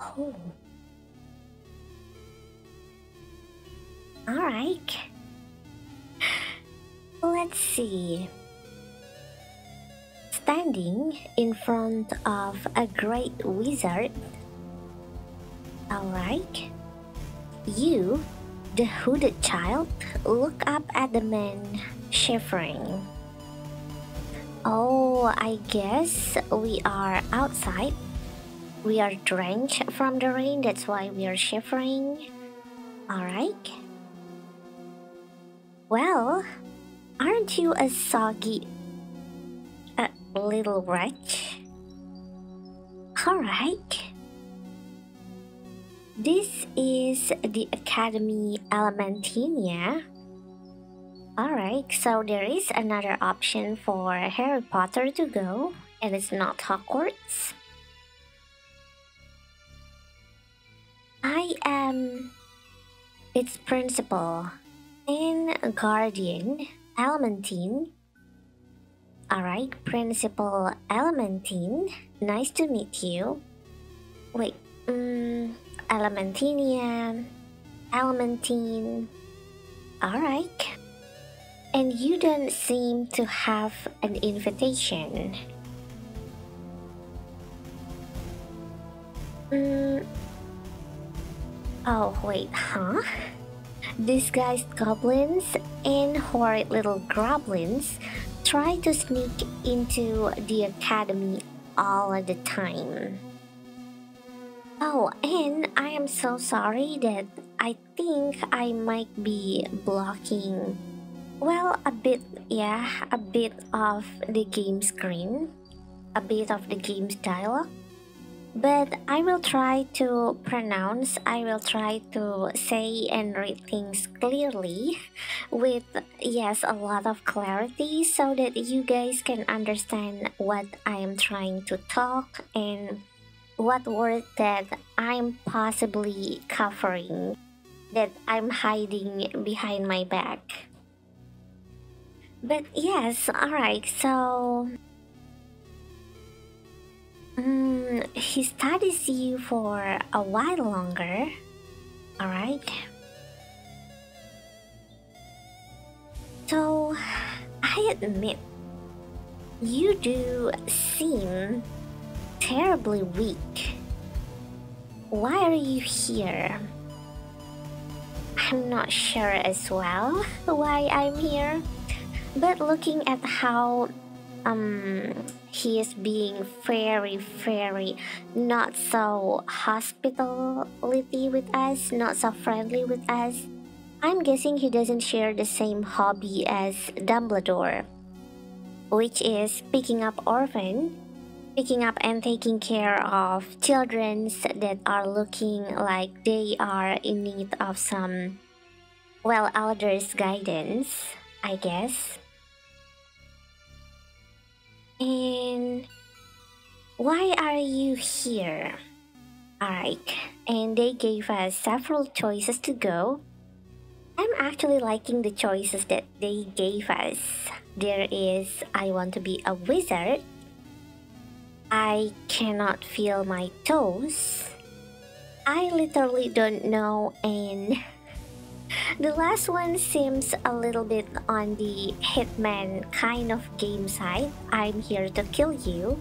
Oh. Alright. Let's see. Standing in front of a great wizard. Alright. You, the hooded child, look up at the man shivering. Oh, I guess we are outside. We are drenched from the rain, that's why we are shivering. Alright. Well, aren't you a soggy a little wretch? Alright. This is the Academy Elementinia. Alright, so there is another option for Harry Potter to go, and it's not Hogwarts. I am its principal and guardian, Elementine. Alright, Principal Elementine, nice to meet you. Wait, um, Elementinia, Elementine. Alright. And you don't seem to have an invitation. Mm. Oh, wait, huh? Disguised goblins and horrid little goblins try to sneak into the academy all the time. Oh, and I am so sorry that I think I might be blocking well, a bit, yeah, a bit of the game screen, a bit of the game's dialogue. But I will try to pronounce, I will try to say and read things clearly with, yes, a lot of clarity so that you guys can understand what I am trying to talk and what word that I'm possibly covering, that I'm hiding behind my back. But yes, alright, so. Um, he studies you for a while longer. Alright. So, I admit, you do seem terribly weak. Why are you here? I'm not sure as well why I'm here. But looking at how um he is being very very not so hospitality with us, not so friendly with us. I'm guessing he doesn't share the same hobby as Dumbledore, which is picking up orphan, picking up and taking care of children that are looking like they are in need of some well elders guidance I guess. And why are you here? Alright, and they gave us several choices to go. I'm actually liking the choices that they gave us. There is I want to be a wizard. I cannot feel my toes. I literally don't know and the last one seems a little bit on the hitman kind of game side. I'm here to kill you.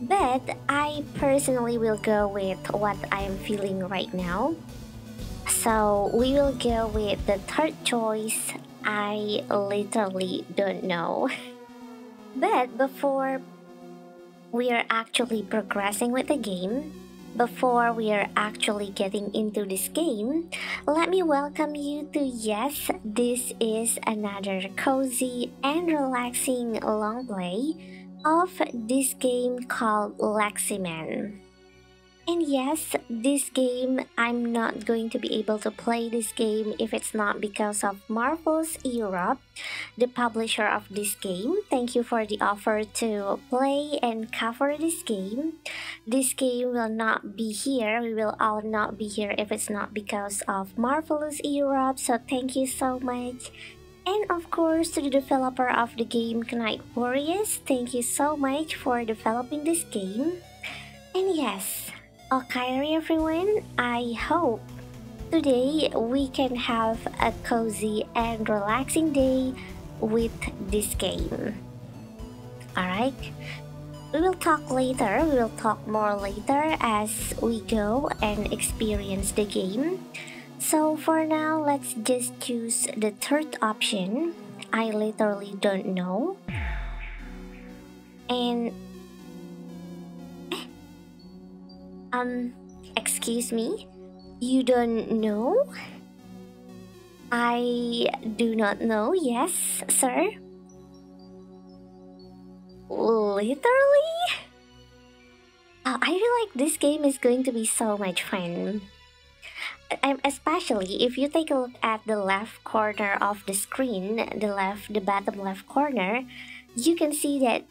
But I personally will go with what I'm feeling right now. So we will go with the third choice. I literally don't know. But before we are actually progressing with the game, before we are actually getting into this game, let me welcome you to Yes, this is another cozy and relaxing long play of this game called Leximan. And yes, this game, I'm not going to be able to play this game if it's not because of Marvelous Europe, the publisher of this game. Thank you for the offer to play and cover this game. This game will not be here, we will all not be here if it's not because of Marvelous Europe, so thank you so much. And of course, to the developer of the game, Knight Warriors, thank you so much for developing this game. And yes, Okay, everyone, I hope today we can have a cozy and relaxing day with this game. Alright, we will talk later, we will talk more later as we go and experience the game. So for now, let's just choose the third option. I literally don't know. And Um, excuse me? You don't know? I do not know, yes, sir. Literally? Oh, I feel like this game is going to be so much fun. Um, especially if you take a look at the left corner of the screen, the left, the bottom left corner, you can see that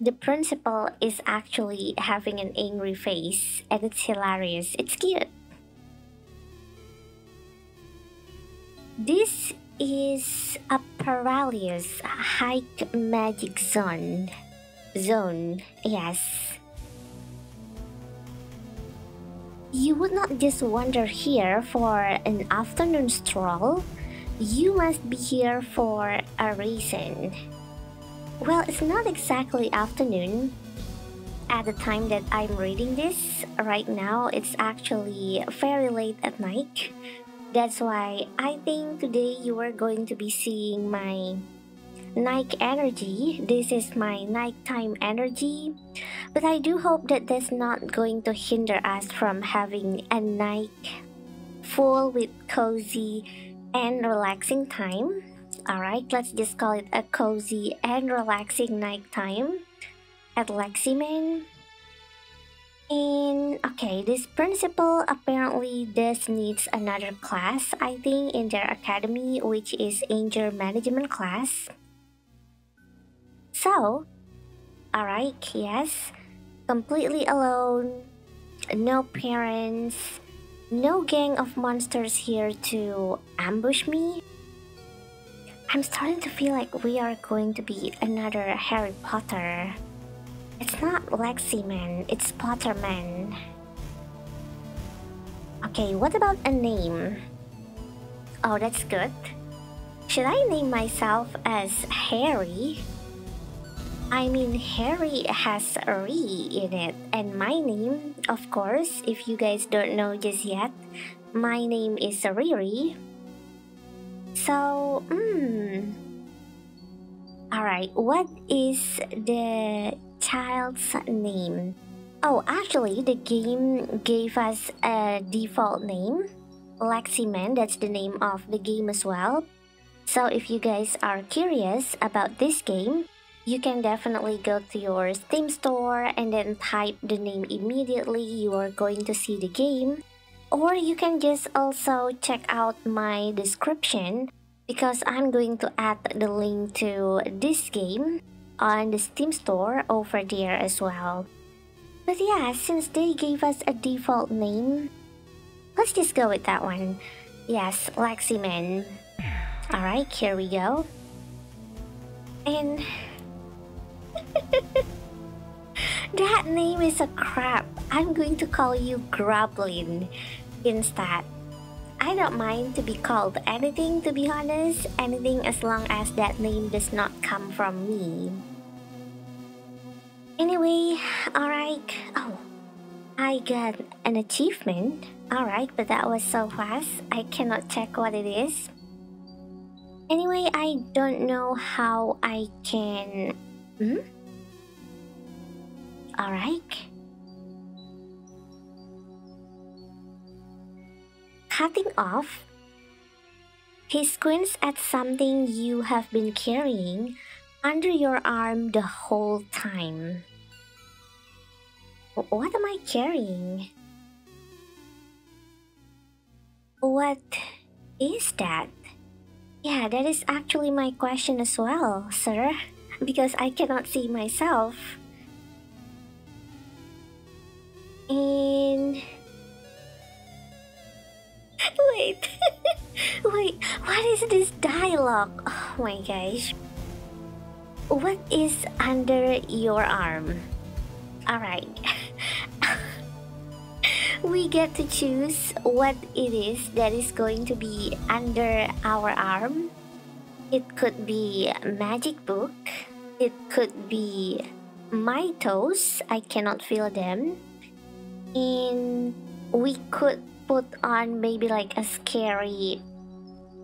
the principal is actually having an angry face and it's hilarious. It's cute. This is a Paralyus Hike Magic Zone. Zone, yes. You would not just wander here for an afternoon stroll. You must be here for a reason. Well, it's not exactly afternoon. At the time that I'm reading this, right now it's actually very late at night. That's why I think today you are going to be seeing my night energy. This is my nighttime energy. But I do hope that that's not going to hinder us from having a night full with cozy and relaxing time. Alright, let's just call it a cozy and relaxing nighttime at Leximan. And okay, this principal apparently does needs another class, I think, in their academy, which is Anger Management class. So, alright, yes, completely alone, no parents, no gang of monsters here to ambush me. I'm starting to feel like we are going to be another Harry Potter. It's not Lexi Man, it's Potter Man. Okay, what about a name? Oh, that's good. Should I name myself as Harry? I mean, Harry has Re in it, and my name, of course, if you guys don't know just yet, my name is Riri. So, hmm. Alright, what is the child's name? Oh, actually, the game gave us a default name. Leximan, that's the name of the game as well. So if you guys are curious about this game, you can definitely go to your Steam store and then type the name immediately you are going to see the game or you can just also check out my description because I'm going to add the link to this game on the Steam store over there as well. But yeah, since they gave us a default name, let's just go with that one. Yes, Leximan. Alright, here we go. And... that name is a crap. I'm going to call you Groblin instead. I don't mind to be called anything to be honest, anything as long as that name does not come from me. Anyway, alright. Oh, I got an achievement. Alright, but that was so fast, I cannot check what it is. Anyway, I don't know how I can... Hmm? Alright. cutting off, he squints at something you have been carrying under your arm the whole time. What am I carrying? What is that? Yeah, that is actually my question as well, sir, because I cannot see myself. And Wait. Wait, what is this dialogue? Oh my gosh. What is under your arm? Alright. we get to choose what it is that is going to be under our arm. It could be magic book. It could be my toes. I cannot feel them. And we could put on maybe like a scary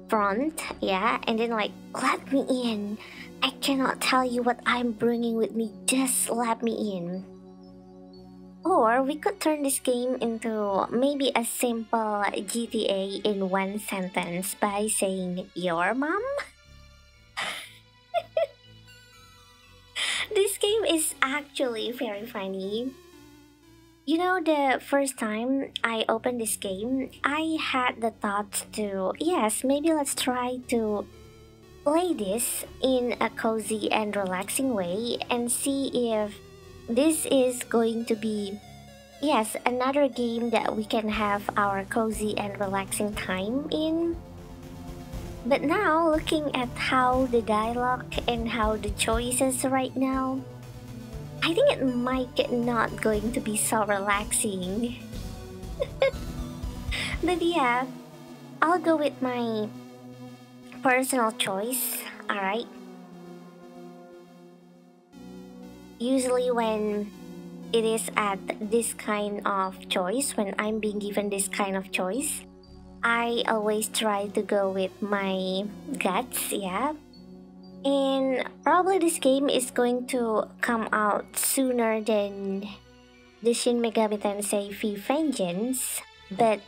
front, yeah, and then like let me in. I cannot tell you what I'm bringing with me. Just let me in. Or we could turn this game into maybe a simple GTA in one sentence by saying, Your mom? this game is actually very funny. You know, the first time I opened this game, I had the thought to, yes, maybe let's try to play this in a cozy and relaxing way and see if this is going to be, yes, another game that we can have our cozy and relaxing time in. But now, looking at how the dialogue and how the choices right now, I think it might get not going to be so relaxing. but yeah, I'll go with my personal choice, alright? usually when it is at this kind of choice, when I'm being given this kind of choice, I always try to go with my guts, yeah. And probably this game is going to come out sooner than the Shin Megami Tensei V Vengeance, but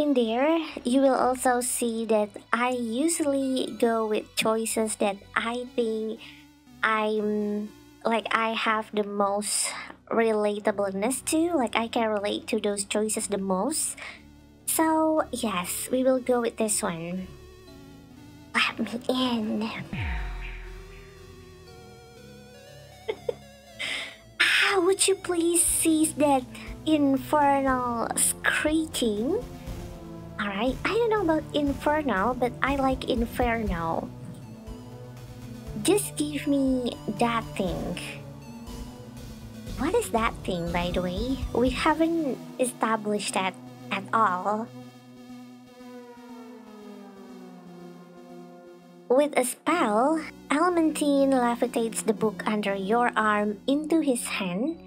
in there, you will also see that I usually go with choices that I think I'm like I have the most relatableness to, like I can relate to those choices the most. So, yes, we will go with this one. Let me in. Ah, would you please cease that infernal screeching? Alright, I don't know about infernal, but I like inferno. Just give me that thing. What is that thing, by the way? We haven't established that at all. With a spell, Elementine levitates the book under your arm into his hand,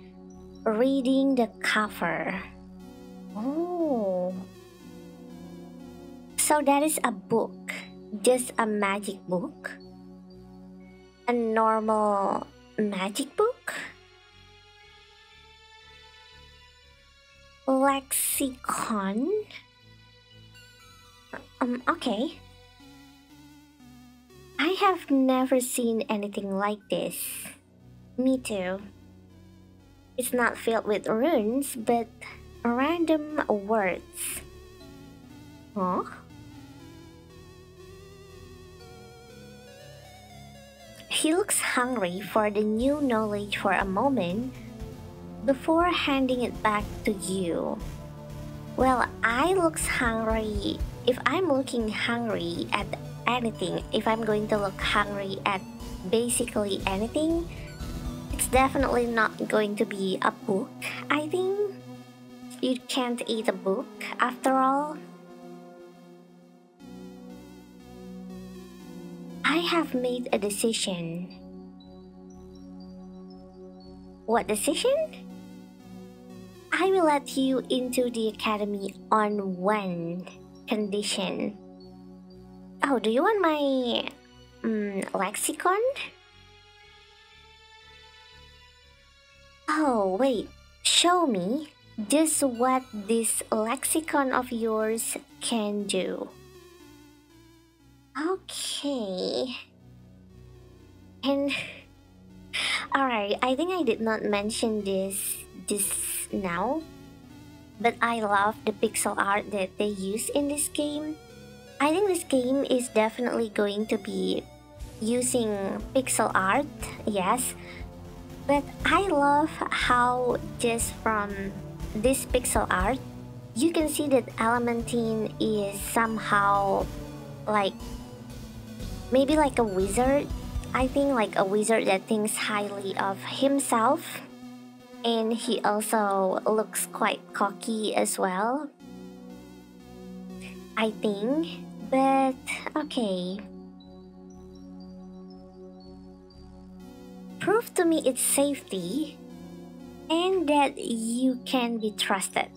reading the cover. Oh. So that is a book, just a magic book? a normal magic book? Lexicon? Um, okay. I have never seen anything like this. Me too. It's not filled with runes, but random words. Huh? He looks hungry for the new knowledge for a moment before handing it back to you. Well, I looks hungry if I'm looking hungry at anything, if I'm going to look hungry at basically anything, it's definitely not going to be a book, I think. You can't eat a book after all. I have made a decision. What decision? I will let you into the academy on one condition. Oh, do you want my um, lexicon? Oh, wait. Show me just what this lexicon of yours can do. Okay. And alright, I think I did not mention this this now. But I love the pixel art that they use in this game. I think this game is definitely going to be using pixel art, yes. But I love how just from this pixel art, you can see that Elementine is somehow like maybe like a wizard. I think like a wizard that thinks highly of himself. And he also looks quite cocky as well. I think, but okay. Prove to me its safety and that you can be trusted.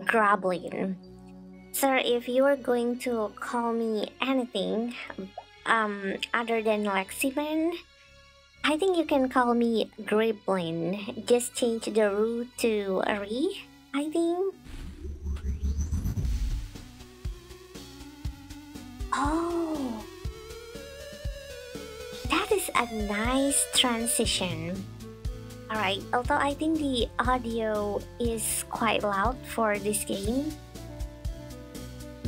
Grablin. Sir, if you are going to call me anything um, other than Leximan, I think you can call me Griblin. Just change the root to Ari, I think. Oh, that is a nice transition. Alright, although I think the audio is quite loud for this game.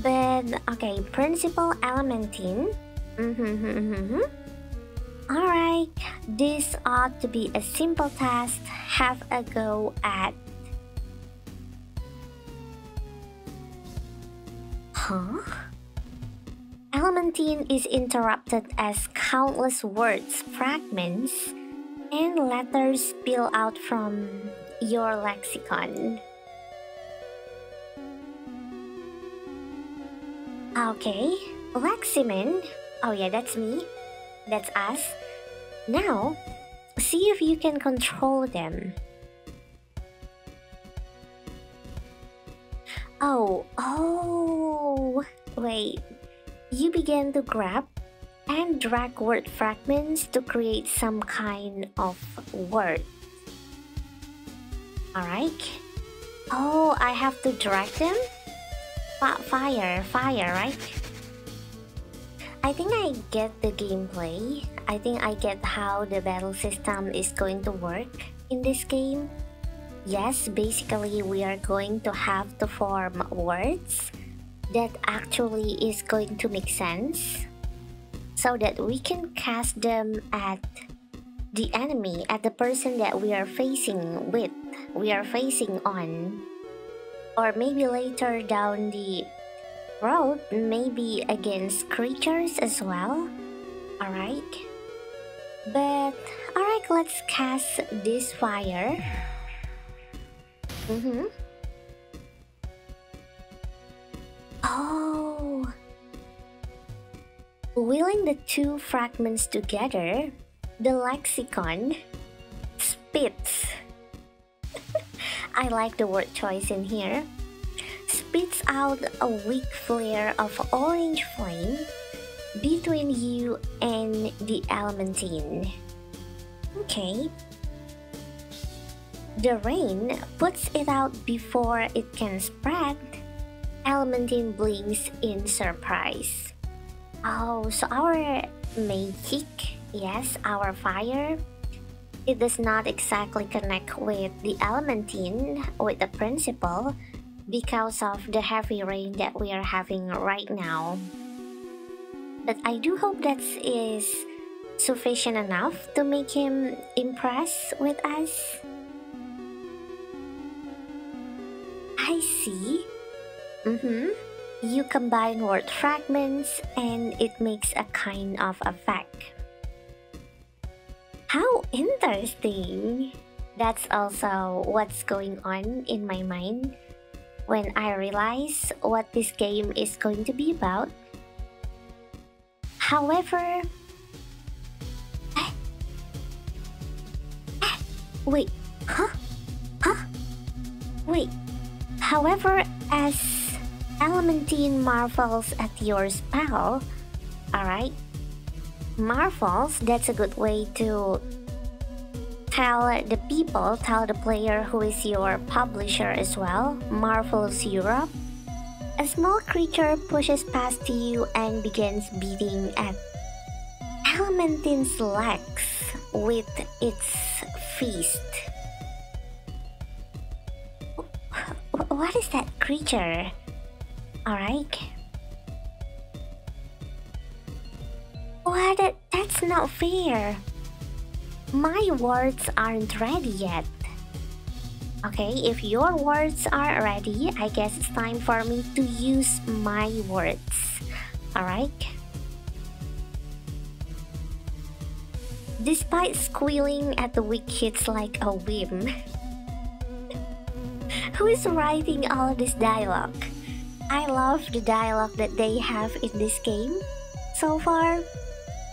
But, okay, Principal Elementine. Mm-hmm, Alright, this ought to be a simple task. Have a go at. Huh? Elementine is interrupted as countless words fragments and letters spill out from your lexicon. Okay, Leximan. Oh, yeah, that's me. That's us. Now, see if you can control them. Oh, oh, wait. You begin to grab and drag word fragments to create some kind of word. Alright. Oh, I have to drag them? fire, fire, right? I think I get the gameplay. I think I get how the battle system is going to work in this game. Yes, basically we are going to have to form words that actually is going to make sense so that we can cast them at the enemy, at the person that we are facing with, we are facing on. Or maybe later down the road, maybe against creatures as well. Alright. But, alright, let's cast this fire. Mm-hmm. Oh, Wheeling the two fragments together, the lexicon spits. I like the word choice in here. Spits out a weak flare of orange flame between you and the elementine. Okay. The rain puts it out before it can spread. Elementine blinks in surprise. Oh, so our magic, yes, our fire, it does not exactly connect with the elementine, with the principal, because of the heavy rain that we are having right now. But I do hope that is sufficient enough to make him impress with us. I see. Mm-hmm. You combine word fragments and it makes a kind of effect. How interesting! That's also what's going on in my mind when I realize what this game is going to be about. However, wait, huh? Huh? Wait, however, as Elementine marvels at your spell. Alright. Marvels, that's a good way to tell the people, tell the player who is your publisher as well. Marvels Europe. A small creature pushes past you and begins beating at Elementine's legs with its fist. What is that creature? Alright. What? That's not fair. My words aren't ready yet. Okay, if your words are ready, I guess it's time for me to use my words. Alright? Despite squealing at the weak hits like a whim, Who is writing all this dialogue? I love the dialogue that they have in this game. So far,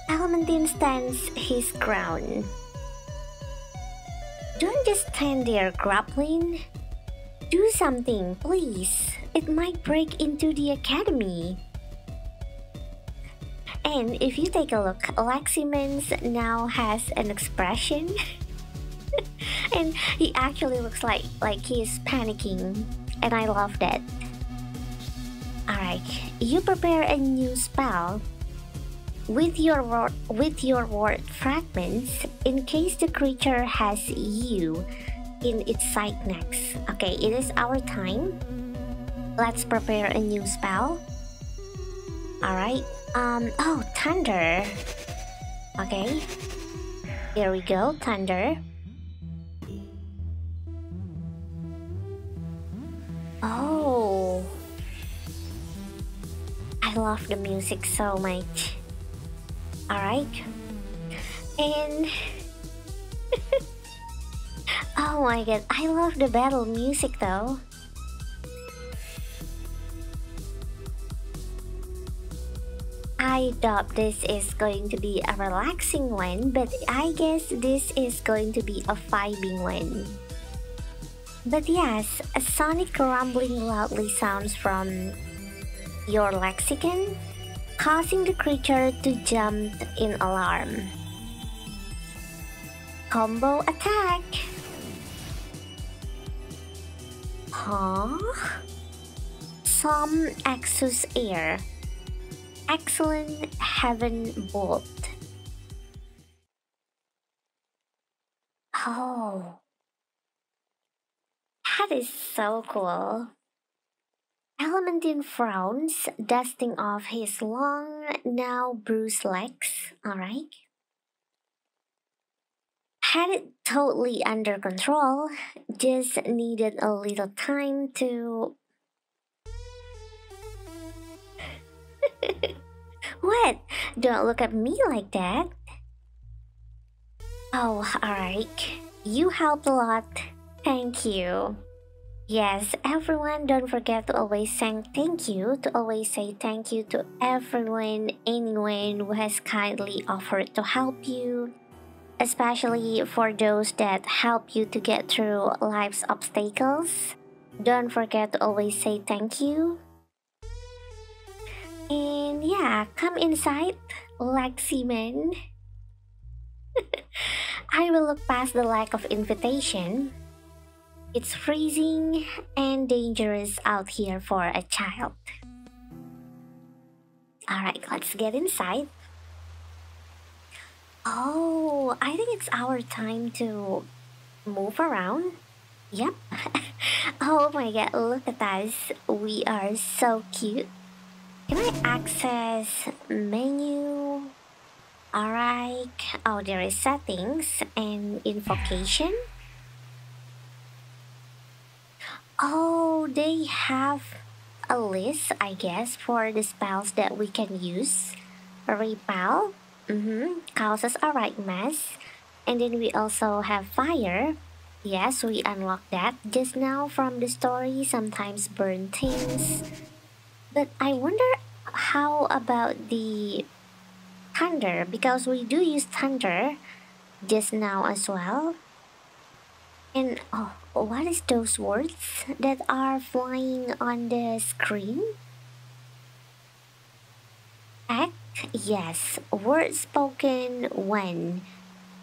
Elementine stands his ground. Don't just stand there grappling. Do something, please. It might break into the academy. And if you take a look, Leximan's now has an expression. and he actually looks like like he's panicking. And I love that. Alright, you prepare a new spell with your word, with your word fragments in case the creature has you in its sight next. Okay, it is our time. Let's prepare a new spell. Alright. Um oh thunder. Okay. Here we go, thunder. Oh. I love the music so much. Alright. And Oh my god, I love the battle music though. I thought this is going to be a relaxing one, but I guess this is going to be a vibing one. But yes, a sonic rumbling loudly sounds from your lexicon causing the creature to jump in alarm. Combo attack! Huh? Some Exus Air. Excellent Heaven Bolt. Oh. That is so cool. Elementine frowns, dusting off his long, now bruised legs. Alright. Had it totally under control, just needed a little time to. what? Don't look at me like that. Oh, alright. You helped a lot. Thank you. Yes, everyone, don't forget to always say thank you, to always say thank you to everyone, anyone who has kindly offered to help you, especially for those that help you to get through life's obstacles. Don't forget to always say thank you. And yeah, come inside, Leximan. I will look past the lack of invitation it's freezing and dangerous out here for a child. Alright, let's get inside. Oh, I think it's our time to move around. Yep. oh my god, look at us. We are so cute. Can I access menu? Alright. Oh, there is settings and invocation. Oh, they have a list, I guess, for the spells that we can use. Repel, mm-hmm, causes a right mess. And then we also have fire. Yes, we unlocked that just now from the story, sometimes burn things. But I wonder how about the thunder, because we do use thunder just now as well. And oh, what is those words that are flying on the screen? Act, yes, words spoken when.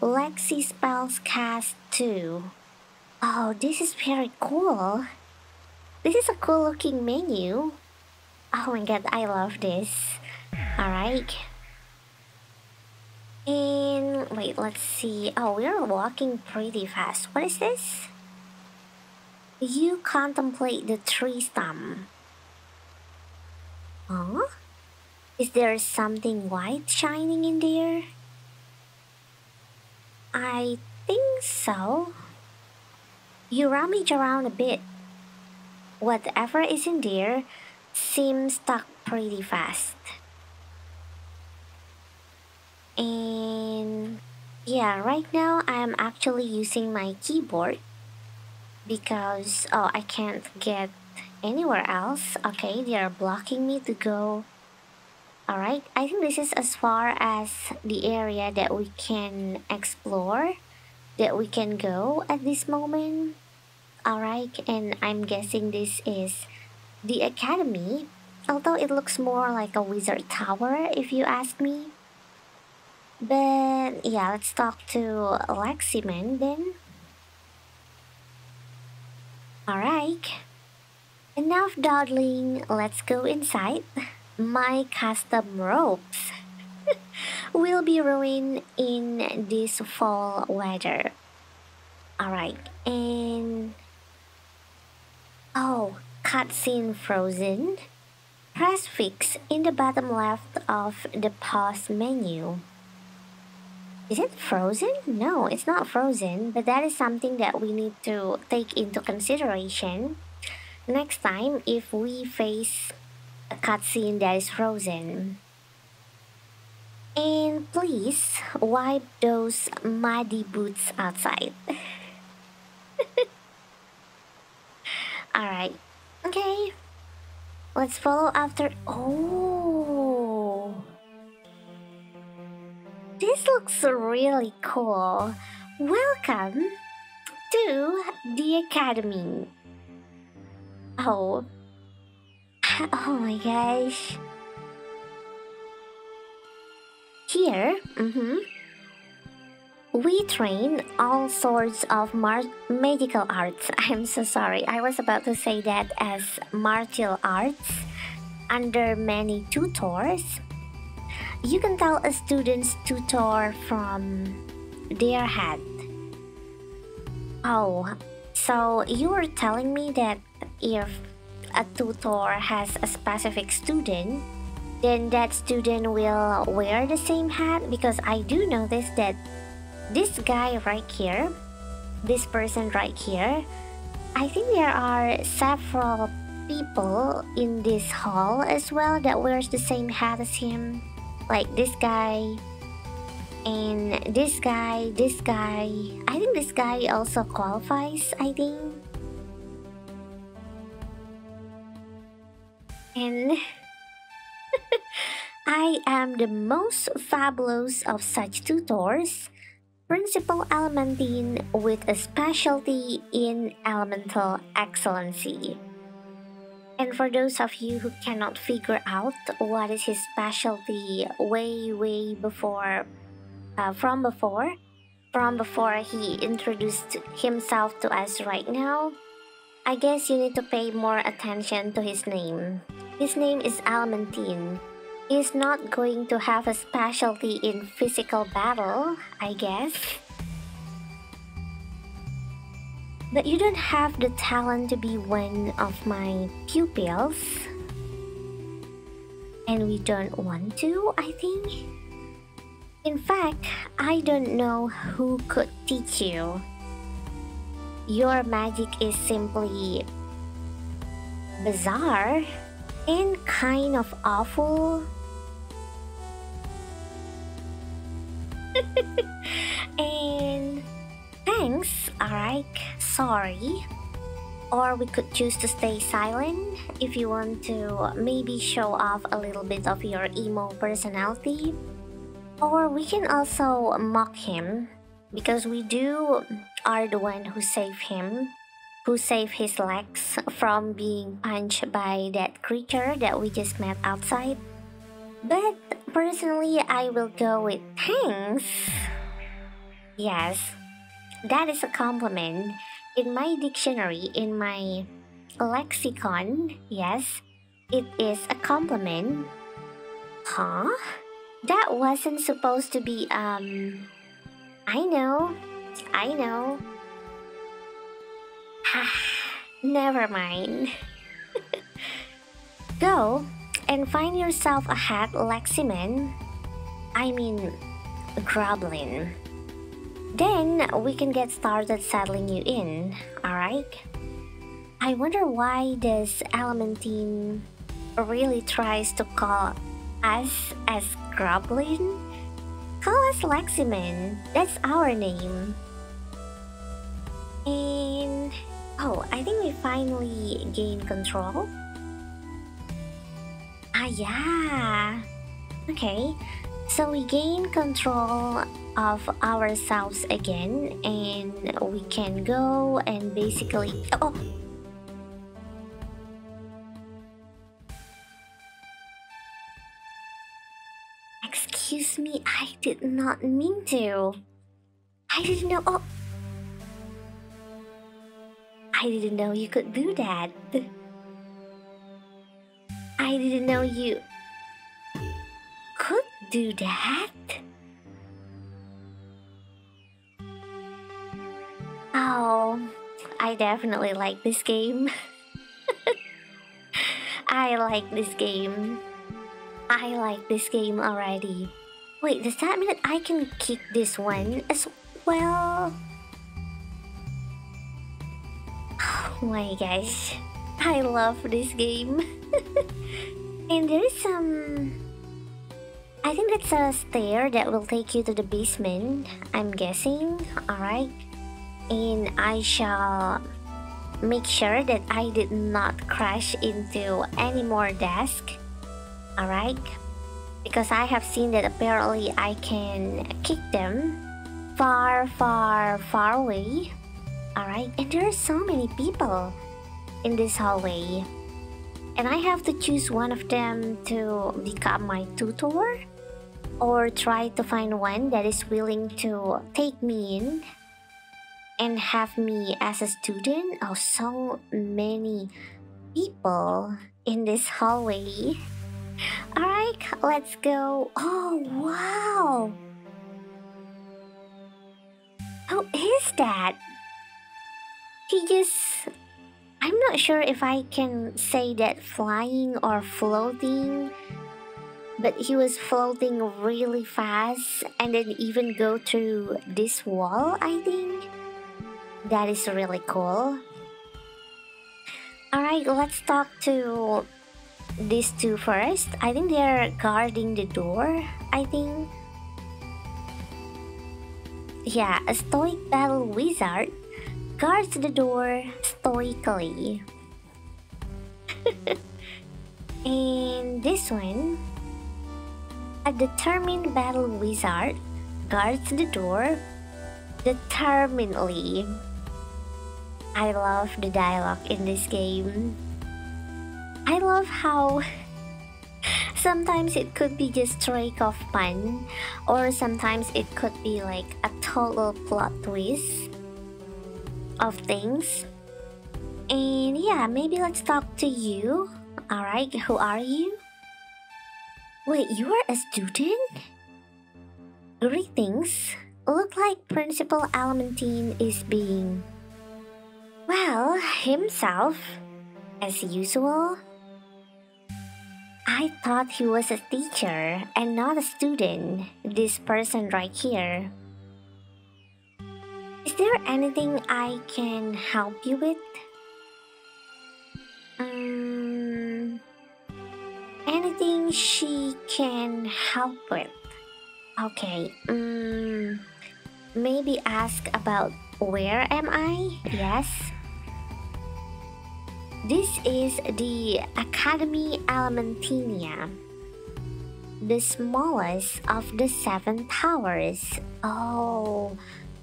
Lexi spells cast too. Oh, this is very cool. This is a cool looking menu. Oh my god, I love this. Alright. And wait, let's see. Oh, we're walking pretty fast. What is this? You contemplate the tree stump. Huh? Is there something white shining in there? I think so. You rummage around a bit. Whatever is in there seems stuck pretty fast. And yeah, right now I'm actually using my keyboard because oh I can't get anywhere else. Okay, they are blocking me to go. Alright, I think this is as far as the area that we can explore, that we can go at this moment. Alright, and I'm guessing this is the academy, although it looks more like a wizard tower if you ask me. But yeah, let's talk to Leximan then. Alright. Enough dawdling, let's go inside. My custom ropes will be ruined in this fall weather. Alright, and... Oh, cutscene frozen. Press fix in the bottom left of the pause menu. Is it frozen? No, it's not frozen, but that is something that we need to take into consideration next time if we face a cutscene that is frozen. And please wipe those muddy boots outside. Alright, okay. Let's follow after. Oh. This looks really cool. Welcome to the Academy. Oh. Oh my gosh. Here, mm-hmm, we train all sorts of magical arts. I'm so sorry, I was about to say that as martial arts under many tutors. You can tell a student's tutor from their head. Oh, so you were telling me that if a tutor has a specific student, then that student will wear the same hat? Because I do notice that this guy right here, this person right here, I think there are several people in this hall as well that wears the same hat as him like this guy and this guy this guy. I think this guy also qualifies i think. And i am the most fabulous of such tutors. Principal elementine with a specialty in elemental excellency and for those of you who cannot figure out what is his specialty way, way before, uh, from before, from before he introduced himself to us right now, I guess you need to pay more attention to his name. His name is Elementine. He's not going to have a specialty in physical battle, I guess. But you don't have the talent to be one of my pupils. And we don't want to, I think. In fact, I don't know who could teach you. Your magic is simply bizarre and kind of awful. and thanks, alright sorry. Or we could choose to stay silent if you want to maybe show off a little bit of your emo personality. Or we can also mock him because we do are the one who save him, who saved his legs from being punched by that creature that we just met outside. But personally, I will go with thanks. Yes, that is a compliment in my dictionary, in my lexicon, yes, it is a compliment. Huh? That wasn't supposed to be, um. I know. I know. Ha never mind. Go and find yourself a hat, Leximan. I mean, Groblin. Then we can get started settling you in, alright? I wonder why this Elementine really tries to call us as Groblin? Call us Leximan, that's our name. And Oh, I think we finally gained control. Ah, yeah. Okay, so we gain control of ourselves again, and we can go and basically. Oh! Excuse me, I did not mean to. I didn't know. Oh! I didn't know you could do that. I didn't know you could do that. Oh, I definitely like this game. I like this game. I like this game already. Wait, does that mean that I can kick this one as well? Oh my gosh. I love this game. and there is some... I think that's a stair that will take you to the basement, I'm guessing. Alright. And I shall make sure that I did not crash into any more desk. Alright? Because I have seen that apparently I can kick them far, far, far away. Alright? And there are so many people in this hallway. And I have to choose one of them to become my tutor or try to find one that is willing to take me in and have me as a student. Oh, so many people in this hallway. Alright, let's go. Oh, wow! Who is that? He just I'm not sure if I can say that flying or floating, but he was floating really fast and then even go through this wall, I think. That is really cool. Alright, let's talk to these two first. I think they're guarding the door, I think. Yeah, a stoic battle wizard guards the door stoically. and this one, a determined battle wizard guards the door determinedly. I love the dialogue in this game. I love how sometimes it could be just straight off fun, or sometimes it could be like a total plot twist of things. And yeah, maybe let's talk to you. Alright, who are you? Wait, you are a student? Greetings. Look like Principal Elementine is being. Well, himself, as usual. I thought he was a teacher and not a student, this person right here. Is there anything I can help you with? Um, anything she can help with? Okay, um, maybe ask about where am I? Yes. This is the Academy Alamentinia, the smallest of the seven towers. Oh,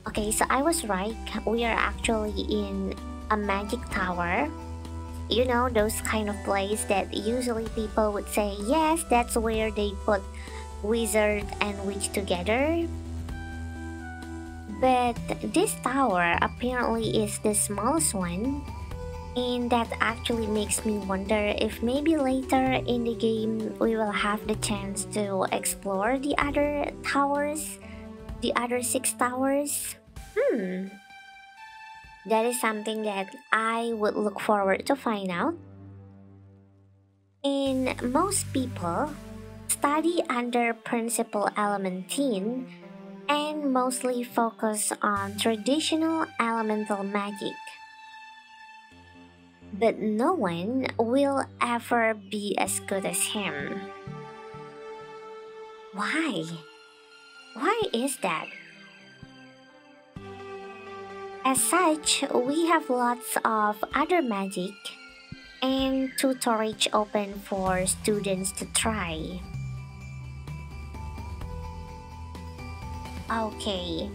Okay, so I was right. We are actually in a magic tower. You know, those kind of place that usually people would say, yes, that's where they put wizard and witch together. But this tower apparently is the smallest one. And that actually makes me wonder if maybe later in the game we will have the chance to explore the other towers the other six towers? Hmm. That is something that I would look forward to find out. In most people study under Principal Elementine and mostly focus on traditional elemental magic. But no one will ever be as good as him. Why? Why is that? As such, we have lots of other magic and tutorage open for students to try. Okay.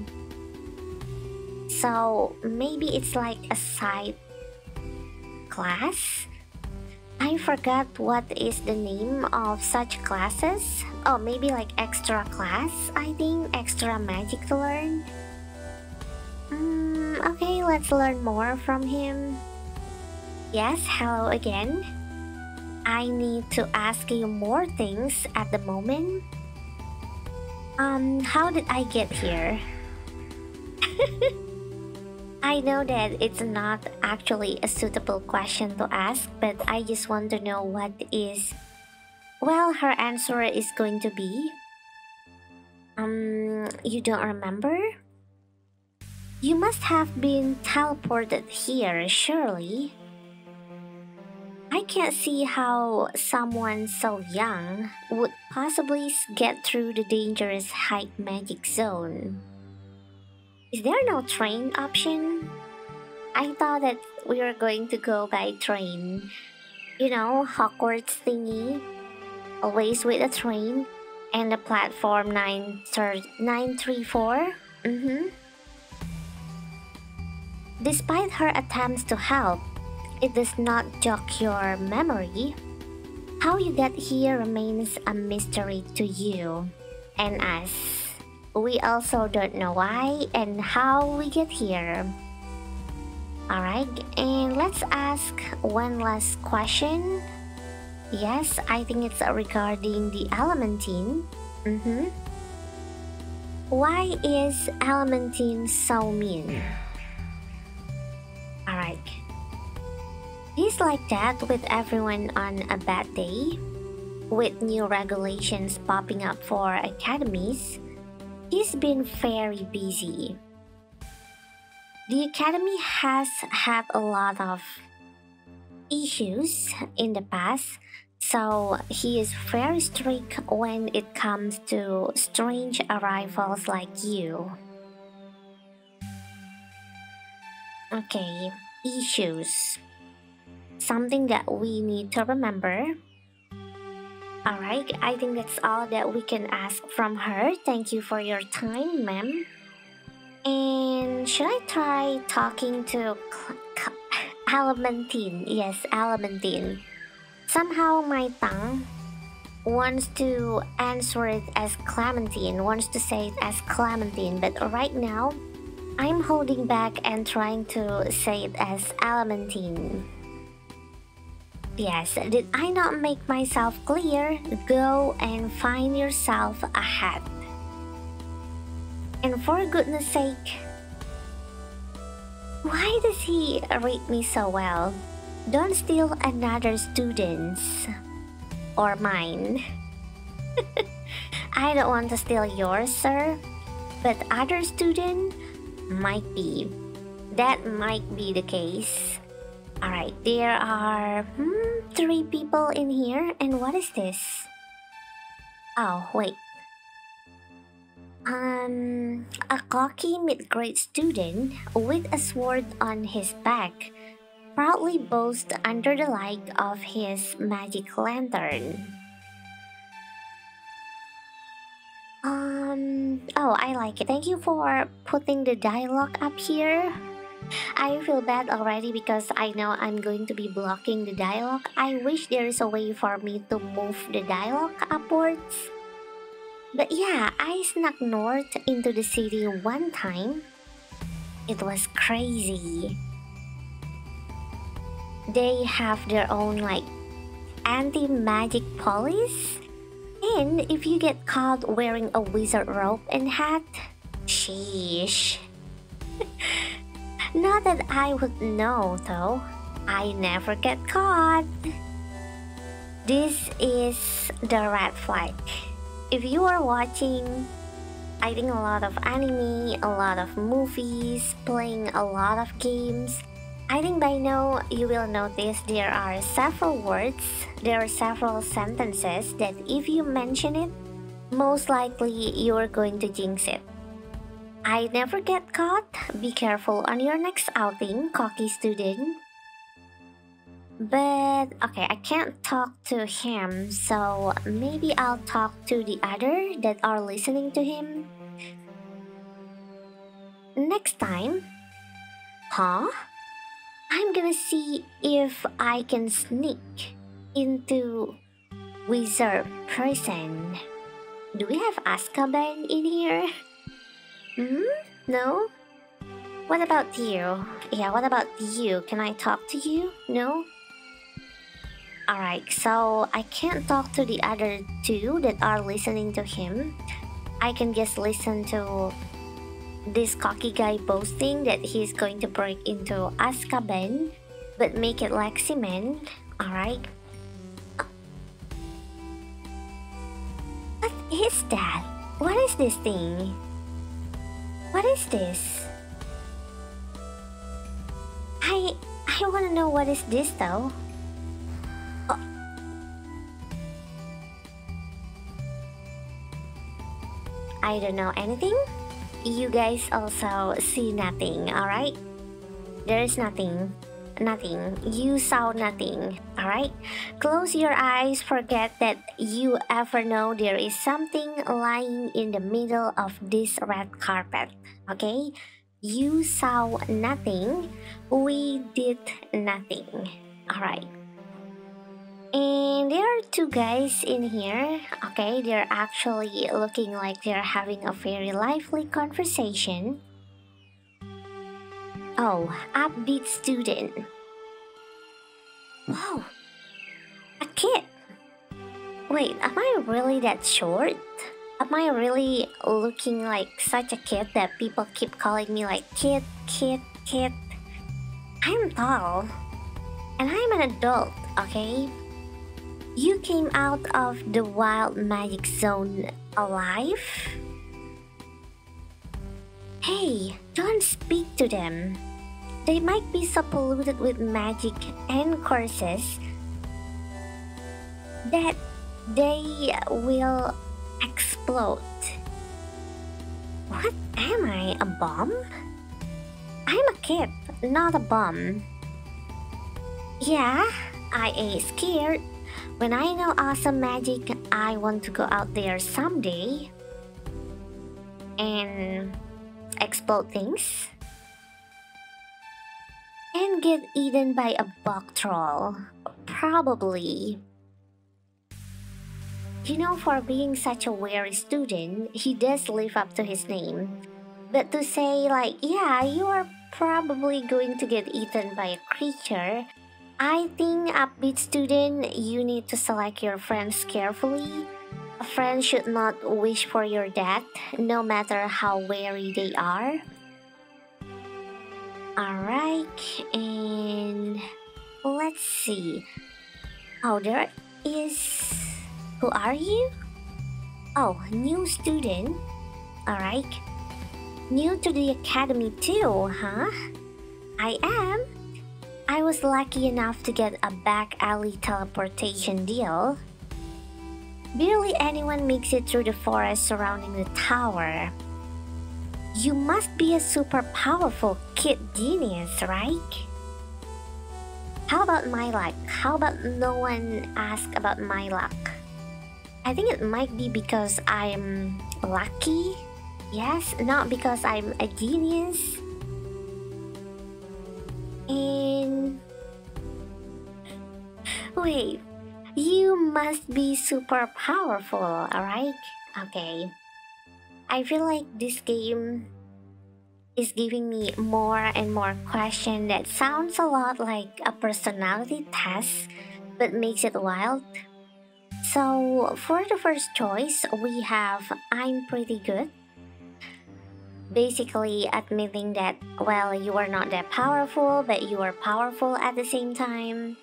So maybe it's like a side class? I forgot what is the name of such classes. Oh, maybe like extra class, I think. Extra magic to learn. Okay, let's learn more from him. Yes, hello again. I need to ask you more things at the moment. Um, how did I get here? I know that it's not actually a suitable question to ask, but I just want to know what is. Well, her answer is going to be. Um, you don't remember? You must have been teleported here, surely. I can't see how someone so young would possibly get through the dangerous high magic zone. Is there no train option? I thought that we were going to go by train. You know, Hogwarts thingy. Always with a train. And the platform 9, 934. Mm-hmm. Despite her attempts to help, it does not jog your memory. How you get here remains a mystery to you and us. We also don't know why and how we get here. Alright, and let's ask one last question. Yes, I think it's regarding the Elementine. Mm-hmm. Why is Elementine so mean? Alright. He's like that with everyone on a bad day. With new regulations popping up for academies, he's been very busy. The academy has had a lot of issues in the past, so he is very strict when it comes to strange arrivals like you. Okay, issues something that we need to remember. Alright, I think that's all that we can ask from her. Thank you for your time, ma'am. And should I try talking to Elementine? Yes, Elementine. Somehow my tongue wants to answer it as Clementine, wants to say it as Clementine, but right now I'm holding back and trying to say it as Elementine. Yes, did I not make myself clear? Go and find yourself a hat. And for goodness sake, why does he rate me so well? Don't steal another student's or mine. I don't want to steal yours, sir, but other student might be. That might be the case. Alright, there are hmm, three people in here. And what is this? Oh, wait. Um, a cocky mid-grade student with a sword on his back proudly boasts under the light of his magic lantern. Um, oh, I like it. Thank you for putting the dialogue up here. I feel bad already because I know I'm going to be blocking the dialogue. I wish there is a way for me to move the dialogue upwards. But yeah, I snuck north into the city one time. It was crazy. They have their own like anti-magic police. And if you get caught wearing a wizard robe and hat, sheesh. Not that I would know, though. I never get caught. This is the red flag. If you are watching, I think a lot of anime, a lot of movies, playing a lot of games, I think by now you will notice there are several words, there are several sentences that if you mention it, most likely you are going to jinx it. I never get caught. Be careful on your next outing, cocky student. But okay, I can't talk to him, so maybe I'll talk to the other that are listening to him. Next time. Huh? I'm gonna see if I can sneak into Wizard Prison. Do we have Azkaban in here? Hmm? No? What about you? Yeah, what about you? Can I talk to you? No? Alright, so I can't talk to the other two that are listening to him. I can just listen to this cocky guy boasting that he's going to break into Azkaban, but make it like cement. Alright. What is that? What is this thing? What is this? I I want to know what is this though. Oh. I don't know anything. You guys also see nothing, alright? There is nothing. Nothing. You saw nothing, alright? Close your eyes, forget that you ever know there is something lying in the middle of this red carpet okay you saw nothing we did nothing all right and there are two guys in here okay they're actually looking like they're having a very lively conversation oh upbeat student wow a kid wait am i really that short Am I really looking like such a kid that people keep calling me like kid, kid, kid? I'm tall. And I'm an adult, okay? You came out of the wild magic zone alive? Hey, don't speak to them. They might be so polluted with magic and curses that they will explode. What am I, a bomb? I'm a kid, not a bomb. Yeah, I ain't scared. When I know awesome magic, I want to go out there someday and explode things and get eaten by a bug troll. Probably. You know, for being such a wary student, he does live up to his name. But to say, like, yeah, you are probably going to get eaten by a creature, I think, upbeat student, you need to select your friends carefully. A friend should not wish for your death, no matter how wary they are. Alright, and let's see. Oh, there is who are you? Oh, new student. Alright. New to the academy too, huh? I am. I was lucky enough to get a back alley teleportation deal. Barely anyone makes it through the forest surrounding the tower. You must be a super powerful kid genius, right? How about my luck? How about no one ask about my luck? I think it might be because I'm lucky. Yes, not because I'm a genius. And wait, you must be super powerful, alright? Okay. I feel like this game is giving me more and more question that sounds a lot like a personality test but makes it wild so, for the first choice, we have I'm pretty good. Basically, admitting that, well, you are not that powerful, but you are powerful at the same time.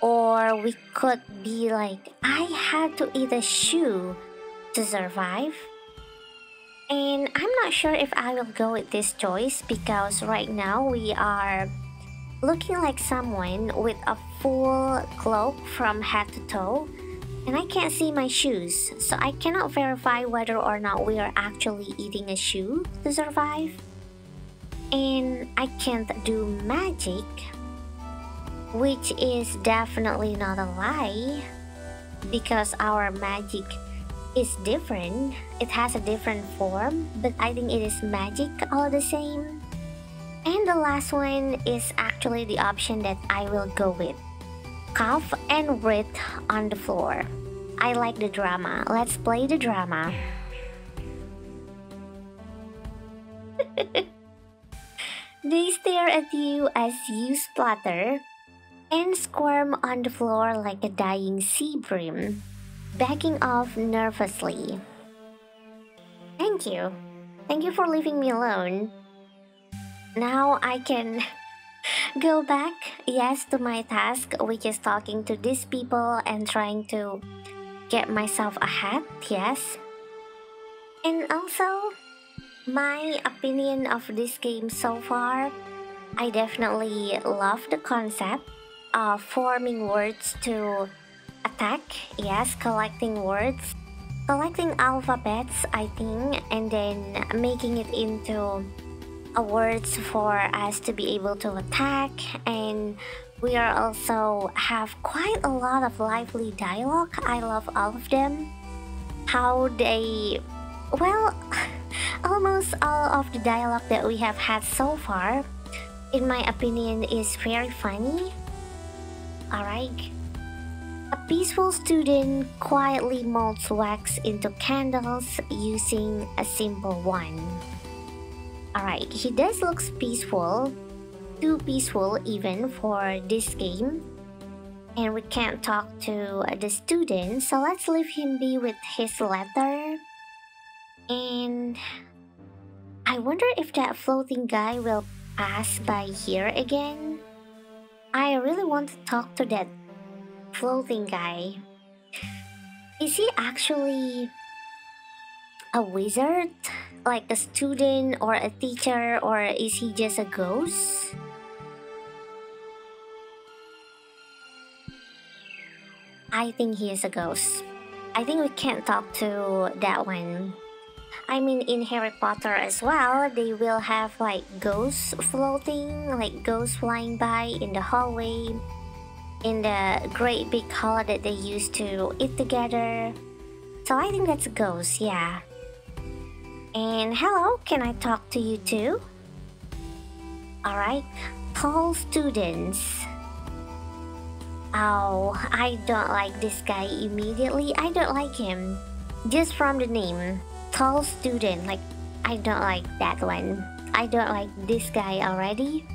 Or we could be like, I had to eat a shoe to survive. And I'm not sure if I will go with this choice because right now we are looking like someone with a full cloak from head to toe And I can't see my shoes, so I cannot verify whether or not we are actually eating a shoe to survive. And I can't do magic, which is definitely not a lie, because our magic is different. It has a different form, but I think it is magic all the same. And the last one is actually the option that I will go with cough and breathe on the floor. I like the drama. Let's play the drama. they stare at you as you splatter and squirm on the floor like a dying sea bream, backing off nervously. Thank you. Thank you for leaving me alone. Now I can go back, yes, to my task, which is talking to these people and trying to get myself ahead, yes. And also, my opinion of this game so far, I definitely love the concept of forming words to attack, yes, collecting words, collecting alphabets, I think, and then making it into words for us to be able to attack and we are also have quite a lot of lively dialogue. I love all of them. How they well almost all of the dialogue that we have had so far in my opinion is very funny. Alright a peaceful student quietly molds wax into candles using a simple one Alright, he does looks peaceful. Too peaceful even for this game. And we can't talk to the student, so let's leave him be with his letter. And I wonder if that floating guy will pass by here again. I really want to talk to that floating guy. Is he actually a wizard? Like a student or a teacher, or is he just a ghost? I think he is a ghost. I think we can't talk to that one. I mean, in Harry Potter as well, they will have like ghosts floating, like ghosts flying by in the hallway, in the great big hall that they used to eat together. So I think that's a ghost, yeah. And hello, can I talk to you too? Alright, tall students. Oh, I don't like this guy immediately. I don't like him. Just from the name. Tall student, like, I don't like that one. I don't like this guy already.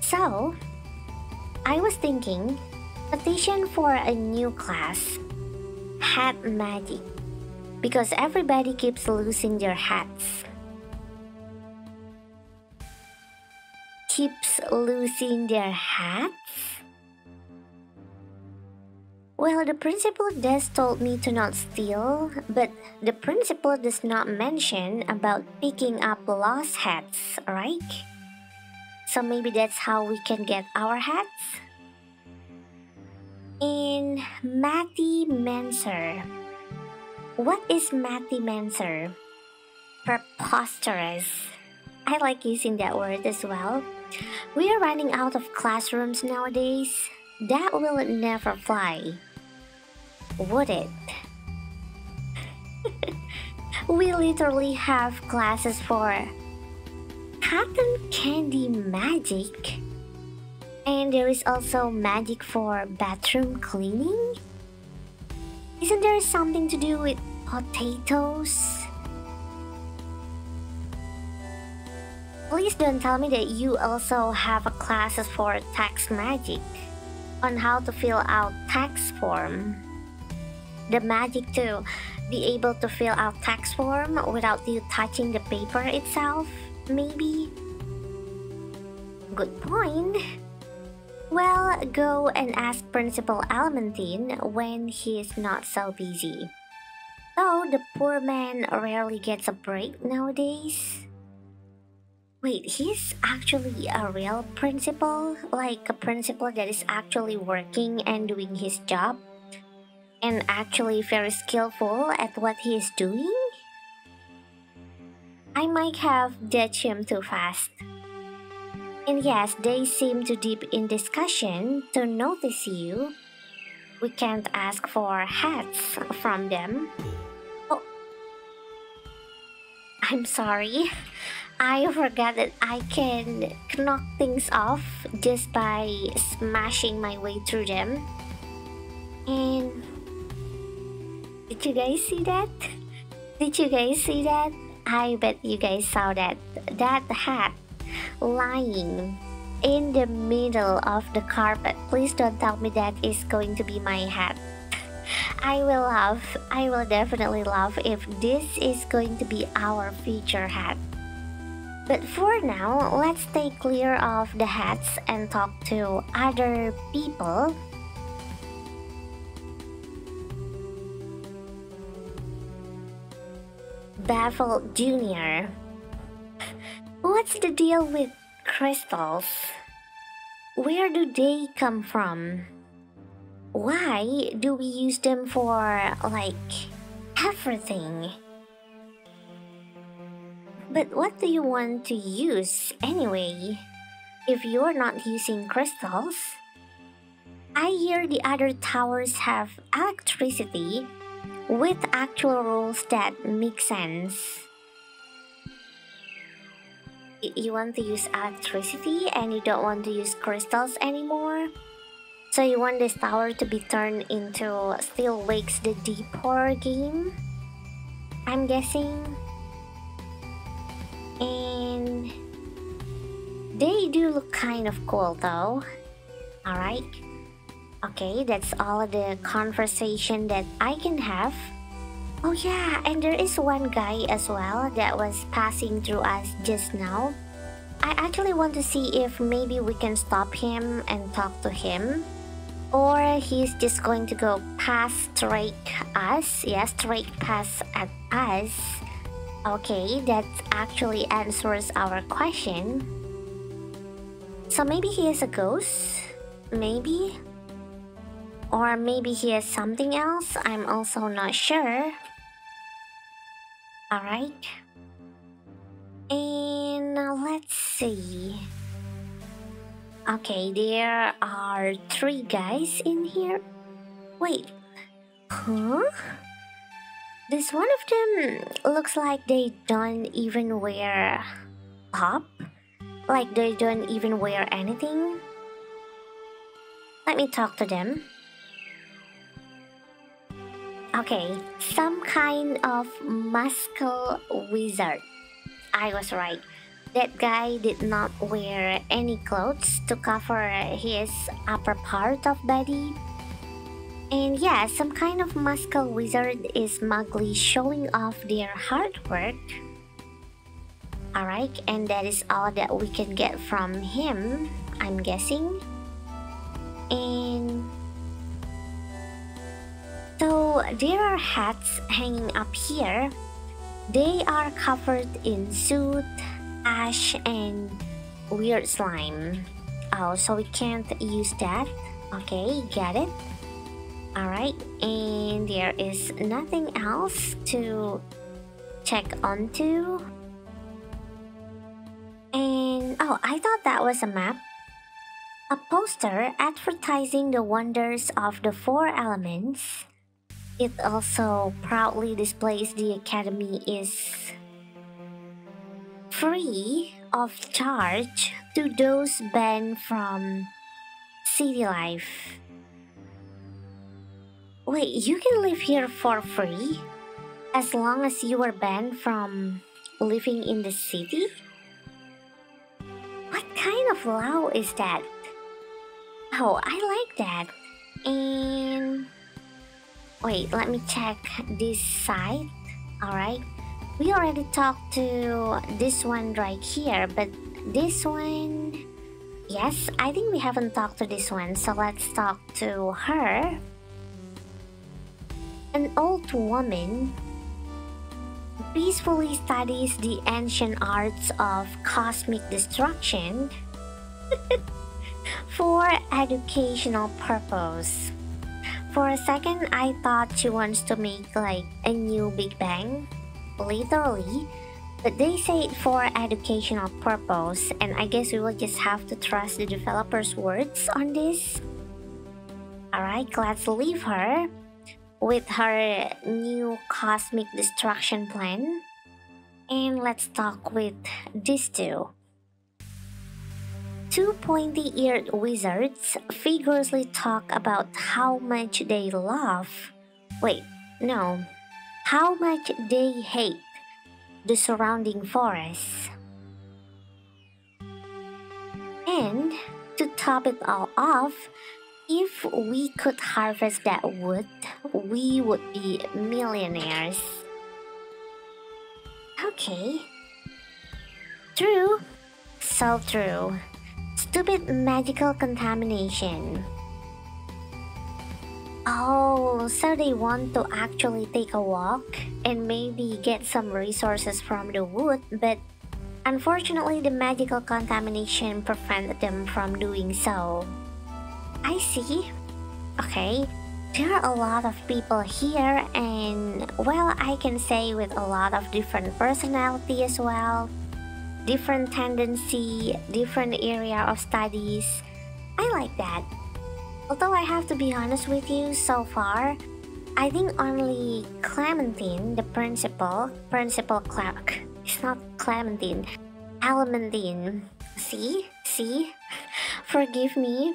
So, I was thinking, petition for a new class. Hat magic because everybody keeps losing their hats. Keeps losing their hats? Well, the principal does told me to not steal, but the principal does not mention about picking up lost hats, right? So maybe that's how we can get our hats? In Matty Menser, what is Mancer? Preposterous. I like using that word as well. We are running out of classrooms nowadays. That will never fly. Would it? we literally have classes for cotton candy magic. And there is also magic for bathroom cleaning. Isn't there something to do with potatoes? Please don't tell me that you also have a classes for tax magic on how to fill out tax form. The magic to be able to fill out tax form without you touching the paper itself, maybe? Good point. Well, go and ask Principal Elementine when he is not so busy. Though the poor man rarely gets a break nowadays. Wait, he's actually a real principal? Like a principal that is actually working and doing his job? and actually very skillful at what he is doing? I might have judged him too fast. And yes, they seem too deep in discussion to notice you. We can't ask for hats from them. Oh, I'm sorry. I forgot that I can knock things off just by smashing my way through them. And did you guys see that? Did you guys see that? I bet you guys saw that that hat lying in the middle of the carpet. Please don't tell me that is going to be my hat. I will love, I will definitely love if this is going to be our future hat. But for now, let's stay clear of the hats and talk to other people Baffled Jr. What's the deal with crystals? Where do they come from? Why do we use them for, like, everything? But what do you want to use anyway? If you're not using crystals? I hear the other towers have electricity with actual rules that make sense. You want to use electricity and you don't want to use crystals anymore? So you want this tower to be turned into Still Wakes the Deep horror game? I'm guessing. And they do look kind of cool though. Alright. Okay, that's all of the conversation that I can have. Oh yeah, and there is one guy as well that was passing through us just now. I actually want to see if maybe we can stop him and talk to him. Or he's just going to go past straight us. Yeah, straight past at us. Okay, that actually answers our question. So maybe he is a ghost? Maybe? Or maybe he is something else, I'm also not sure. Alright. And let's see. Okay, there are three guys in here. Wait. Huh? This one of them looks like they don't even wear pop. Like they don't even wear anything. Let me talk to them. Okay, some kind of muscle wizard. I was right. That guy did not wear any clothes to cover his upper part of body. And yeah, some kind of muscle wizard is mugly showing off their hard work. Alright, and that is all that we can get from him, I'm guessing. And so there are hats hanging up here. They are covered in soot, ash, and weird slime. Oh, so we can't use that. Okay, get it. Alright, and there is nothing else to check onto. And oh, I thought that was a map. A poster advertising the wonders of the four elements it also proudly displays the Academy is free of charge to those banned from city life. Wait, you can live here for free? As long as you are banned from living in the city? What kind of law is that? Oh, I like that. And Wait, let me check this side. Alright. We already talked to this one right here, but this one... Yes, I think we haven't talked to this one, so let's talk to her. An old woman peacefully studies the ancient arts of cosmic destruction for educational purpose. For a second, I thought she wants to make like a new Big Bang, literally, but they say it for educational purpose, and I guess we will just have to trust the developer's words on this. Alright, let's leave her with her new cosmic destruction plan. And let's talk with these two. Two pointy eared wizards vigorously talk about how much they love. Wait, no. How much they hate the surrounding forests. And to top it all off, if we could harvest that wood, we would be millionaires. Okay. True. So true. Stupid magical contamination. Oh, so they want to actually take a walk and maybe get some resources from the wood, but unfortunately, the magical contamination prevented them from doing so. I see. Okay, there are a lot of people here, and well, I can say with a lot of different personality as well, different tendency, different area of studies. I like that. Although I have to be honest with you, so far, I think only Clementine, the principal, Principal Clark, it's not Clementine, Elementine. See? See? Forgive me.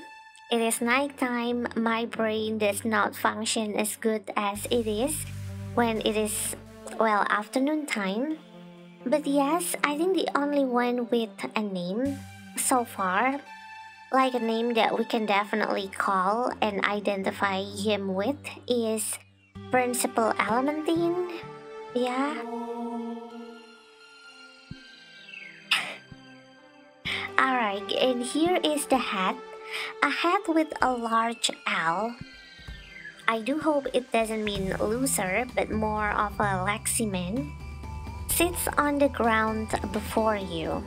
It is nighttime. My brain does not function as good as it is when it is, well, afternoon time. But yes, I think the only one with a name so far like a name that we can definitely call and identify him with is Principal Elementine. Yeah. Alright, and here is the hat. A hat with a large L. I do hope it doesn't mean loser, but more of a Leximan. Sits on the ground before you.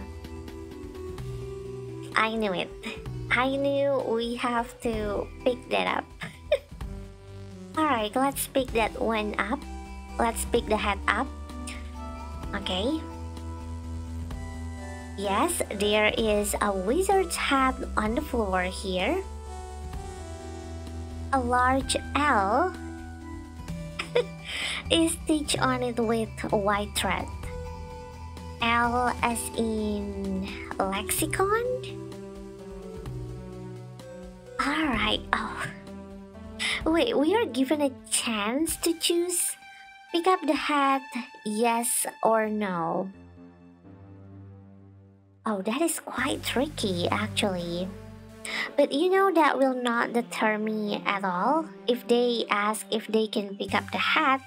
I knew it. I knew we have to pick that up. Alright, let's pick that one up. Let's pick the head up. Okay. Yes, there is a wizard's hat on the floor here. A large L is stitched on it with white thread. L as in lexicon? Alright, oh. Wait, we are given a chance to choose? Pick up the hat, yes or no? Oh, that is quite tricky, actually. But you know that will not deter me at all. If they ask if they can pick up the hat,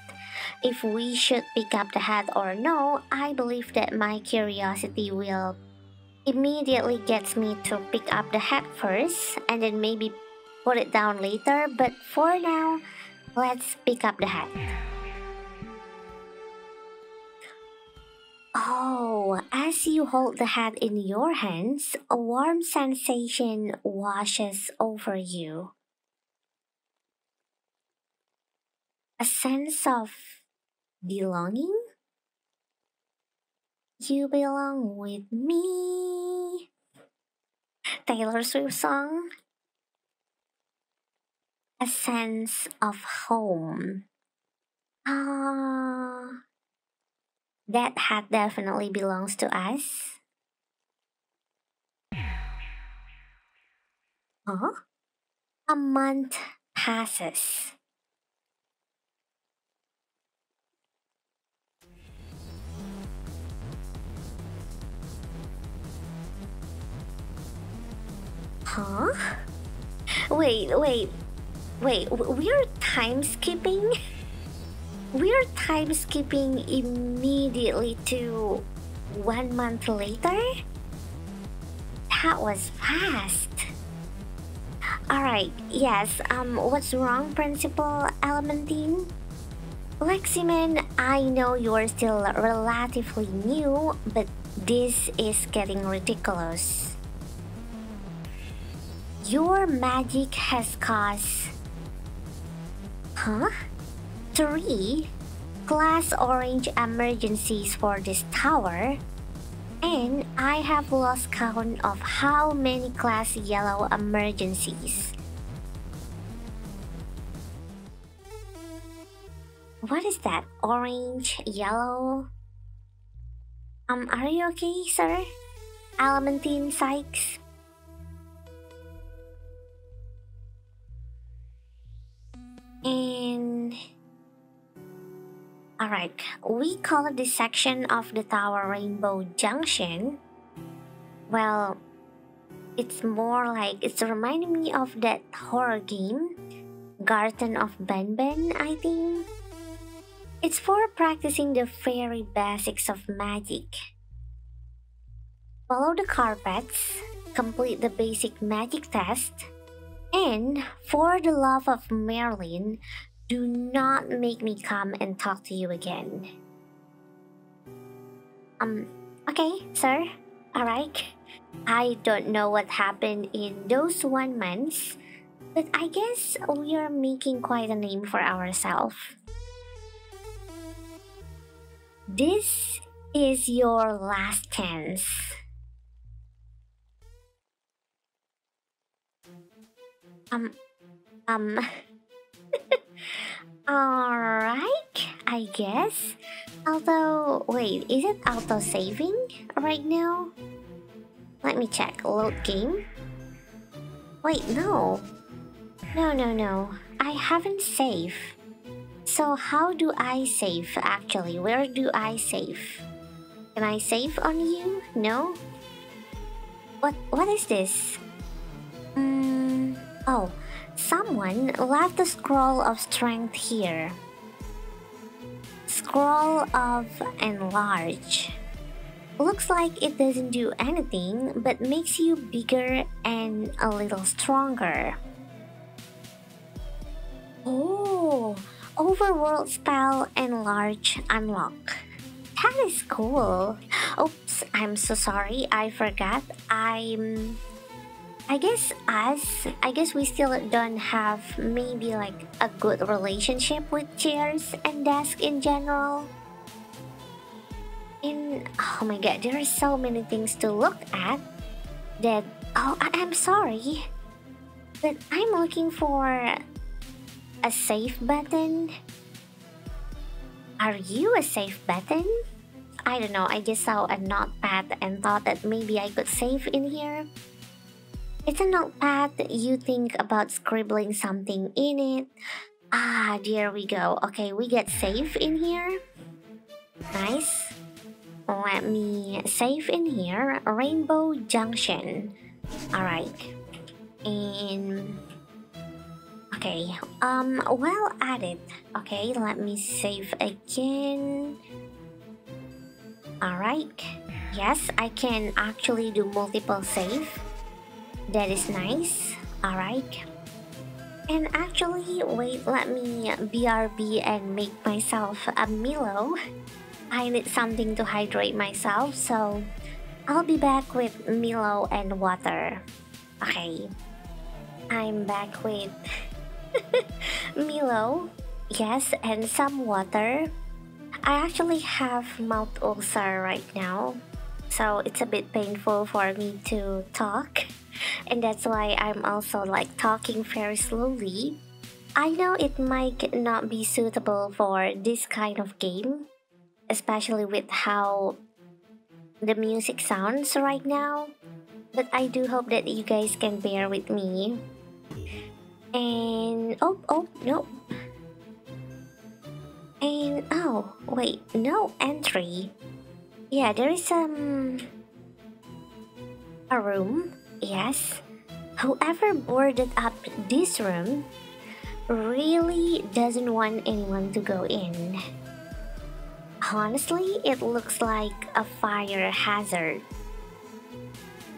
if we should pick up the hat or no, I believe that my curiosity will immediately gets me to pick up the hat first and then maybe put it down later. But for now, let's pick up the hat. Oh, as you hold the hat in your hands, a warm sensation washes over you. A sense of belonging? You belong with me. Taylor Swift song. A sense of home. Ah, that hat definitely belongs to us. Huh? A month passes. Huh? Wait, wait, wait, we're time skipping? We're time skipping immediately to one month later? That was fast. Alright, yes, um, what's wrong, Principal Elementine? Leximan, I know you're still relatively new, but this is getting ridiculous. Your magic has caused Huh? Three class orange emergencies for this tower, and I have lost count of how many class yellow emergencies. What is that? Orange, yellow? Um, are you okay, sir? Elementine Sykes? And alright, we call this section of the tower Rainbow Junction. Well, it's more like it's reminding me of that horror game, Garden of Banban, I think. It's for practicing the very basics of magic. Follow the carpets, complete the basic magic test, and for the love of Merlin, do not make me come and talk to you again. Um, okay, sir. Alright. I don't know what happened in those one months, but I guess we are making quite a name for ourselves. This is your last chance. Um, um, alright, I guess. Although, wait, is it auto saving right now? Let me check. Load game. Wait, no. No, no, no. I haven't saved. So how do I save actually? Where do I save? Can I save on you? No? What what is this? Hmm. Oh, someone left the scroll of strength here. Scroll of enlarge. Looks like it doesn't do anything but makes you bigger and a little stronger. Oh, overworld spell enlarge unlock. That is cool. Oops, I'm so sorry. I forgot. I'm I guess us, I guess we still don't have maybe like a good relationship with chairs and desk in general. And oh my god, there are so many things to look at that oh I am sorry. But I'm looking for a save button. Are you a save button? I don't know, I just saw a notepad and thought that maybe I could save in here. It's a notepad. You think about scribbling something in it. Ah, there we go. Okay, we get save in here. Nice. Let me save in here. Rainbow Junction. Alright. And... Okay, um, well added. Okay, let me save again. Alright. Yes, I can actually do multiple save. That is nice. Alright. And actually, wait, let me BRB and make myself a Milo. I need something to hydrate myself, so I'll be back with Milo and water. Okay. I'm back with Milo, yes, and some water. I actually have mouth ulcer right now, so it's a bit painful for me to talk and that's why I'm also like talking very slowly. I know it might not be suitable for this kind of game, especially with how the music sounds right now, but I do hope that you guys can bear with me. And oh, oh, no. And oh, wait, no entry. Yeah, there is um a room Yes, whoever boarded up this room really doesn't want anyone to go in. Honestly, it looks like a fire hazard.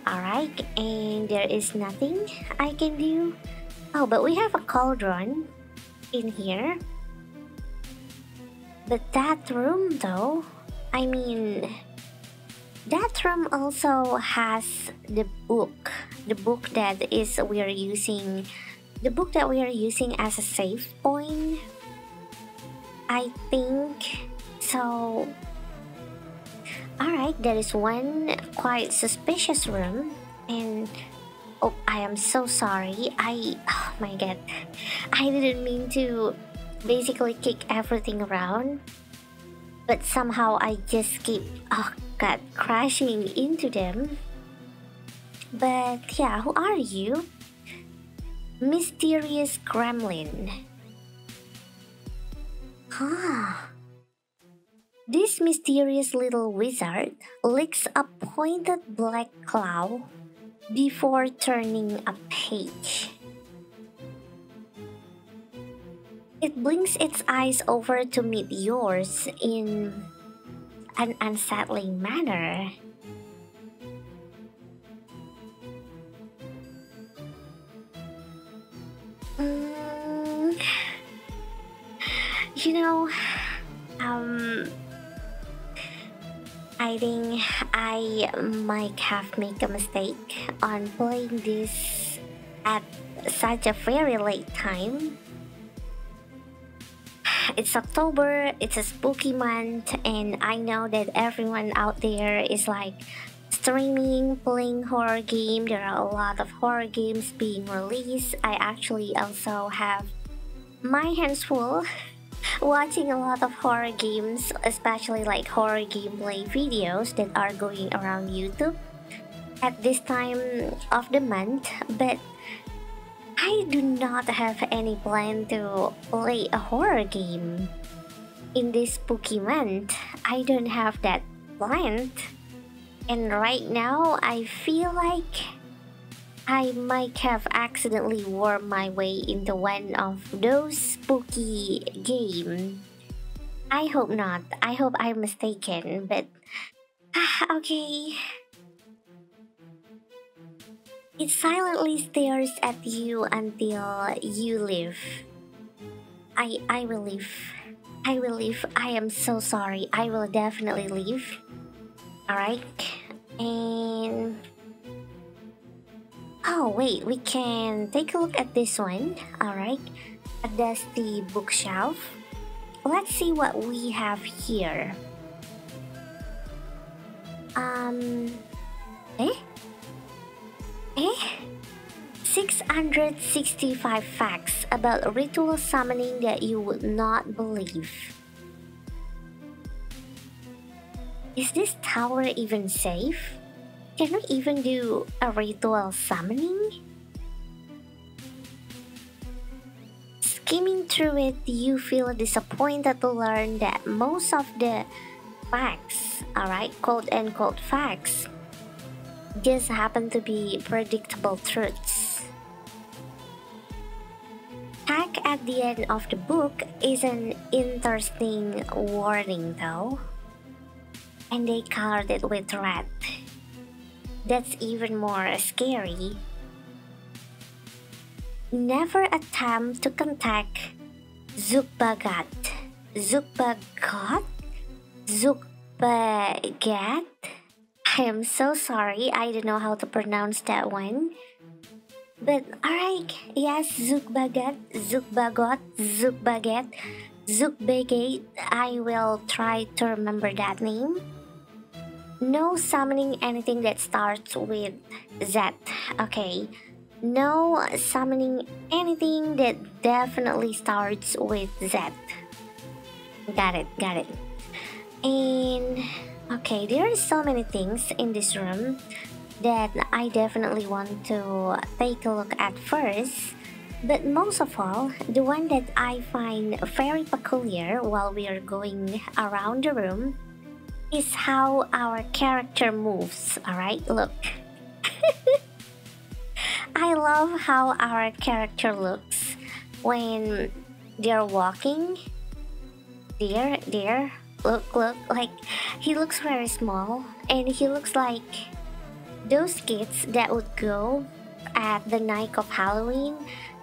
Alright, and there is nothing I can do. Oh, but we have a cauldron in here. But that room though, I mean, that room also has the book the book that is we are using the book that we are using as a save point I think so. Alright, there is one quite suspicious room, and oh, I am so sorry. I, oh my god, I didn't mean to basically kick everything around, but somehow I just keep, oh god, crashing into them. But yeah, who are you? Mysterious Gremlin. Huh. This mysterious little wizard licks a pointed black claw before turning a page. It blinks its eyes over to meet yours in an unsettling manner. Mm, you know, um, I think I might have made a mistake on playing this at such a very late time. It's October, it's a spooky month, and I know that everyone out there is like streaming, playing horror game. There are a lot of horror games being released. I actually also have my hands full watching a lot of horror games, especially like horror gameplay videos that are going around YouTube at this time of the month, but I do not have any plan to play a horror game. In this spooky month, I don't have that planned. And right now, I feel like I might have accidentally wormed my way into one of those spooky games. I hope not. I hope I'm mistaken, but okay. It silently stares at you until you leave. I I will leave. I will leave. I am so sorry. I will definitely leave. Alright. And... Oh, wait. We can take a look at this one. Alright. That's the bookshelf. Let's see what we have here. Um... Eh? Eh? 665 facts about ritual summoning that you would not believe. Is this tower even safe? Can we even do a ritual summoning? Skimming through it, you feel disappointed to learn that most of the facts, alright, quote unquote facts, just happen to be predictable truths. Tag at the end of the book is an interesting warning though and they colored it with red. That's even more scary. Never attempt to contact Zukbagat. Zukbagat? Zukbagat? I am so sorry, I don't know how to pronounce that one. But alright, yes, Zukbagat, Zukbagot, Zukbaget, Zukbagate, I will try to remember that name. No summoning anything that starts with Z. Okay. No summoning anything that definitely starts with Z. Got it, got it. And okay, there are so many things in this room that I definitely want to take a look at first. But most of all, the one that I find very peculiar while we are going around the room is how our character moves, alright? Look. I love how our character looks when they're walking. There, there. Look, look. Like, he looks very small. And he looks like those kids that would go at the night of Halloween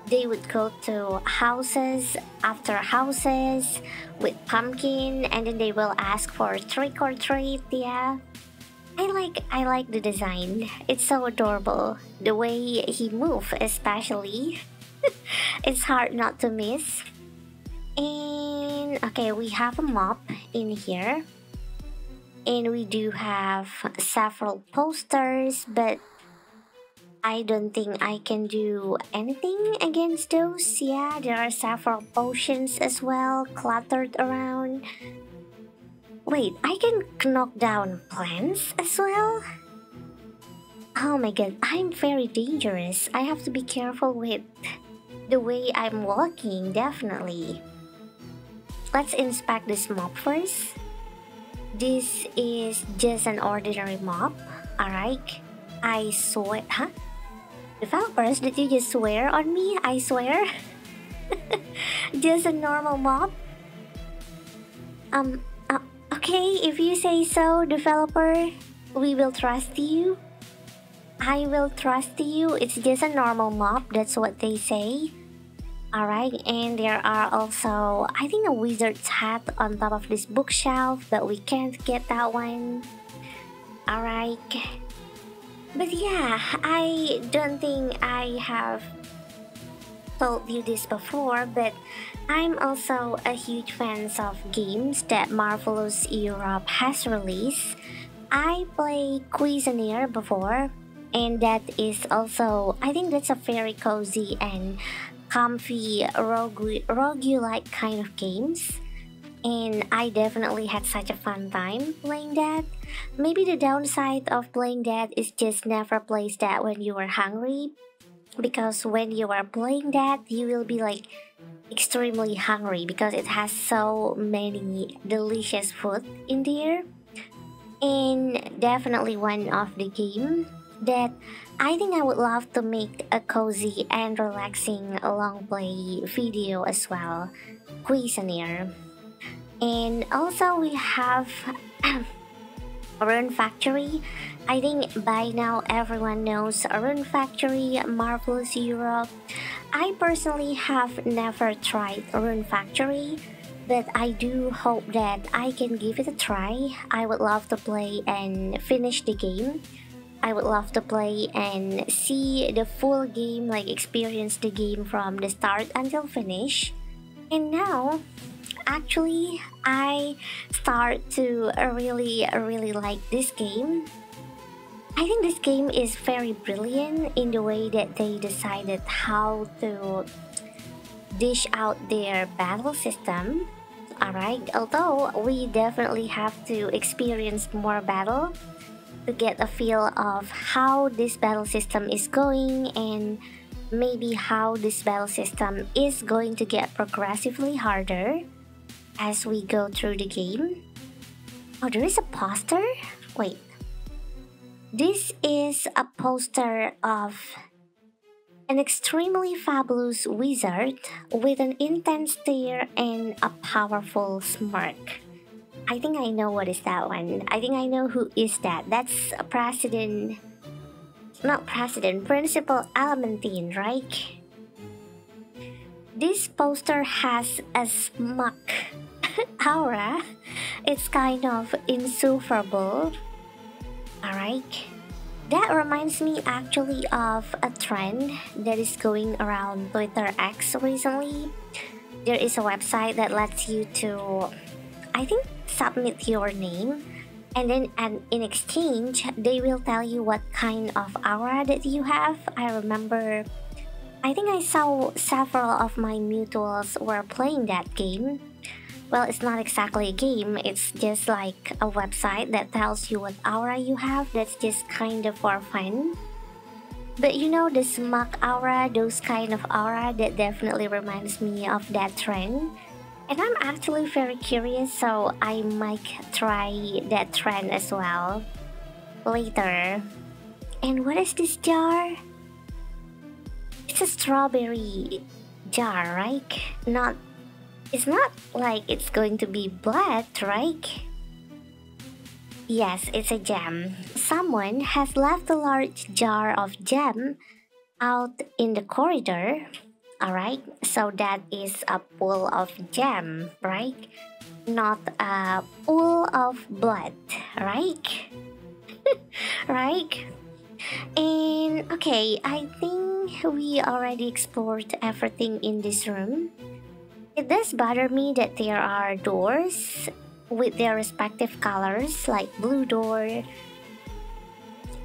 they would go to houses after houses with pumpkin and then they will ask for trick or treat yeah i like i like the design it's so adorable the way he move especially it's hard not to miss and okay, we have a mop in here. And we do have several posters, but I don't think I can do anything against those. Yeah, there are several potions as well cluttered around. Wait, I can knock down plants as well? Oh my god, I'm very dangerous. I have to be careful with the way I'm walking, definitely. Let's inspect this mop first. This is just an ordinary mop, alright? I swear, huh? Developers, did you just swear on me? I swear. just a normal mop? Um, uh, okay, if you say so, developer, we will trust you. I will trust you. It's just a normal mop, that's what they say. Alright, and there are also, I think, a wizard's hat on top of this bookshelf, but we can't get that one. Alright. But yeah, I don't think I have told you this before, but I'm also a huge fan of games that Marvelous Europe has released. I played Cuisineer before, and that is also I think that's a very cozy and comfy rogue-like kind of games. And I definitely had such a fun time playing that. Maybe the downside of playing that is just never play that when you are hungry. Because when you are playing that you will be like extremely hungry because it has so many delicious food in there. And definitely one of the game that I think I would love to make a cozy and relaxing long play video as well, Cuisineer. And also we have Rune Factory. I think by now everyone knows Rune Factory, Marvelous Europe. I personally have never tried Rune Factory, but I do hope that I can give it a try. I would love to play and finish the game I would love to play and see the full game, like experience the game from the start until finish. And now, actually, I start to really, really like this game. I think this game is very brilliant in the way that they decided how to dish out their battle system. Alright, although we definitely have to experience more battle to get a feel of how this battle system is going and maybe how this battle system is going to get progressively harder as we go through the game. Oh, there is a poster? Wait. This is a poster of an extremely fabulous wizard with an intense stare and a powerful smirk. I think I know what is that one. I think I know who is that. That's a president. Not president, Principal Elementine, right? This poster has a smug aura. It's kind of insufferable. Alright. That reminds me actually of a trend that is going around Twitter X recently. There is a website that lets you to I think submit your name and then and in exchange they will tell you what kind of aura that you have. I remember i think i saw several of my mutuals were playing that game. Well it's not exactly a game. It's just like a website that tells you what aura you have. That's just kind of for fun. But you know the smuck aura those kind of aura that definitely reminds me of that trend and I'm actually very curious, so I might try that trend as well later. And what is this jar? It's a strawberry jar, right? Not. It's not like it's going to be blood, right? Yes, it's a gem. Someone has left a large jar of gem out in the corridor Alright, so that is a pool of gem, right? Not a pool of blood, right? right? And okay, I think we already explored everything in this room. It does bother me that there are doors with their respective colors, like blue door,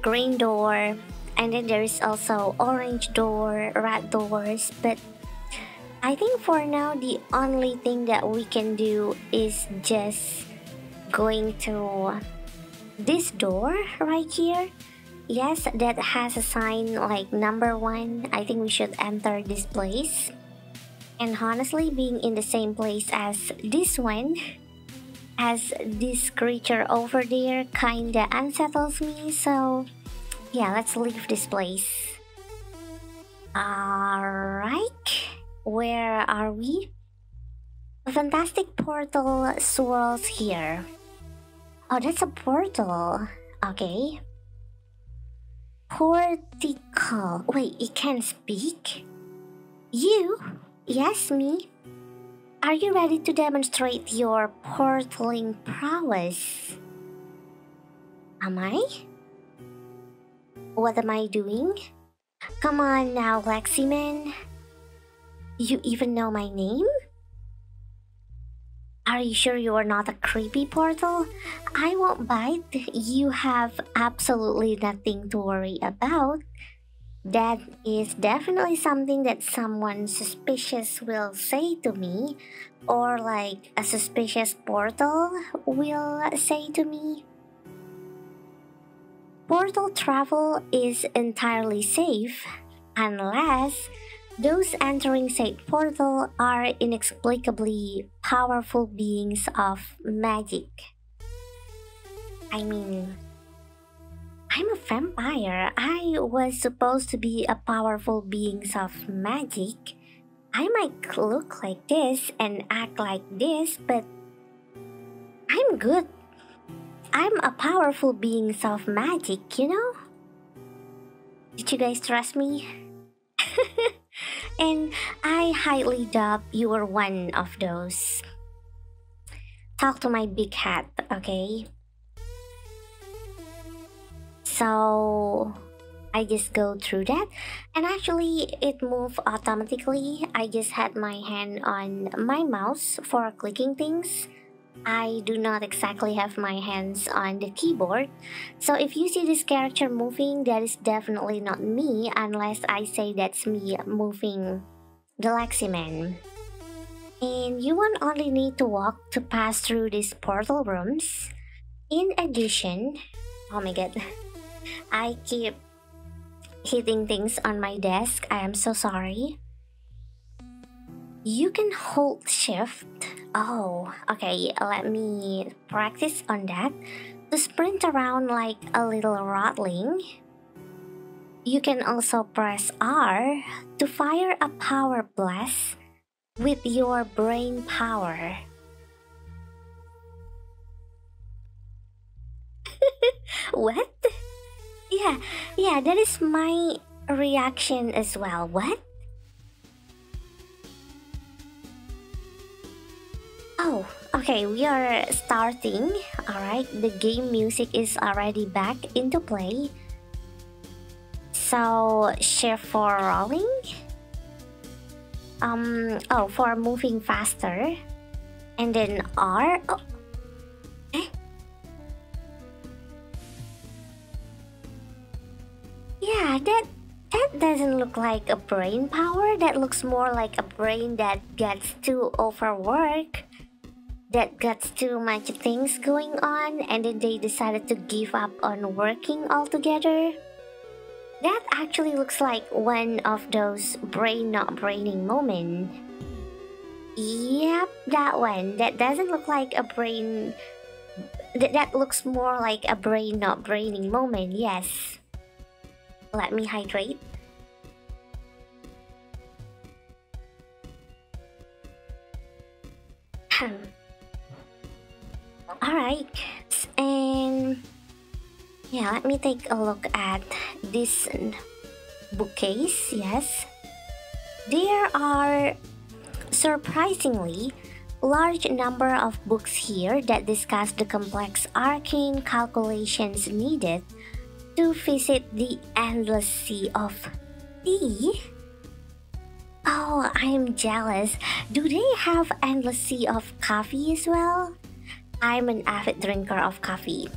green door, and then there is also orange door, red doors. But I think for now, the only thing that we can do is just going to this door right here. Yes, that has a sign like number one. I think we should enter this place. And honestly, being in the same place as this one, as this creature over there, kinda unsettles me. So, yeah, let's leave this place. Alright, where are we? A fantastic portal swirls here. Oh, that's a portal. Okay. Portical. Wait, it can't speak? You? Yes, me. Are you ready to demonstrate your portaling prowess? Am I? What am I doing? Come on now, Leximan. You even know my name? Are you sure you are not a creepy portal? I won't bite. You have absolutely nothing to worry about. That is definitely something that someone suspicious will say to me, or like a suspicious portal will say to me. Portal travel is entirely safe unless those entering said portal are inexplicably powerful beings of magic. I mean, I'm a vampire. I was supposed to be a powerful beings of magic. I might look like this and act like this, but I'm good. I'm a powerful being of magic, you know? Did you guys trust me? and I highly doubt you were one of those. Talk to my big hat, okay? So I just go through that and actually it moved automatically. I just had my hand on my mouse for clicking things I do not exactly have my hands on the keyboard. So if you see this character moving, that is definitely not me unless I say that's me moving the Leximan. And you won't only need to walk to pass through these portal rooms. In addition, oh my god, I keep hitting things on my desk. I am so sorry. You can hold shift Oh, okay, let me practice on that. To sprint around like a little Ratling, you can also press R to fire a power blast with your brain power. what? Yeah, yeah, that is my reaction as well. What? Oh, okay, we are starting. Alright, the game music is already back into play. So, shift for rolling. Um, oh, for moving faster. And then R. Oh. Eh? Yeah, that that doesn't look like a brain power. That looks more like a brain that gets too overworked that got too much things going on and then they decided to give up on working altogether. That actually looks like one of those brain not braining moments. Yep, that one. That doesn't look like a brain. Th that looks more like a brain not braining moment, yes. Let me hydrate. Hmm. Alright, and yeah, let me take a look at this bookcase. Yes, there are surprisingly large number of books here that discuss the complex arcane calculations needed to visit the endless sea of tea. Oh, I'm jealous. Do they have endless sea of coffee as well? I'm an avid drinker of coffee,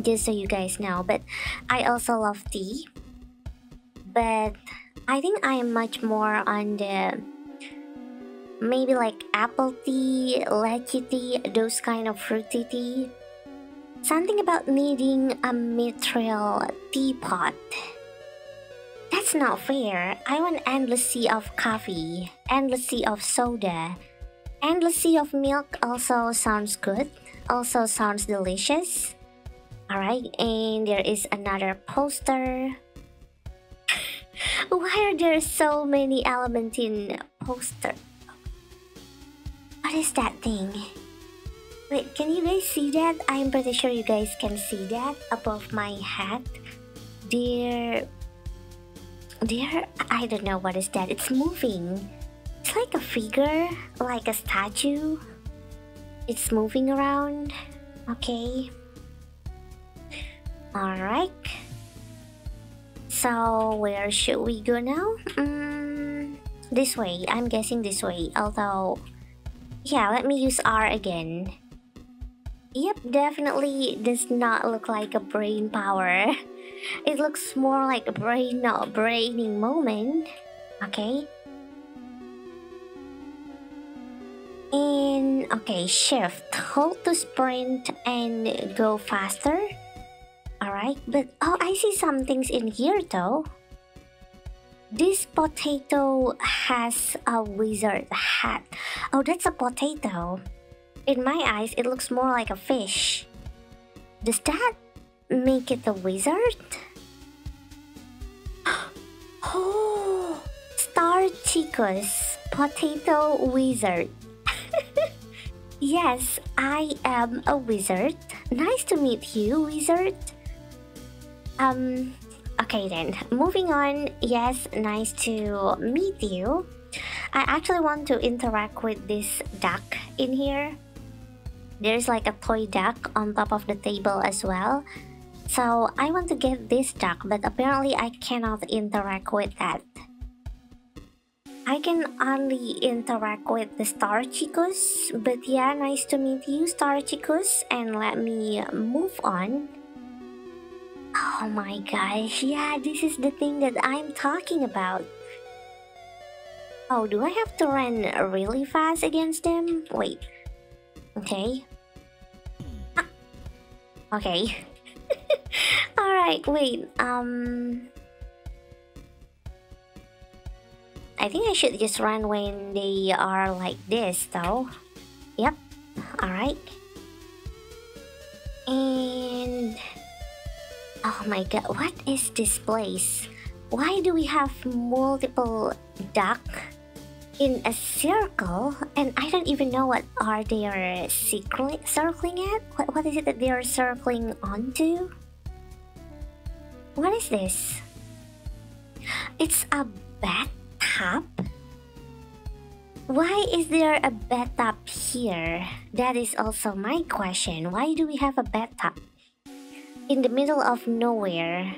just so you guys know, but I also love tea. But I think I am much more on the maybe like apple tea, lychee tea, those kind of fruity tea. Something about needing a mithril teapot. That's not fair. I want endless sea of coffee, endless sea of soda, endless sea of milk also sounds good, also sounds delicious. Alright, and there is another poster. Why are there so many Elementine poster? What is that thing? Wait, can you guys see that? I'm pretty sure you guys can see that above my head. There... There... I don't know what is that. It's moving. It's like a figure, like a statue. It's moving around. Okay. Alright. So, where should we go now? Mm, this way. I'm guessing this way. Although, yeah, let me use R again. Yep, definitely does not look like a brain power. It looks more like a brain not braining moment. Okay. And okay, shift, hold to sprint and go faster. Alright, but oh, I see some things in here though. This potato has a wizard hat. Oh, that's a potato. In my eyes, it looks more like a fish. Does that make it a wizard? Oh, Star Chicos, potato wizard. yes, I am a wizard. Nice to meet you, wizard. Um, okay then, moving on. Yes, nice to meet you. I actually want to interact with this duck in here. There's like a toy duck on top of the table as well. So I want to get this duck, but apparently I cannot interact with that. I can only interact with the Star Chicos, but yeah, nice to meet you, Star Chicos, and let me move on. Oh my gosh, yeah, this is the thing that I'm talking about. Oh, do I have to run really fast against them? Wait. Okay. Ah. Okay. Alright, wait, um... I think I should just run when they are like this, though. Yep. Alright. And... Oh my god, what is this place? Why do we have multiple duck in a circle? And I don't even know what are they are circling, at? What, what is it that they are circling onto? What is this? It's a bathtub? Why is there a bathtub here? That is also my question. Why do we have a bathtub? in the middle of nowhere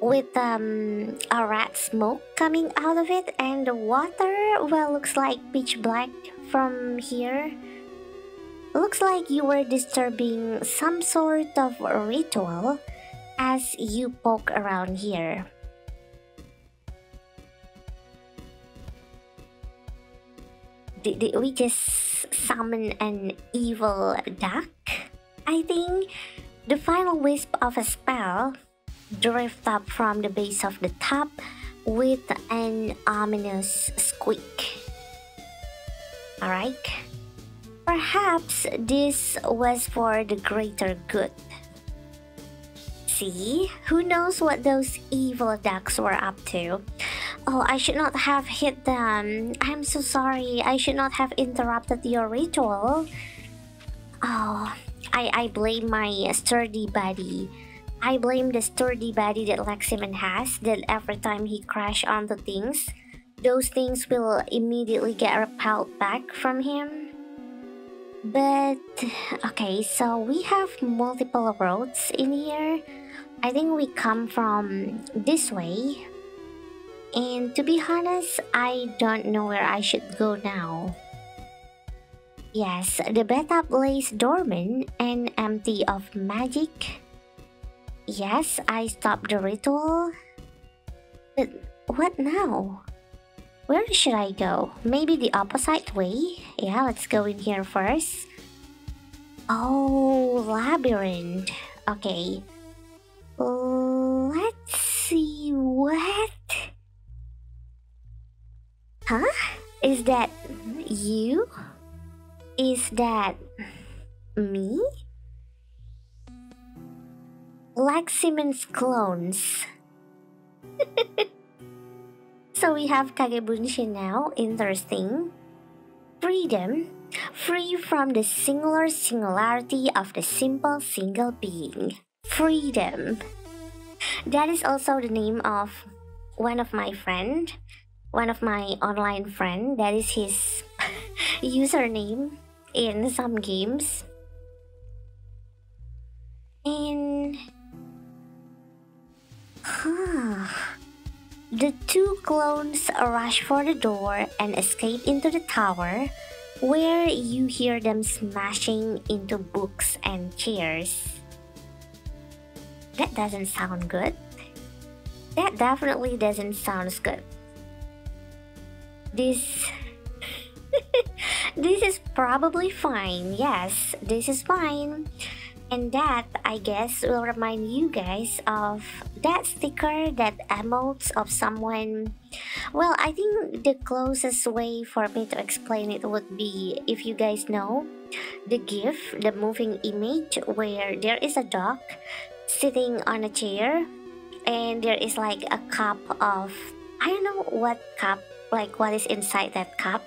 with um, a red smoke coming out of it and the water well looks like pitch black from here looks like you were disturbing some sort of ritual as you poke around here did, did we just summon an evil duck i think the final wisp of a spell drift up from the base of the top with an ominous squeak. Alright? Perhaps this was for the greater good. See? Who knows what those evil ducks were up to? Oh, I should not have hit them. I'm so sorry. I should not have interrupted your ritual. Oh, I, I blame my sturdy body. I blame the sturdy body that Leximan has, that every time he crash onto things, those things will immediately get repelled back from him. But, okay, so we have multiple roads in here. I think we come from this way. And to be honest, I don't know where I should go now. Yes, the bathtub lays dormant and empty of magic. Yes, I stopped the ritual. But what now? Where should I go? Maybe the opposite way? Yeah, let's go in here first. Oh, labyrinth. Okay. Let's see what? Huh? Is that you? Is that me? Like Simmons clones. so we have Kagebunshin now. Interesting. Freedom. Free from the singular singularity of the simple single being. Freedom. That is also the name of one of my friend, one of my online friend. That is his username in some games. And huh, the two clones rush for the door and escape into the tower, where you hear them smashing into books and chairs. That doesn't sound good. That definitely doesn't sound good. This this is probably fine. Yes, this is fine. And that, I guess, will remind you guys of that sticker that emotes of someone. Well, I think the closest way for me to explain it would be if you guys know the GIF, the moving image, where there is a dog sitting on a chair and there is like a cup of I don't know what cup like what is inside that cup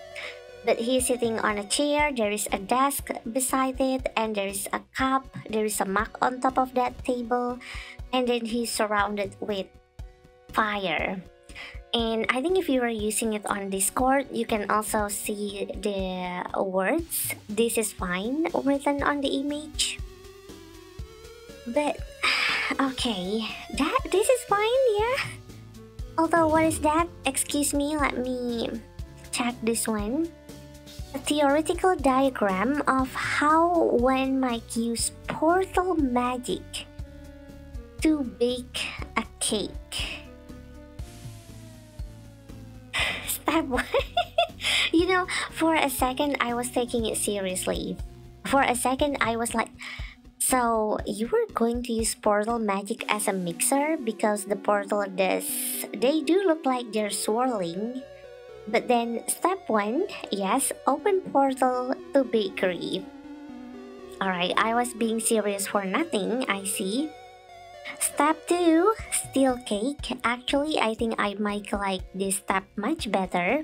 but he's sitting on a chair there is a desk beside it and there is a cup there is a mug on top of that table and then he's surrounded with fire and I think if you are using it on Discord, you can also see the words "This is fine" written on the image. But okay, that this is fine, yeah. Although what is that? Excuse me, let me check this one. A theoretical diagram of how one might use portal magic to bake a cake. Step one. you know, for a second I was taking it seriously. For a second I was like, so you were going to use portal magic as a mixer because the portal does they do look like they're swirling. But then step one, yes, open portal to bakery. Alright, I was being serious for nothing, I see. Step 2, steal cake. Actually, I think I might like this step much better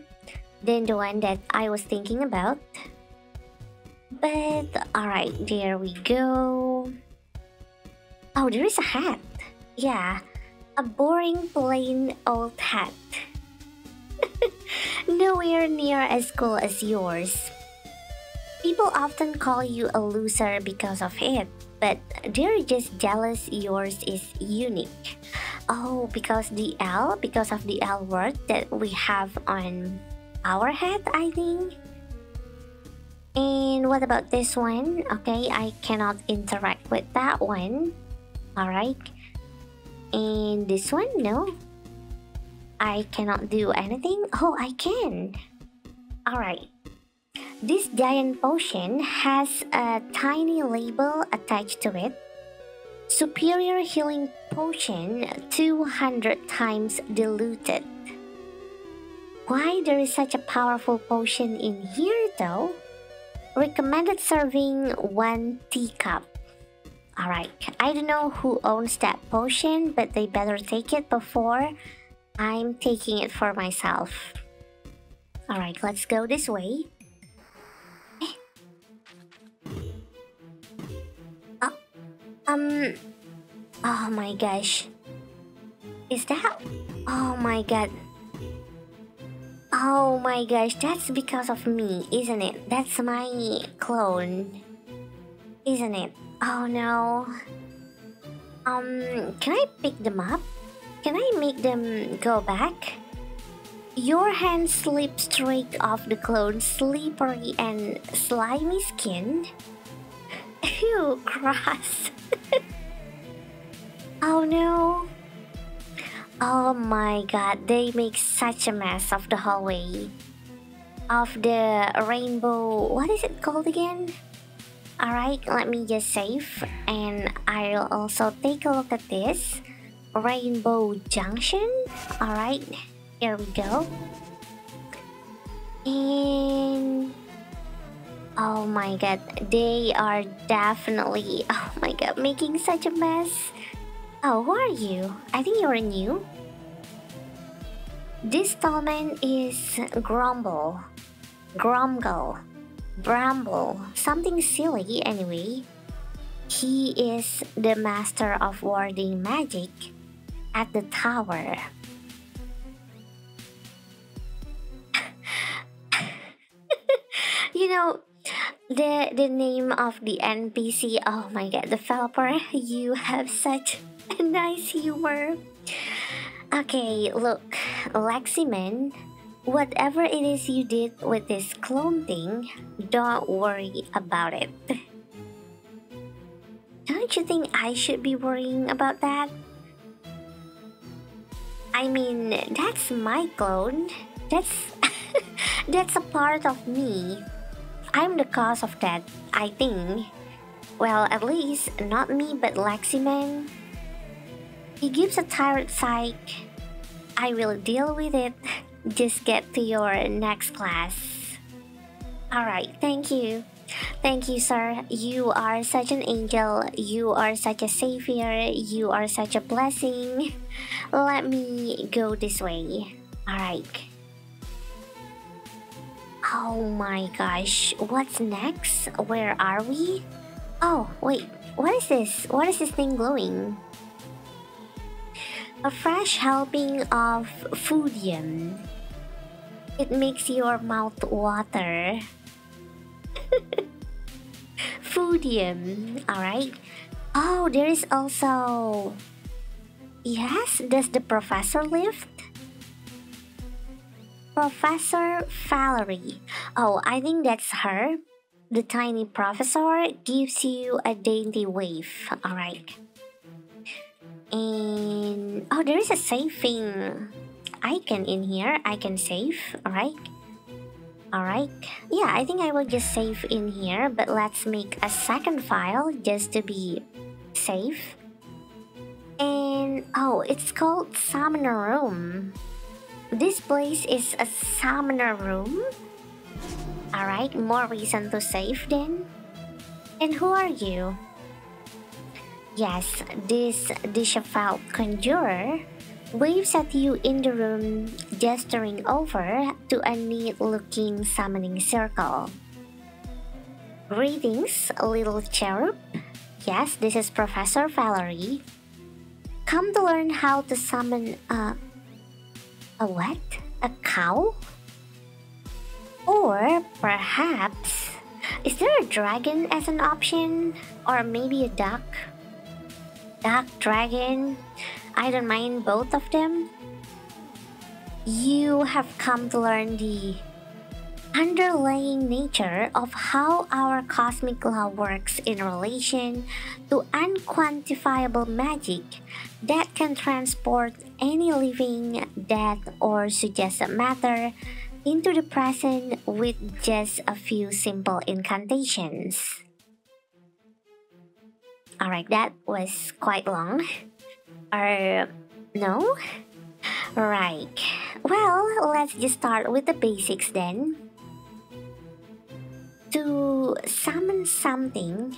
than the one that I was thinking about. But alright, there we go. Oh, there is a hat. Yeah, a boring plain old hat. Nowhere near as cool as yours. People often call you a loser because of it, but they're just jealous yours is unique. Oh, because the L, because of the L word that we have on our head, I think. And what about this one? Okay, I cannot interact with that one. Alright. And this one? No. I cannot do anything? Oh, I can. Alright. This giant potion has a tiny label attached to it. Superior healing potion 200 times diluted. Why there is such a powerful potion in here though? Recommended serving one teacup. Alright, I don't know who owns that potion, but they better take it before I'm taking it for myself. Alright, let's go this way. Oh, um, oh my gosh. Is that? Oh my god. Oh my gosh, that's because of me, isn't it? That's my clone. Isn't it? Oh no. Um, can I pick them up? Can I make them go back? Your hand slips straight off the clone's slippery and slimy skin. Ew, gross. oh no. Oh my god, they make such a mess of the hallway. Of the rainbow. What is it called again? Alright, let me just save. And I'll also take a look at this. Rainbow Junction. Alright, here we go. And oh my god, they are definitely oh my god making such a mess. Oh, who are you? I think you're new. This stallman is Grumble. Grumble. Bramble. Something silly anyway. He is the master of warding magic at the tower. you know, the the name of the NPC. Oh my god, developer, you have such a nice humor. Okay, look, Leximan, whatever it is you did with this clone thing, don't worry about it. Don't you think I should be worrying about that? I mean, that's my clone. That's that's a part of me. I'm the cause of that, I think. Well, at least not me, but Leximan. He gives a tired sigh. I will deal with it. Just get to your next class. Alright, thank you. Thank you, sir. You are such an angel. You are such a savior. You are such a blessing. Let me go this way. Alright. Oh my gosh. What's next? Where are we? Oh, wait. What is this? What is this thing glowing? A fresh helping of foodium. It makes your mouth water. Foodium, alright. Oh, there is also. Yes, does the professor lift? Professor Valerie. Oh, I think that's her. The tiny professor gives you a dainty wave. Alright. And oh, there is a saving icon in here. I can save. Alright. Alright, yeah, I think I will just save in here, but let's make a second file just to be safe. And oh, it's called Summoner Room. This place is a Summoner Room. Alright, more reason to save then. And who are you? Yes, this disheveled conjurer waves at you in the room, gesturing over to a neat looking summoning circle. Greetings, little cherub. Yes, this is Professor Valerie. Come to learn how to summon a. a what? A cow? Or perhaps. Is there a dragon as an option? Or maybe a duck? Duck, dragon? I don't mind both of them. You have come to learn the underlying nature of how our cosmic law works in relation to unquantifiable magic that can transport any living, dead, or suggested matter into the present with just a few simple incantations. Alright, that was quite long. Or no? Right. Well, let's just start with the basics then. To summon something,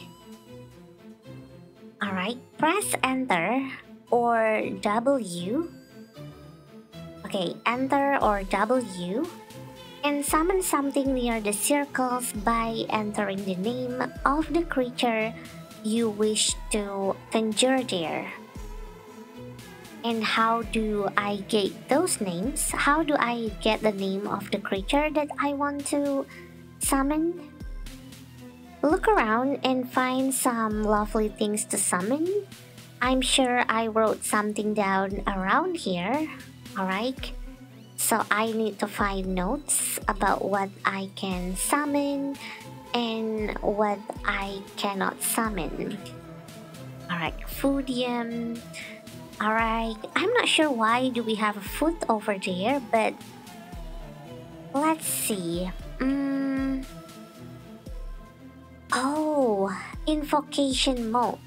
alright, press enter or W. Okay, enter or W and summon something near the circles by entering the name of the creature you wish to conjure there. And how do I get those names? How do I get the name of the creature that I want to summon? Look around and find some lovely things to summon. I'm sure I wrote something down around here. Alright? So I need to find notes about what I can summon and what I cannot summon. Alright, Foodium. Alright, I'm not sure why do we have a foot over there, but let's see. Mm. Oh, invocation mode.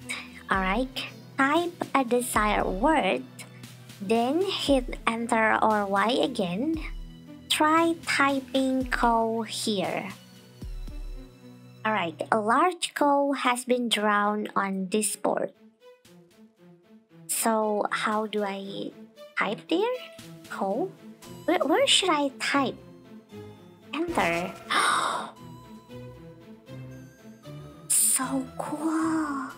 Alright, type a desired word, then hit enter or Y again. Try typing ko here. Alright, a large ko has been drawn on this board. So how do I type there? Ko? Where, where should I type? Enter. so cool.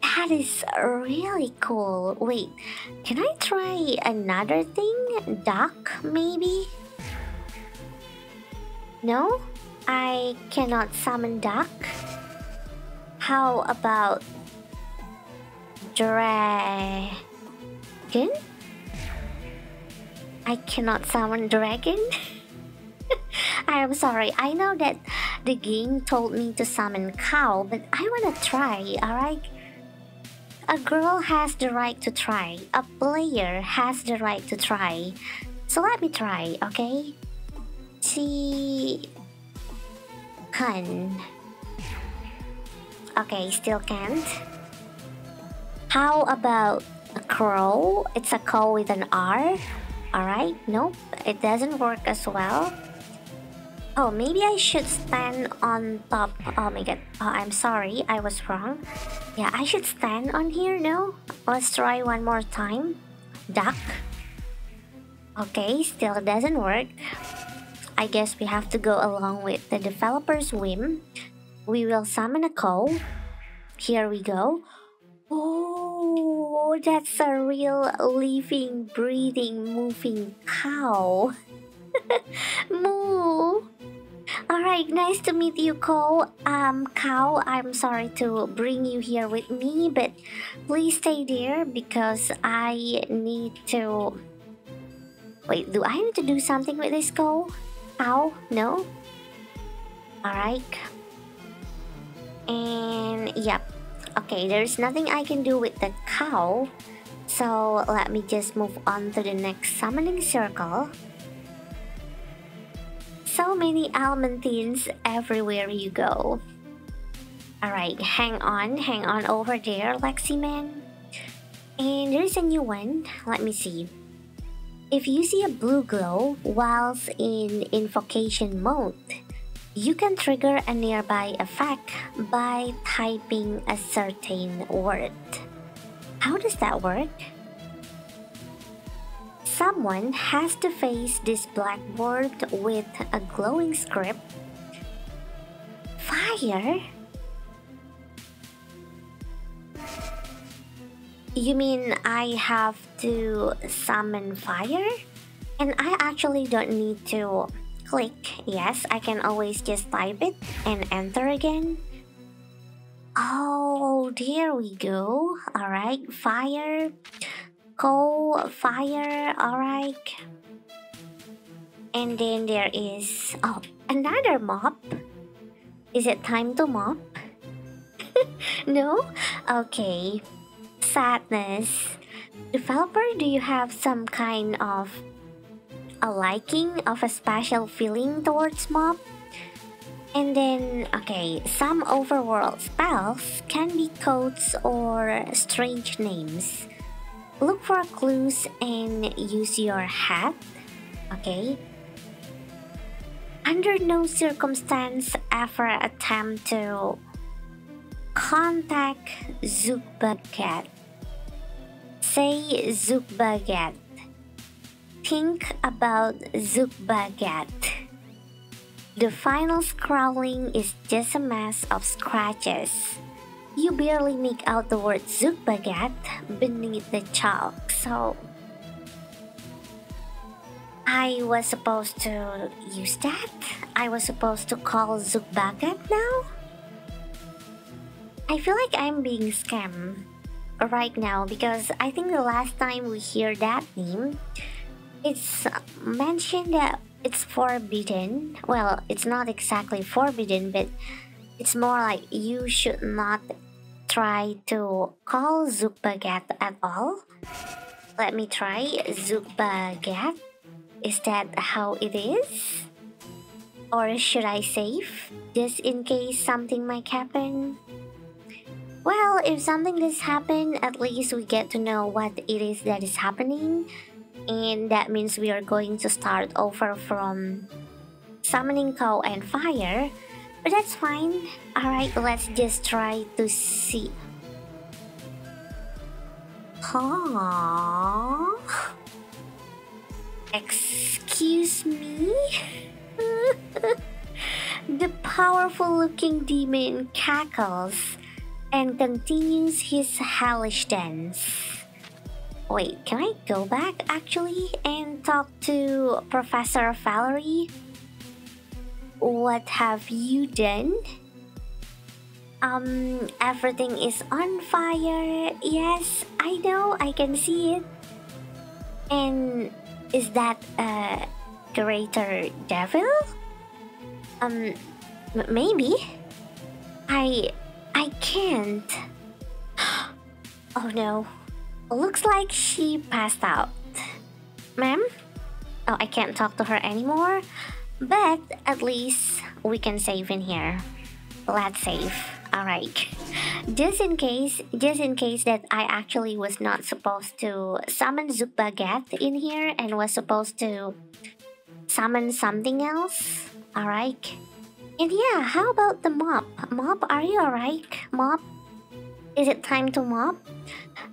That is really cool. Wait, can I try another thing? Duck, maybe? No? I cannot summon duck. How about dragon? I cannot summon dragon. I am sorry. I know that the game told me to summon cow, but I wanna try, alright? A girl has the right to try. A player has the right to try. So let me try, okay? See can. Okay, still can't. How about a crow? It's a crow with an R. Alright, nope, it doesn't work as well. Oh, maybe I should stand on top. Oh my god. Oh, I'm sorry, I was wrong. Yeah, I should stand on here, no? Let's try one more time. Duck. Okay, still doesn't work. I guess we have to go along with the developer's whim. We will summon a cow. Here we go. Oh, that's a real living, breathing, moving cow. Moo! Alright, nice to meet you, Ko. Um, Cow, I'm sorry to bring you here with me, but please stay there because I need to... Wait, do I need to do something with this cow? Ow, no? Alright. And yep. Okay, there's nothing I can do with the cow. So let me just move on to the next summoning circle. So many Elementines everywhere you go. Alright, hang on, hang on over there, Leximan. And there's a new one. Let me see. If you see a blue glow whilst in invocation mode, you can trigger a nearby effect by typing a certain word. How does that work? Someone has to face this blackboard with a glowing script. Fire? You mean I have to summon fire? And I actually don't need to click yes, I can always just type it and enter again. Oh, there we go. Alright, fire, coal, fire, alright. And then there is, oh, another mop. Is it time to mop? no? Okay sadness. Developer, do you have some kind of a liking of a special feeling towards mob? And then, okay, some overworld spells can be codes or strange names. Look for clues and use your hat, okay? Under no circumstance ever attempt to contact Zugbagat Say Zugbagat. Think about Zugbagat. The final scrawling is just a mess of scratches. You barely make out the word Zugbagat beneath the chalk, so I was supposed to use that? I was supposed to call Zugbagat now? I feel like I'm being scammed right now because I think the last time we hear that name, it's mentioned that it's forbidden. Well, it's not exactly forbidden, but it's more like you should not try to call Zookbagat at all. Let me try Zookbagat. Is that how it is? Or should I save, just in case something might happen? Well, if something does happen, at least we get to know what it is that is happening. And that means we are going to start over from summoning coal and fire. But that's fine. Alright, let's just try to see. Huh? Excuse me? the powerful looking demon cackles and continues his hellish dance. Wait, can I go back actually and talk to Professor Valerie? What have you done? Um, everything is on fire. Yes, I know, I can see it. And is that a greater devil? Um, maybe. I. I can't. oh no. Looks like she passed out. Ma'am? Oh, I can't talk to her anymore. But at least we can save in here. Let's save. Alright. Just in case, just in case that I actually was not supposed to summon Zookbagat in here and was supposed to summon something else. Alright. And yeah, how about the mop? Mop, are you alright? Mop? Is it time to mop?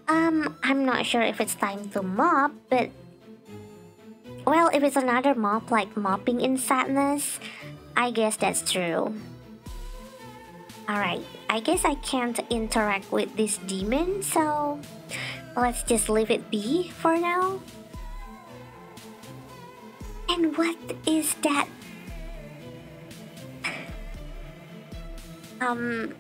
Um, I'm not sure if it's time to mop, but... Well, if it's another mop like mopping in sadness, I guess that's true. Alright, I guess I can't interact with this demon, so... Let's just leave it be for now. And what is that Um,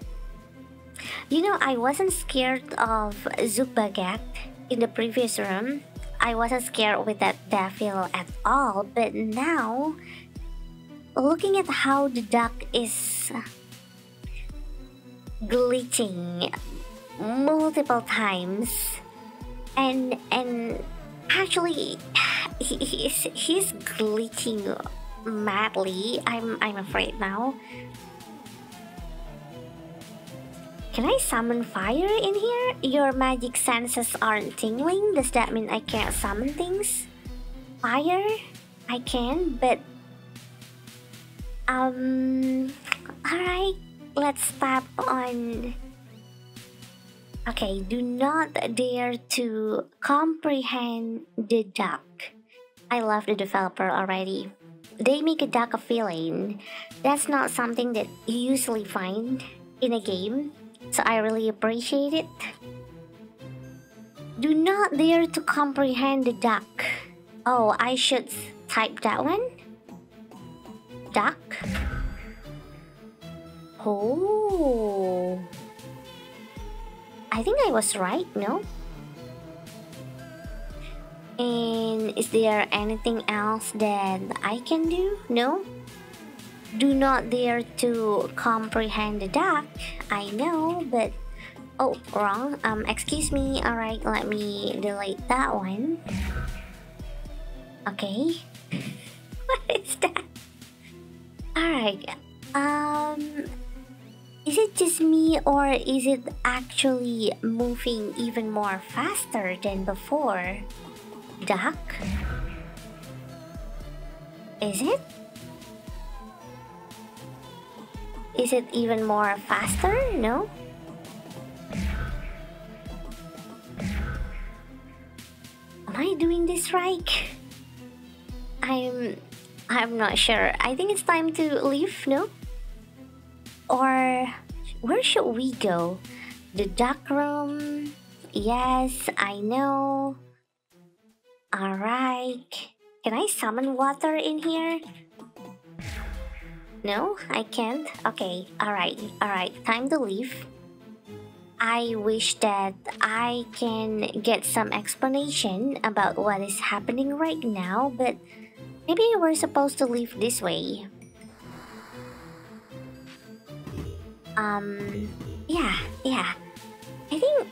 you know, I wasn't scared of Zookbagat in the previous room. I wasn't scared with that devil at all, but now, looking at how the duck is glitching multiple times, and and actually, he's he's glitching madly. I'm I'm afraid now. Can I summon fire in here? Your magic senses aren't tingling? Does that mean I can't summon things? Fire? I can, but... Um... Alright, let's tap on... Okay, do not dare to comprehend the duck. I love the developer already. They make a duck a feeling. That's not something that you usually find in a game. So I really appreciate it. Do not dare to comprehend the duck. Oh, I should type that one. Duck. Oh. I think I was right, no? And is there anything else that I can do? No? Do not dare to comprehend the duck. I know, but oh, wrong. Um, excuse me. All right, let me delete that one. Okay. what is that? All right. Um, is it just me or is it actually moving even more faster than before? Duck? Is it? Is it even more faster? No? Am I doing this right? I'm... I'm not sure. I think it's time to leave, no? Or... Where should we go? The dark room? Yes, I know. Alright. Can I summon water in here? No, I can't. Okay, alright, alright, time to leave. I wish that I can get some explanation about what is happening right now, but maybe we're supposed to leave this way. Um, yeah, yeah. I think.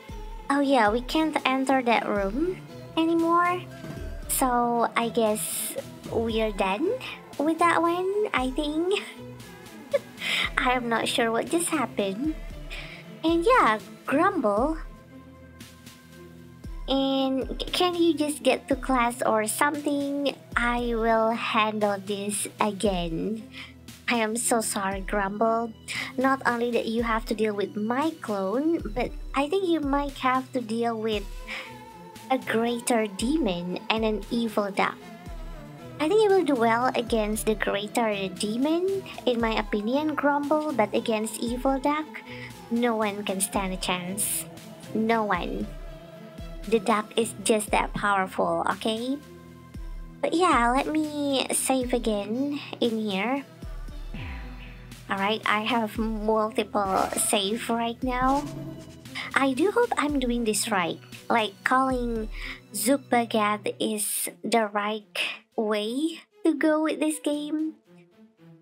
Oh, yeah, we can't enter that room anymore. So I guess we're done with that one, I think. I'm not sure what just happened. And yeah, Grumble. And can you just get to class or something? I will handle this again. I am so sorry, Grumble. Not only that you have to deal with my clone, but I think you might have to deal with a greater demon and an evil duck. I think it will do well against the greater demon, in my opinion, Grumble, but against evil duck, no one can stand a chance. No one. The duck is just that powerful, okay? But yeah, let me save again in here. Alright, I have multiple save right now. I do hope I'm doing this right. Like calling Zubagad is the right way to go with this game.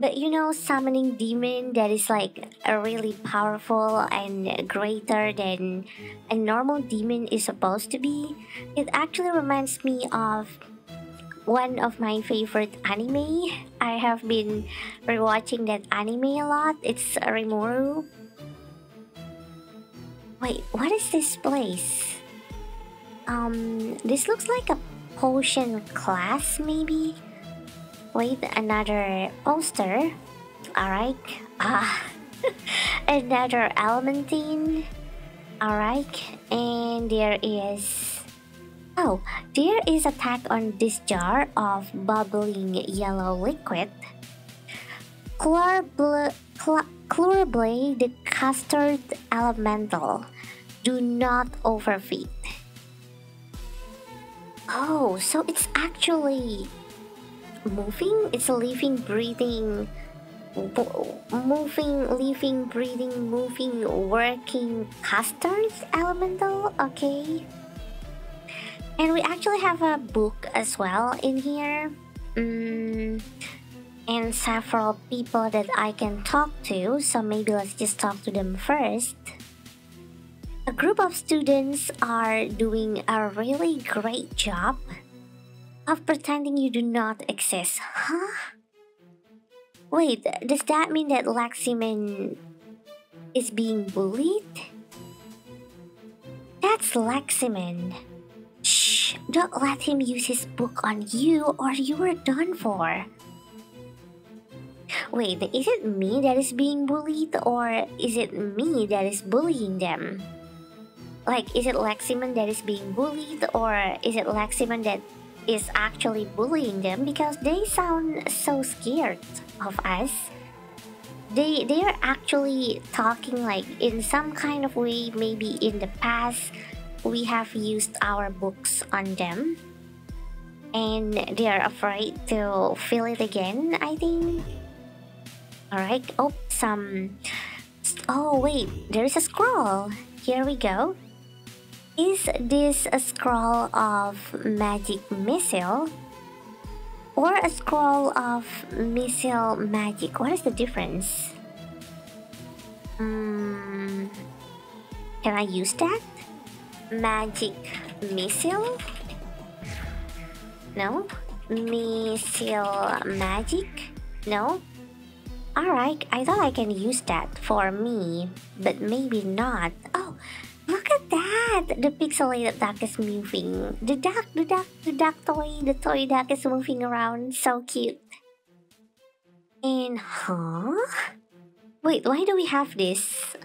But you know, summoning demon that is like a really powerful and greater than a normal demon is supposed to be, it actually reminds me of one of my favorite anime. I have been rewatching that anime a lot. It's Rimuru. Wait, what is this place? Um, this looks like a potion class, maybe? Wait, another poster. Alright. Ah, another elementine. Alright, and there is Oh, there is a tag on this jar of bubbling yellow liquid. Chlorble, chlorble the custard elemental. Do not overfeed. Oh, so it's actually moving? It's a living, breathing, moving, living, breathing, moving, working custard elemental? Okay. And we actually have a book as well in here. Mm, and several people that I can talk to, so maybe let's just talk to them first. A group of students are doing a really great job of pretending you do not exist. Huh? Wait, does that mean that Leximan is being bullied? That's Leximan. Shh, don't let him use his book on you or you are done for. Wait, is it me that is being bullied or is it me that is bullying them? Like, is it Leximan that is being bullied or is it Leximan that is actually bullying them? Because they sound so scared of us? They they are actually talking like in some kind of way maybe in the past we have used our books on them. And they are afraid to feel it again i think. All right oh some oh wait there's a scroll. Here we go is this a scroll of magic missile or a scroll of missile magic what is the difference um, can i use that magic missile? No? Missile magic? No? Alright, I thought I can use that for me, but maybe not. Oh, look at that! The pixelated duck is moving. The duck, the duck, the duck toy, the toy duck is moving around. So cute. And, huh? Wait, why do we have this?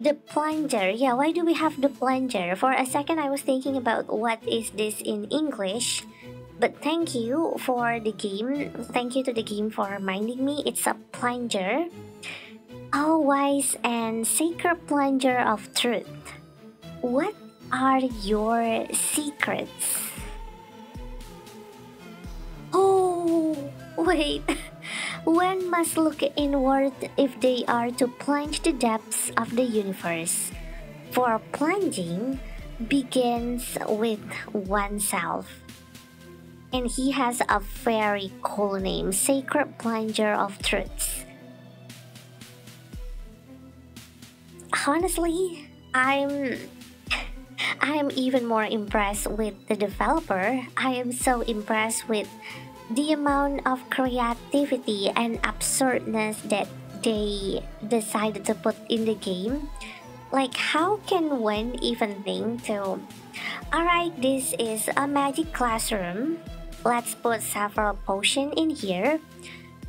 The plunger. Yeah, why do we have the plunger? For a second, I was thinking about what is this in English. But thank you for the game. Thank you to the game for reminding me. It's a plunger. Oh, wise and sacred plunger of truth. What are your secrets? Oh, wait. One must look inward if they are to plunge the depths of the universe. for plunging begins with oneself. And he has a very cool name Sacred Plunger of Truths. Honestly, I'm I'm even more impressed with the developer. I am so impressed with the amount of creativity and absurdness that they decided to put in the game. Like, how can one even think to, alright, this is a magic classroom. Let's put several potions in here.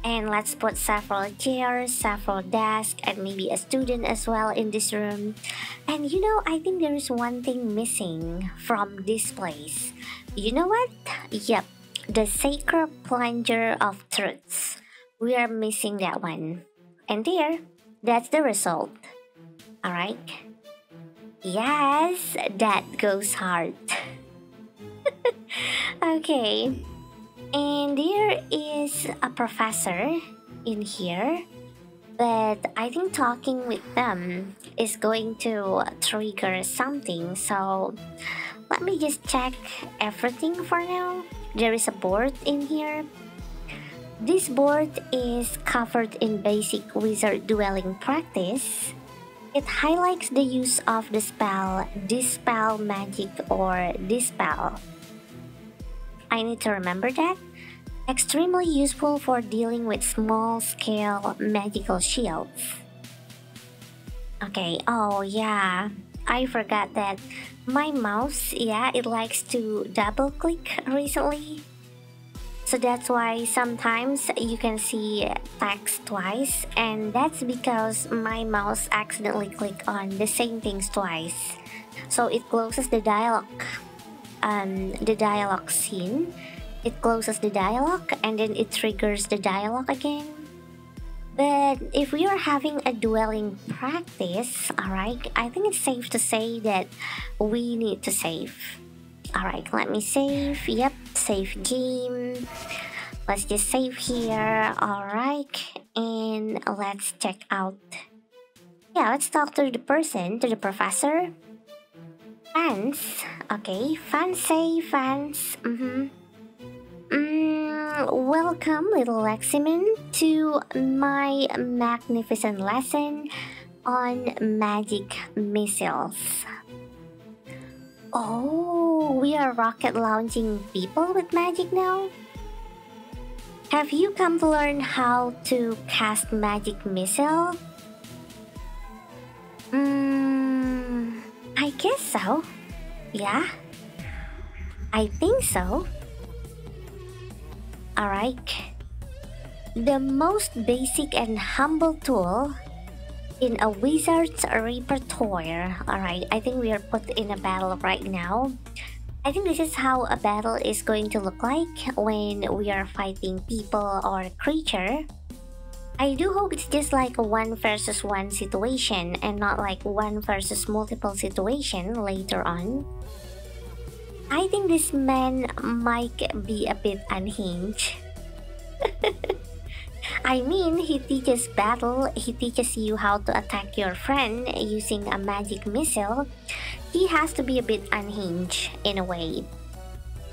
And let's put several chairs, several desks, and maybe a student as well in this room. And you know, I think there is one thing missing from this place. You know what? Yep, the Sacred Plunger of Truths. We are missing that one. And there, that's the result. Alright? Yes, that goes hard. okay. And there is a professor in here. But I think talking with them is going to trigger something. So let me just check everything for now. There is a board in here this board is covered in basic wizard dueling practice. It highlights the use of the spell Dispel Magic or Dispel. I need to remember that. Extremely useful for dealing with small scale magical shields. Okay, oh yeah, I forgot that my mouse, yeah, it likes to double click recently. So that's why sometimes you can see text twice and that's because my mouse accidentally clicked on the same things twice. So it closes the dialogue, um, the dialogue scene. It closes the dialogue and then it triggers the dialogue again. But if we are having a dueling practice, alright, I think it's safe to say that we need to save. Alright, let me save. Yep, save game. Let's just save here. Alright, and let's check out. Yeah, let's talk to the person, to the professor. Fans. Okay, fans say fans. Mm-hmm. Mm, welcome, little Leximan, to my magnificent lesson on magic missiles. Oh, we are rocket launching people with magic now? Have you come to learn how to cast magic missile? Hmm, I guess so. Yeah? I think so. Alright. The most basic and humble tool in a wizard's repertoire. Alright, I think we are put in a battle right now. I think this is how a battle is going to look like when we are fighting people or creature. I do hope it's just like a one versus one situation and not like one versus multiple situation later on. I think this man might be a bit unhinged. I mean, he teaches battle, he teaches you how to attack your friend using a magic missile. He has to be a bit unhinged in a way.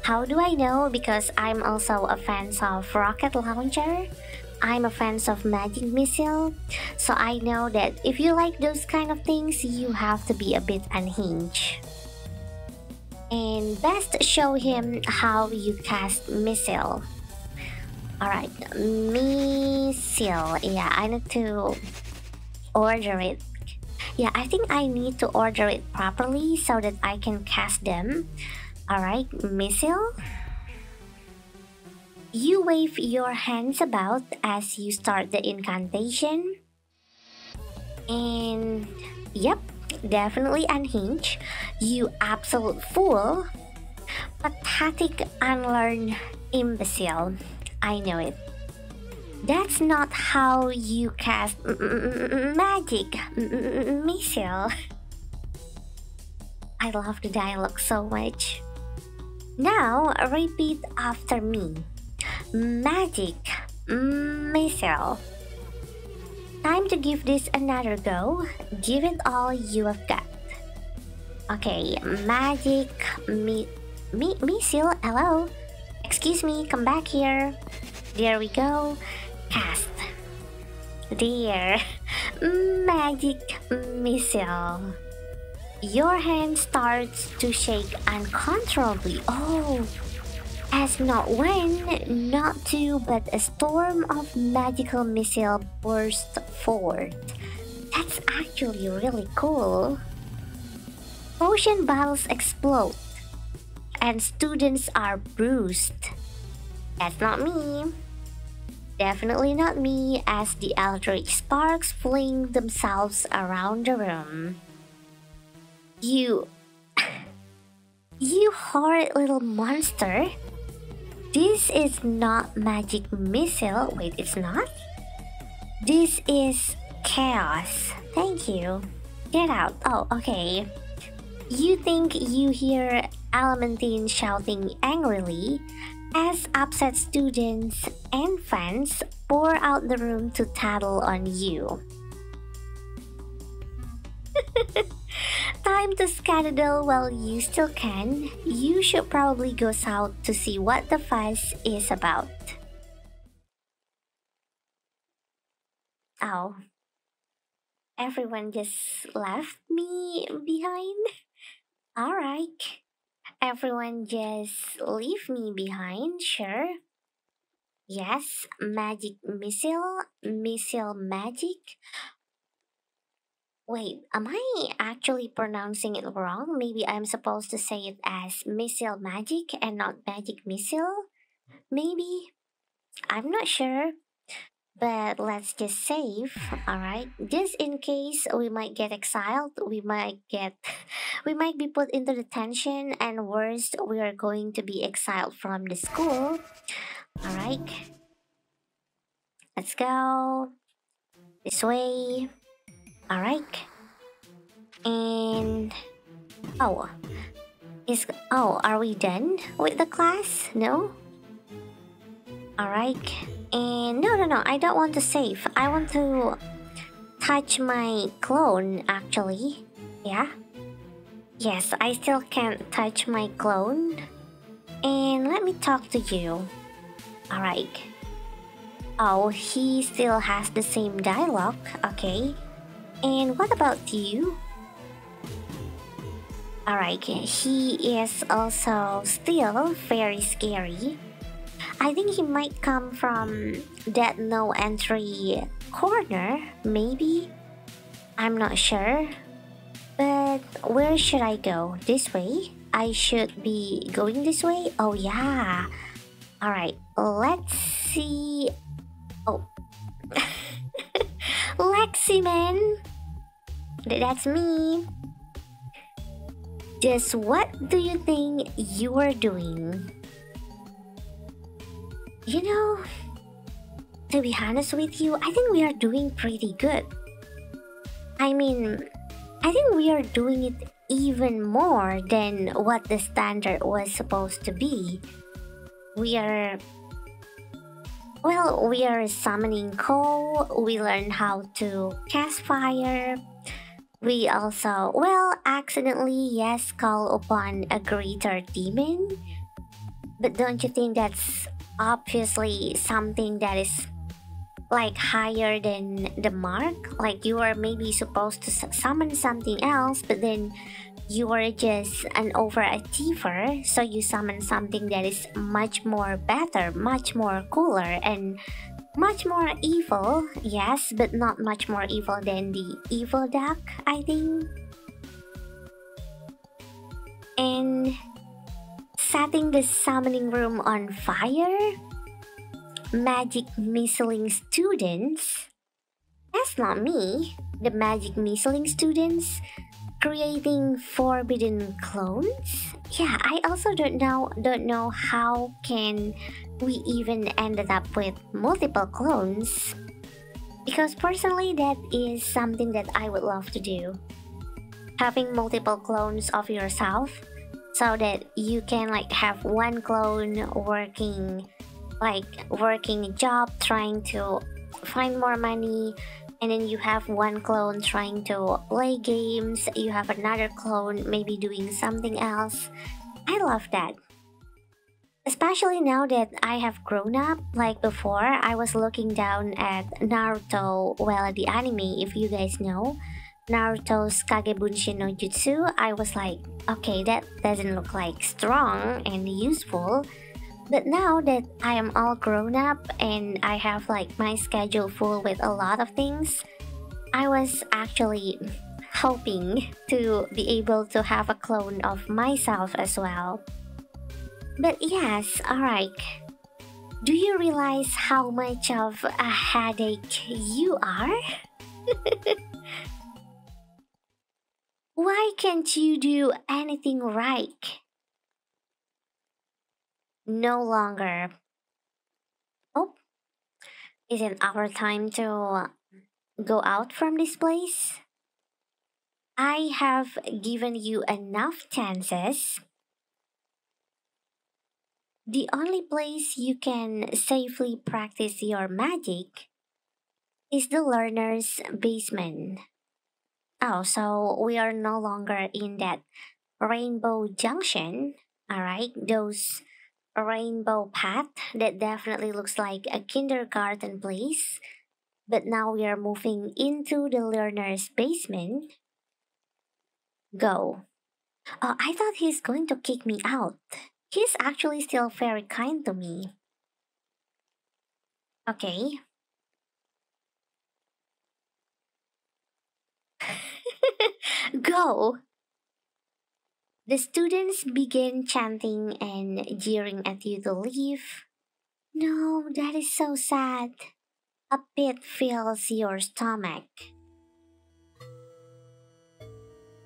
How do I know? Because I'm also a fan of rocket launcher. I'm a fan of magic missile. So I know that if you like those kind of things, you have to be a bit unhinged. And best show him how you cast missile. Alright, missile. Yeah, I need to order it. Yeah, I think I need to order it properly so that I can cast them. Alright, missile. You wave your hands about as you start the incantation. And yep, definitely unhinged. You absolute fool. Pathetic, unlearned imbecile. I know it. That's not how you cast magic missile. I love the dialogue so much. Now repeat after me. Magic mm, missile. Time to give this another go. Give it all you have got. Okay, magic mi mi missile. Hello. Excuse me, come back here. There we go. Cast. There. Magic missile. Your hand starts to shake uncontrollably. Oh, as not one, not two, but a storm of magical missile burst forth. That's actually really cool. Potion bottles explode, and students are bruised. That's not me. Definitely not me, as the eldritch sparks fling themselves around the room. You. You horrid little monster! This is not magic missile. Wait, it's not? This is chaos. Thank you. Get out. Oh, okay. You think you hear Elementine shouting angrily as upset students and fans pour out the room to tattle on you. Time to skedaddle while you still can. You should probably go south to see what the fuss is about. Oh. Everyone just left me behind? Alright. Everyone just leave me behind, sure. Yes, magic missile, missile magic. Wait, am I actually pronouncing it wrong? Maybe I'm supposed to say it as missile magic and not magic missile? Maybe? I'm not sure. But let's just save, alright? Just in case we might get exiled, we might get we might be put into detention and worst we are going to be exiled from the school. Alright. Let's go. This way. Alright. And oh, is oh, are we done with the class? No. Alright. And no, no, no. I don't want to save. I want to touch my clone. Actually, yeah. Yes, I still can't touch my clone. And let me talk to you. Alright. Oh, he still has the same dialogue. Okay. And what about you? Alright, he is also still very scary. I think he might come from that no entry corner, maybe? I'm not sure. But where should I go? This way? I should be going this way? Oh yeah. Alright, let's see. Oh. Lexi, man. That's me. Just what do you think you are doing? You know, to be honest with you, I think we are doing pretty good. I mean, I think we are doing it even more than what the standard was supposed to be. We are well, we are summoning coal, we learn how to cast fire. We also, well, accidentally, yes, call upon a greater demon. But don't you think that's obviously something that is like higher than the mark? Like you are maybe supposed to summon something else, but then you are just an overachiever, so you summon something that is much more better, much more cooler, and much more evil, yes, but not much more evil than the evil duck, I think. And setting the summoning room on fire? Magic missiling students? That's not me. The magic missiling students creating forbidden clones? Yeah i also don't know don't know how can we even ended up with multiple clones. Because personally that is something that i would love to do. Having multiple clones of yourself so that you can like have one clone working like working a job trying to find more money and then you have one clone trying to play games, you have another clone maybe doing something else. I love that. Especially now that I have grown up, like before, I was looking down at Naruto, well, the anime, if you guys know, Naruto's Kagebunshin no Jutsu, I was like, okay, that doesn't look like strong and useful. But now that I am all grown up and I have like my schedule full with a lot of things, I was actually hoping to be able to have a clone of myself as well. But yes, alright. Do you realize how much of a headache you are? Why can't you do anything right? No longer. Oh, is it our time to go out from this place? I have given you enough chances. The only place you can safely practice your magic is the learner's basement. Oh, so we are no longer in that rainbow junction, alright? Those a rainbow path that definitely looks like a kindergarten place. But now we are moving into the learner's basement. Go. Oh, I thought he's going to kick me out. He's actually still very kind to me. Okay. Go! The students begin chanting and jeering at you to leave. No, that is so sad. A pit fills your stomach.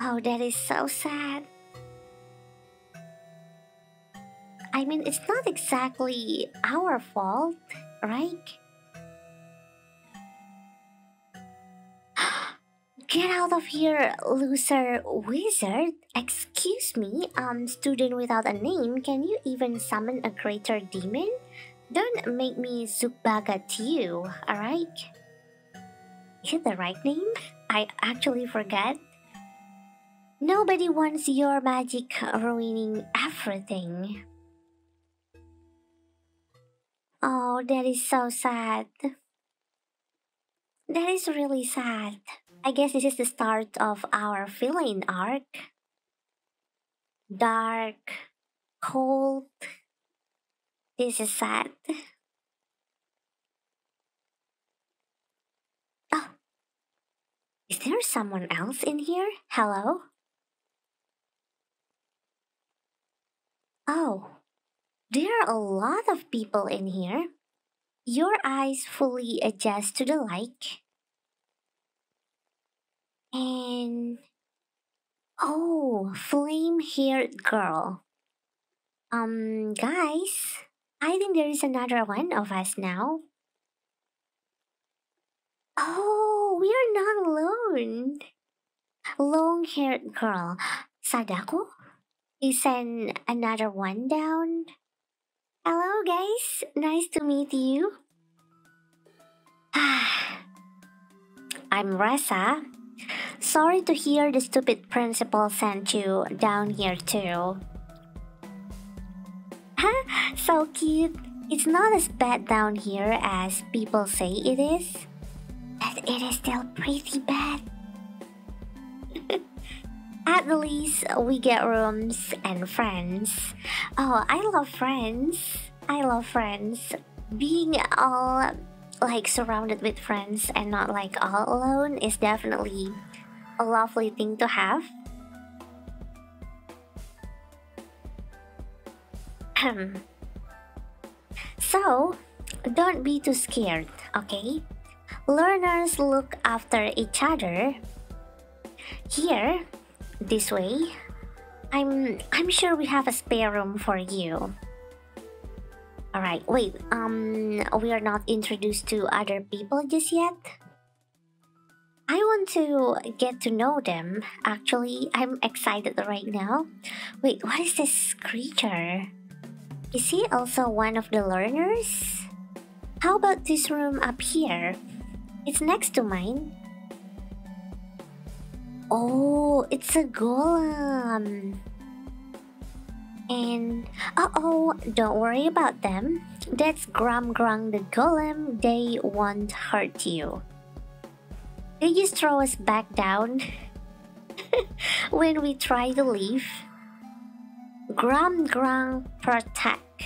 Oh, that is so sad. I mean, it's not exactly our fault, right? Get out of here, loser wizard! Excuse me, um, student without a name, can you even summon a greater demon? Don't make me back at you, alright? Is it the right name? I actually forget. Nobody wants your magic ruining everything. Oh, that is so sad. That is really sad. I guess this is the start of our villain arc. Dark, cold. This is sad. Oh, is there someone else in here? Hello? Oh, there are a lot of people in here. Your eyes fully adjust to the light and oh, flame haired girl. Um, guys, I think there is another one of us now. Oh, we are not alone. Long haired girl, Sadako? You sent another one down? Hello, guys. Nice to meet you. I'm Ressa. Sorry to hear the stupid principal sent you down here too. Huh? So cute. It's not as bad down here as people say it is. But it is still pretty bad. At least we get rooms and friends. Oh, I love friends. I love friends. Being all like surrounded with friends and not like all alone is definitely a lovely thing to have. so, don't be too scared, okay? Learners look after each other. Here, this way, I'm I'm sure we have a spare room for you. Alright, wait, um, we are not introduced to other people just yet? I want to get to know them. Actually, I'm excited right now. Wait, what is this creature? Is he also one of the learners? How about this room up here? It's next to mine. Oh, it's a golem. And uh-oh, don't worry about them. That's Grum Grung the golem. They won't hurt you. They just throw us back down when we try to leave. Grum Grung protect.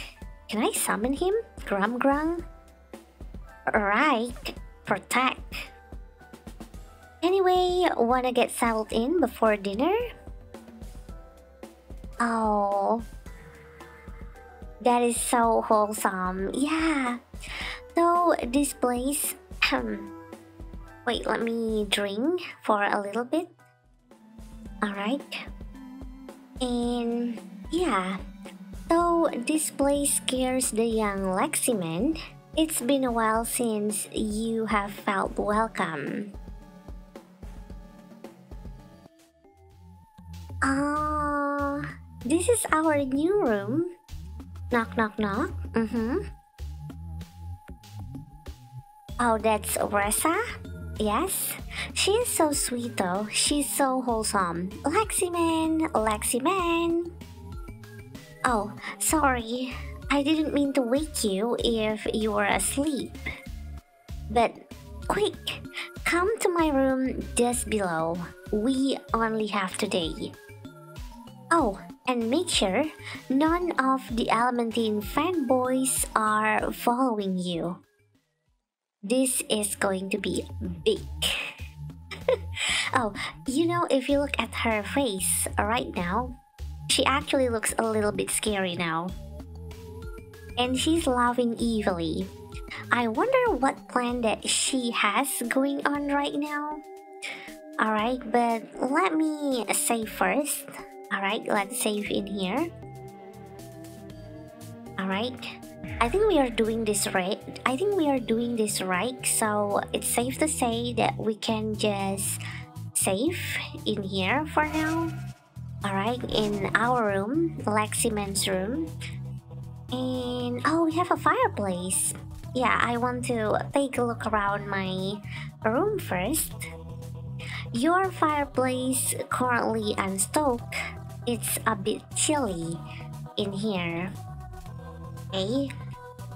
Can I summon him? Grum Grung? Right, protect. Anyway, wanna get settled in before dinner? Oh, that is so wholesome. Yeah. So this place. Wait, let me drink for a little bit. Alright. And yeah. So this place scares the young Leximan. It's been a while since you have felt welcome. Ah, uh, this is our new room. Knock, knock, knock. Mm-hmm. Oh, that's Ressa? Yes? She is so sweet though. She's so wholesome. Leximan, Lexi man. Oh, sorry. I didn't mean to wake you if you were asleep. But quick, come to my room just below. We only have today. Oh, and make sure none of the Elementine fanboys are following you. This is going to be big. oh, you know, if you look at her face right now, she actually looks a little bit scary now. And she's laughing evilly. I wonder what plan that she has going on right now. Alright, but let me say first Alright, let's save in here. Alright. I think we are doing this right. I think we are doing this right, so it's safe to say that we can just save in here for now. Alright, in our room, Leximan's room. And oh, we have a fireplace. Yeah, I want to take a look around my room first. Your fireplace currently unstoked it's a bit chilly in here. Okay,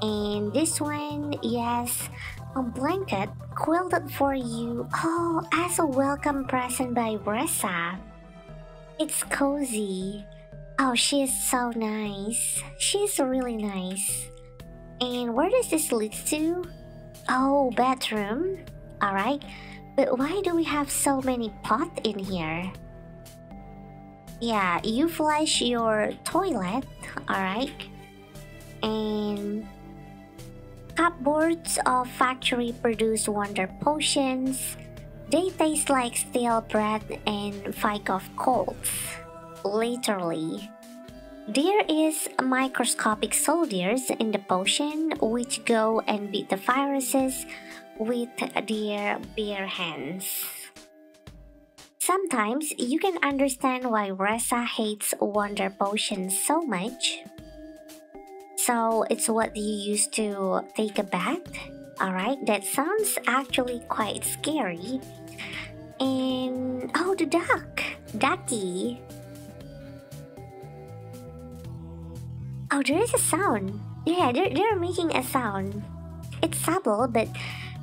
and this one, yes, a blanket quilted for you. Oh, as a welcome present by Ressa. It's cozy. Oh, she's so nice. She's really nice. And where does this lead to? Oh, bedroom. Alright. But why do we have so many pots in here? yeah, you flush your toilet, alright? And cupboards of factory produce wonder potions. They taste like stale bread and fight off colds. Literally. There is microscopic soldiers in the potion which go and beat the viruses with their bare hands. Sometimes you can understand why Ressa hates Wonder Potions so much. So it's what you use to take a bath? Alright, that sounds actually quite scary. And oh, the duck! Ducky! Oh, there is a sound. Yeah, they're, they're making a sound. It's subtle, but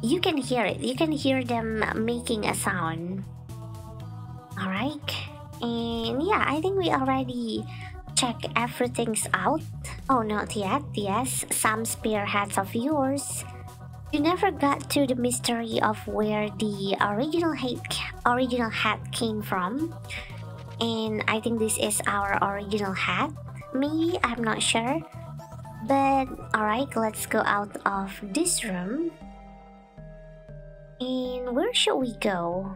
you can hear it. You can hear them making a sound. Alright. And yeah, I think we already checked everything's out. Oh, not yet. Yes, some spearheads of yours. You never got to the mystery of where the original hat, original hat came from. And I think this is our original hat. Maybe, I'm not sure. But alright, let's go out of this room. And where should we go?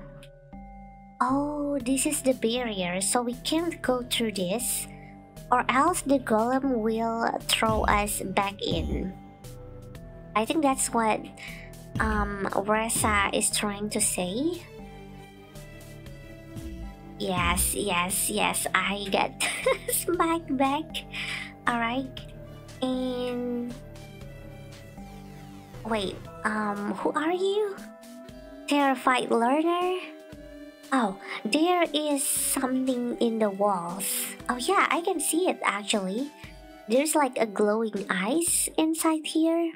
Oh, this is the barrier, so we can't go through this. Or else the golem will throw us back in. I think that's what um, Ressa is trying to say. Yes, yes, yes, I got smacked back. Alright. And... Wait, um, who are you? Terrified learner? Oh, there is something in the walls. Oh yeah, I can see it actually. There's like a glowing eyes inside here.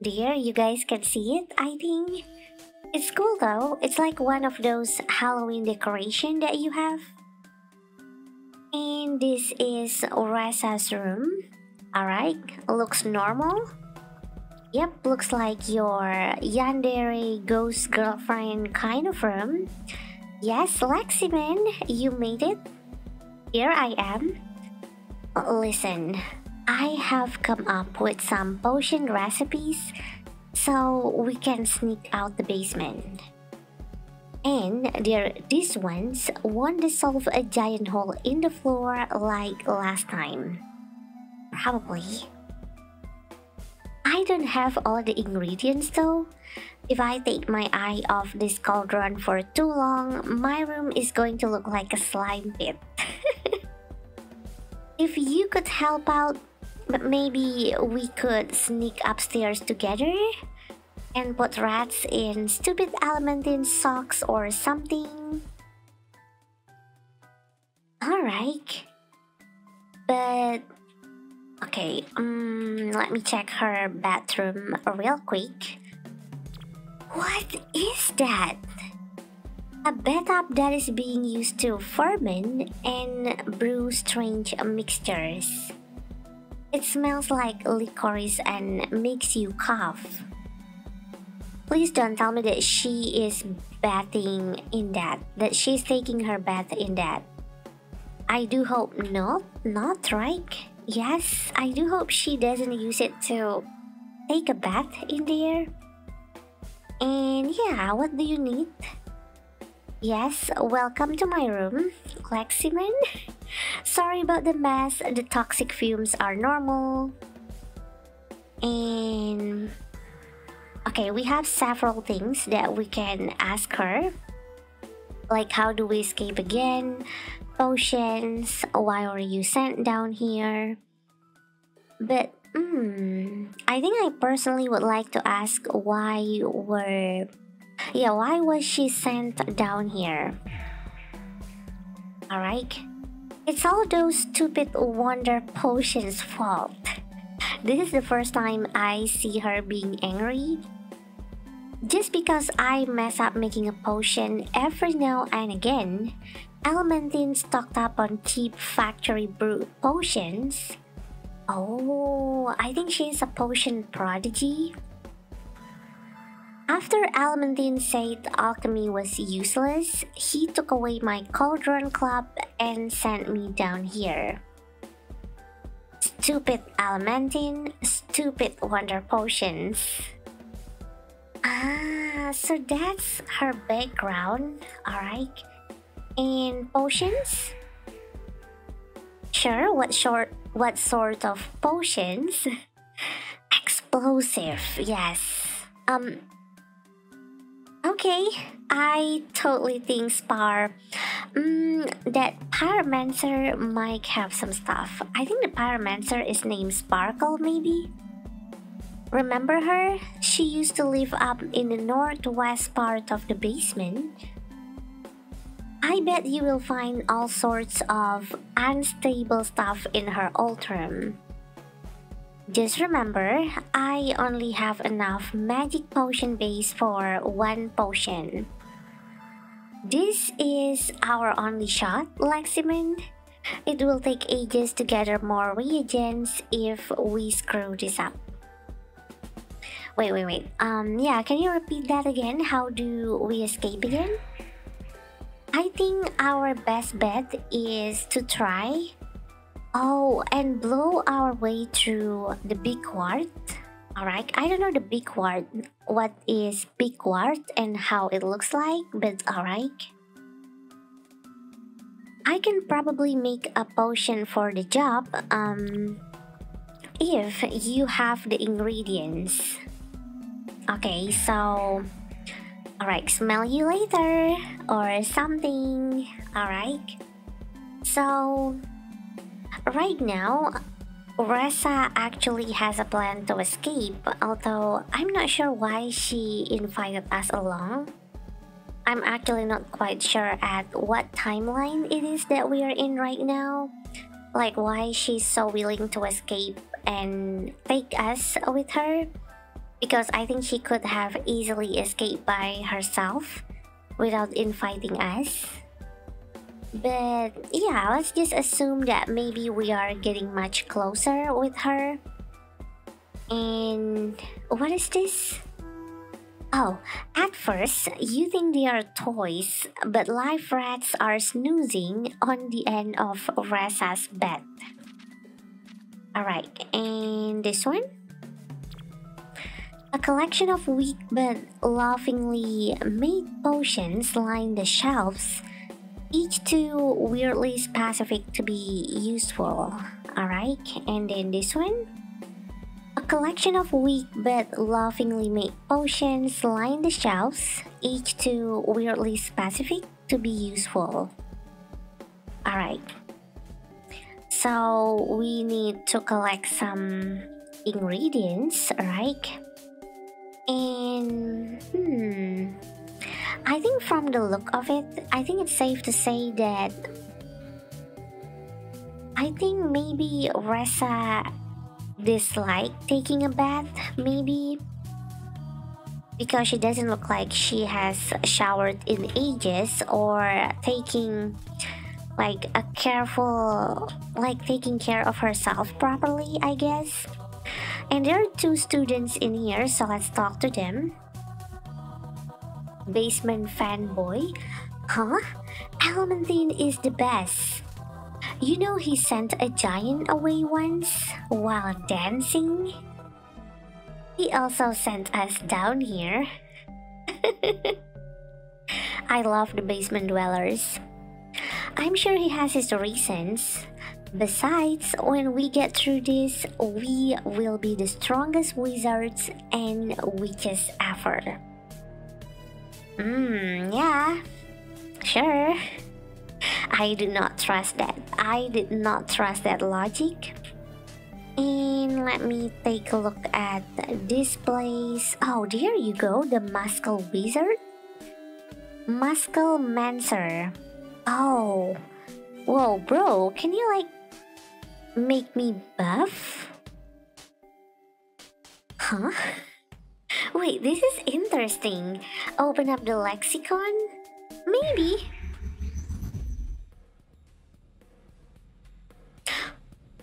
There, you guys can see it, I think. It's cool though. It's like one of those Halloween decoration that you have. And this is Resa's room. Alright, looks normal. Yep, looks like your yandere ghost girlfriend kind of room. Yes, Leximan, you made it. Here I am. Listen, I have come up with some potion recipes so we can sneak out the basement. And there, these ones won't dissolve a giant hole in the floor like last time. Probably. I don't have all the ingredients though. If I take my eye off this cauldron for too long, my room is going to look like a slime pit. if you could help out, maybe we could sneak upstairs together and put rats in stupid Elementine socks or something. Alright. But Okay, um, let me check her bathroom real quick. What is that? A bathtub that is being used to ferment and brew strange mixtures. It smells like licorice and makes you cough. Please don't tell me that she is bathing in that, that she's taking her bath in that. I do hope not, not right? Yes, I do hope she doesn't use it to take a bath in there. And yeah, what do you need? Yes, welcome to my room, Leximan. Sorry about the mess, the toxic fumes are normal. And okay, we have several things that we can ask her. Like how do we escape again? Potions, why were you sent down here? But, hmm, I think I personally would like to ask why were. Yeah, why was she sent down here? Alright? It's all those stupid wonder potions' fault. This is the first time I see her being angry. Just because I mess up making a potion every now and again, Elementine stocked up on cheap factory brewed potions. Oh, I think she's a potion prodigy. After Elementine said alchemy was useless, he took away my cauldron club and sent me down here. Stupid Elementine, stupid wonder potions. Ah, so that's her background, alright. And potions? Sure, what sort what sort of potions? Explosive, yes. Um Okay, I totally think Spar um, that Pyromancer might have some stuff. I think the Pyromancer is named Sparkle maybe? Remember her? She used to live up in the northwest part of the basement. I bet you will find all sorts of unstable stuff in her room. Just remember, I only have enough magic potion base for one potion. This is our only shot, Leximan. It will take ages to gather more reagents if we screw this up. Wait, wait, wait. Um, yeah, can you repeat that again? How do we escape again? I think our best bet is to try. Oh, and blow our way through the big wart. Alright, I don't know the big wart, what is big wart and how it looks like, but alright. I can probably make a potion for the job, um, if you have the ingredients. Okay, so Alright, smell you later or something. Alright. So, right now, Resa actually has a plan to escape, although I'm not sure why she invited us along. I'm actually not quite sure at what timeline it is that we are in right now. Like why she's so willing to escape and take us with her. Because I think she could have easily escaped by herself without inviting us. But yeah, let's just assume that maybe we are getting much closer with her. And what is this? Oh, at first, you think they are toys, but live rats are snoozing on the end of Resa's bed. Alright, and this one? A collection of weak but laughingly made potions line the shelves, each too weirdly specific to be useful. Alright, and then this one? A collection of weak but laughingly made potions line the shelves, each too weirdly specific to be useful. Alright. So we need to collect some ingredients, right? And hmm, I think from the look of it, I think it's safe to say that I think maybe Resa dislike taking a bath, maybe. Because she doesn't look like she has showered in ages or taking like a careful, like taking care of herself properly, I guess. And there are two students in here, so let's talk to them. Basement fanboy. Huh? Elementine is the best. You know he sent a giant away once while dancing? He also sent us down here. I love the basement dwellers. I'm sure he has his reasons. Besides, when we get through this, we will be the strongest wizards and witches ever. Hmm, yeah. Sure. I do not trust that. I did not trust that logic. And let me take a look at this place. Oh, there you go, the Muscle Wizard. Muscle Mancer. Oh. Whoa, bro, can you like make me buff? Huh? Wait, this is interesting. Open up the lexicon? Maybe.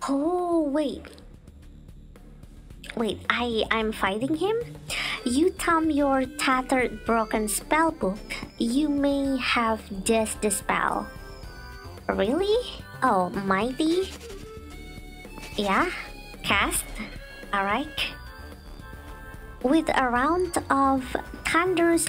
Oh, wait. Wait, I, I'm fighting him? You thumb your tattered broken spell book, you may have just the spell. Really? Oh, mighty? Yeah? Cast? Alright. With a round of thunderous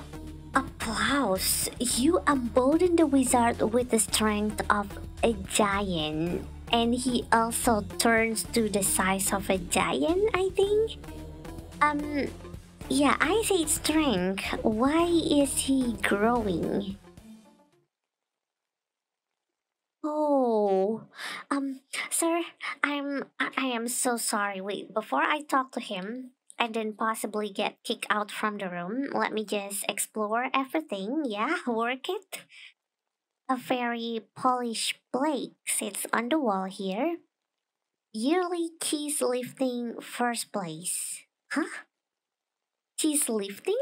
applause, you embolden the wizard with the strength of a giant and he also turns to the size of a giant, I think. Um, yeah, I say strength. Why is he growing? Oh, um, sir, I'm I, am so sorry. Wait, before I talk to him and then possibly get kicked out from the room, let me just explore everything. Yeah, work it. A very polished plate sits on the wall here. Yearly cheese lifting first place. Huh? Cheese lifting?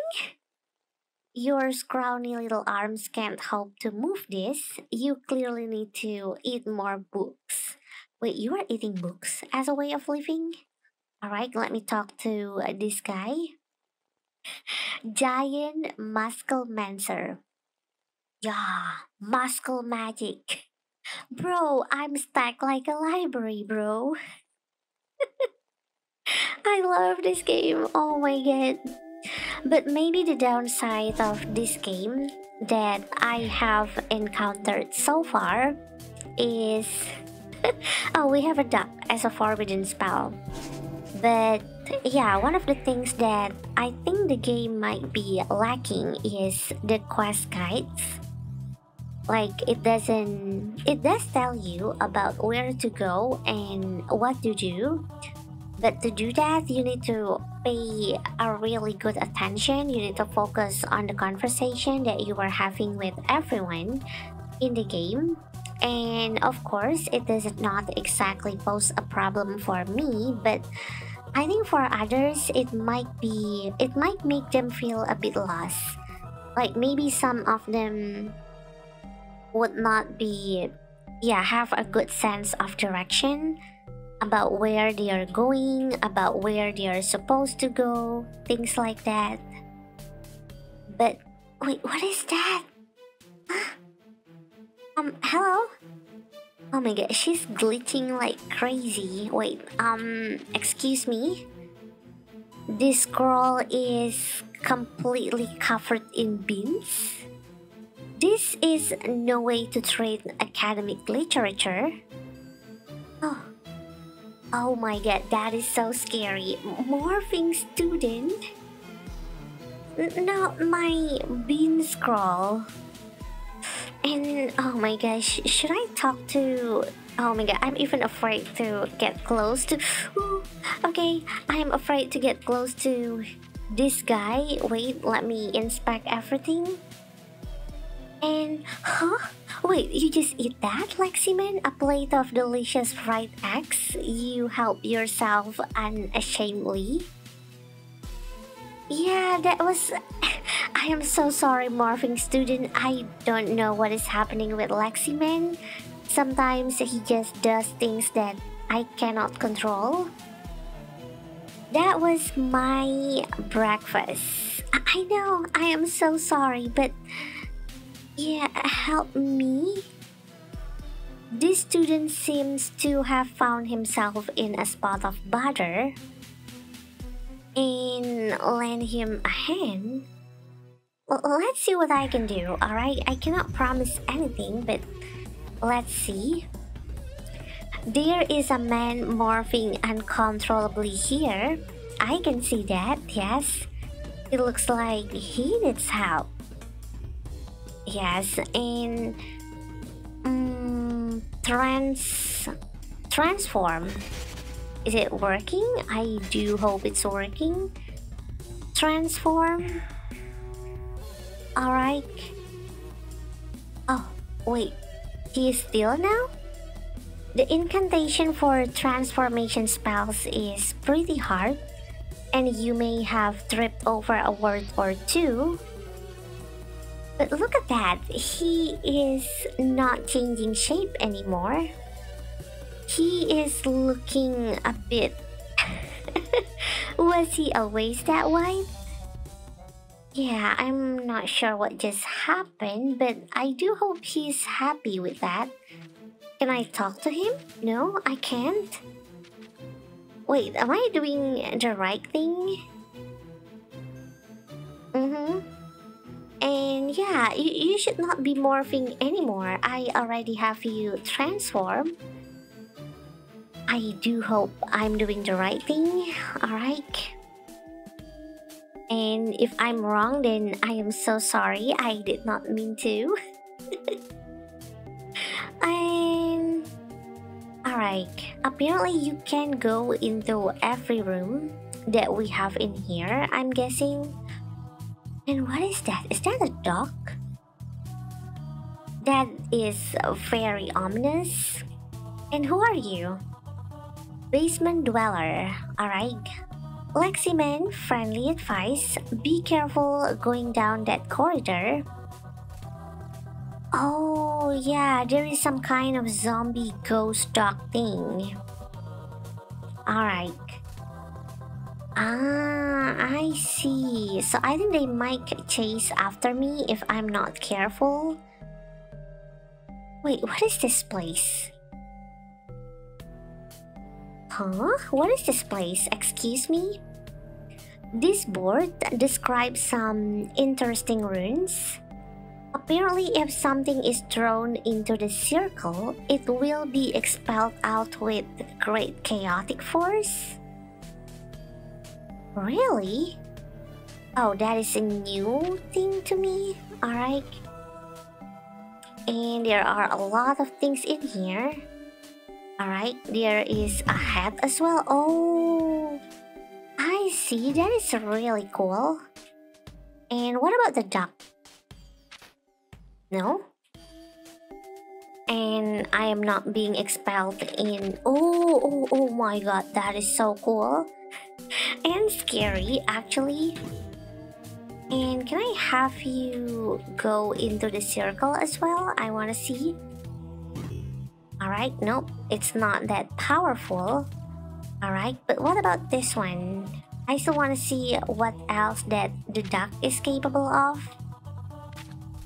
Your scrawny little arms can't help to move this. You clearly need to eat more books. Wait, you are eating books as a way of living? Alright, let me talk to uh, this guy. Giant Muscle Mancer. Yeah, muscle magic. Bro, I'm stacked like a library, bro. I love this game. Oh my god. But maybe the downside of this game that I have encountered so far is oh, we have a duck as a forbidden spell. But yeah, one of the things that I think the game might be lacking is the quest guides like it doesn't it does tell you about where to go and what to do But to do that, you need to pay a really good attention. You need to focus on the conversation that you are having with everyone in the game. And of course, it does not exactly pose a problem for me, but I think for others, it might be, it might make them feel a bit lost. Like maybe some of them would not be, yeah, have a good sense of direction about where they are going, about where they are supposed to go, things like that. But wait, what is that? um, hello? Oh my god, she's glitching like crazy. Wait, um, excuse me? This scroll is completely covered in beans? This is no way to treat academic literature. Oh, Oh my god, that is so scary. Morphing student? Not my bean scroll. And oh my gosh, should I talk to. Oh my god, I'm even afraid to get close to. Okay, I'm afraid to get close to this guy. Wait, let me inspect everything. And, huh? Wait, you just eat that, Leximan? A plate of delicious fried eggs? You help yourself unashamedly? Yeah, that was... I am so sorry, morphing student. I don't know what is happening with Leximan. Sometimes he just does things that I cannot control. That was my breakfast. I know, I am so sorry, but yeah, help me? This student seems to have found himself in a spot of bother. And lend him a hand. Let's see what I can do, alright? I cannot promise anything, but let's see. There is a man morphing uncontrollably here. I can see that, yes. It looks like he needs help. Yes, in um, trans transform. Is it working? I do hope it's working. Transform. Alright. Oh, wait. He is still now? The incantation for transformation spells is pretty hard, and you may have tripped over a word or two but look at that, he is not changing shape anymore. He is looking a bit... Was he always that way? Yeah, I'm not sure what just happened, but I do hope he's happy with that. Can I talk to him? No, I can't. Wait, am I doing the right thing? Mm-hmm. And yeah, you, you should not be morphing anymore. I already have you transform. I do hope I'm doing the right thing, alright? And if I'm wrong, then I am so sorry. I did not mean to. and alright, apparently you can go into every room that we have in here, I'm guessing. And what is that? Is that a dog? That is very ominous. And who are you? Basement dweller, alright. Leximan, friendly advice be careful going down that corridor. Oh, yeah, there is some kind of zombie ghost dog thing. Alright. Ah, I see. So I think they might chase after me if I'm not careful. Wait, what is this place? Huh? What is this place? Excuse me? This board describes some interesting runes. Apparently, if something is thrown into the circle, it will be expelled out with great chaotic force. Really? Oh, that is a new thing to me. Alright. And there are a lot of things in here. Alright, there is a hat as well. Oh, I see. That is really cool. And what about the duck? No? And I am not being expelled in... Oh, oh, oh my god, that is so cool. And scary, actually. And can I have you go into the circle as well? I want to see. Alright, nope, it's not that powerful. Alright, but what about this one? I still want to see what else that the duck is capable of.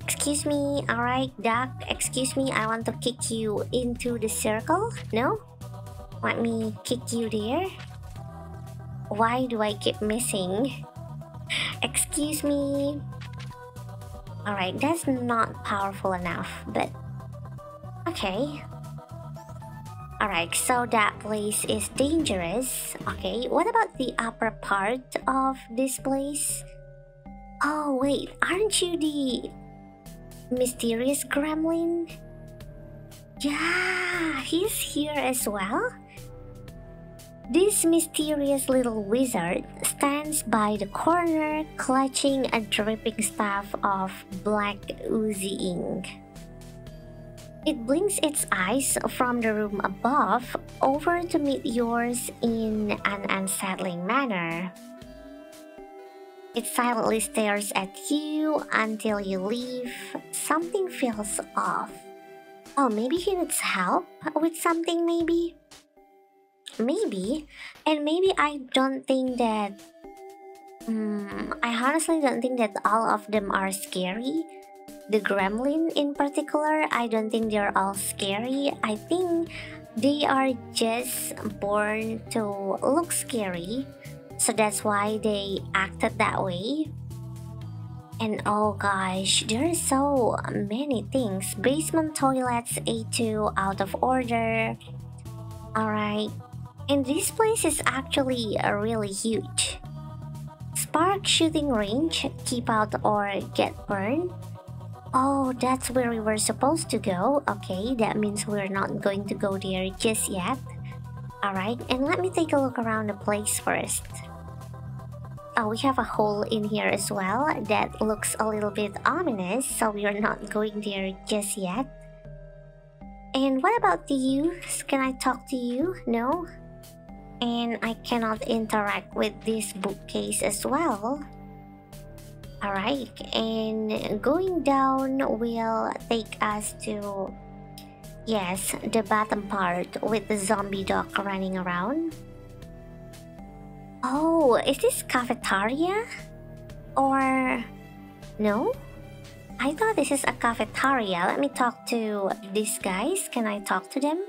Excuse me, alright, duck, excuse me, I want to kick you into the circle. No? Want me kick you there? Why do I keep missing? Excuse me. Alright, that's not powerful enough, but okay. Alright, so that place is dangerous. Okay, what about the upper part of this place? Oh wait, aren't you the mysterious gremlin? Yeah, he's here as well. This mysterious little wizard stands by the corner clutching a dripping staff of black oozy ink. It blinks its eyes from the room above over to meet yours in an unsettling manner. It silently stares at you until you leave. Something feels off. Oh, maybe he needs help with something, maybe? Maybe. And maybe I don't think that. Um, I honestly don't think that all of them are scary. The gremlin in particular, I don't think they're all scary. I think they are just born to look scary. So that's why they acted that way. And oh gosh, there are so many things. Basement toilets, A2 out of order. Alright, and this place is actually uh, really huge. Spark shooting range, keep out or get burned. Oh, that's where we were supposed to go. Okay, that means we're not going to go there just yet. Alright, and let me take a look around the place first. Oh, we have a hole in here as well that looks a little bit ominous, so we are not going there just yet. And what about you? Can I talk to you? No? And I cannot interact with this bookcase as well. Alright, and going down will take us to, yes, the bottom part with the zombie dog running around. Oh, is this cafeteria? Or, no? I thought this is a cafeteria. Let me talk to these guys. Can I talk to them?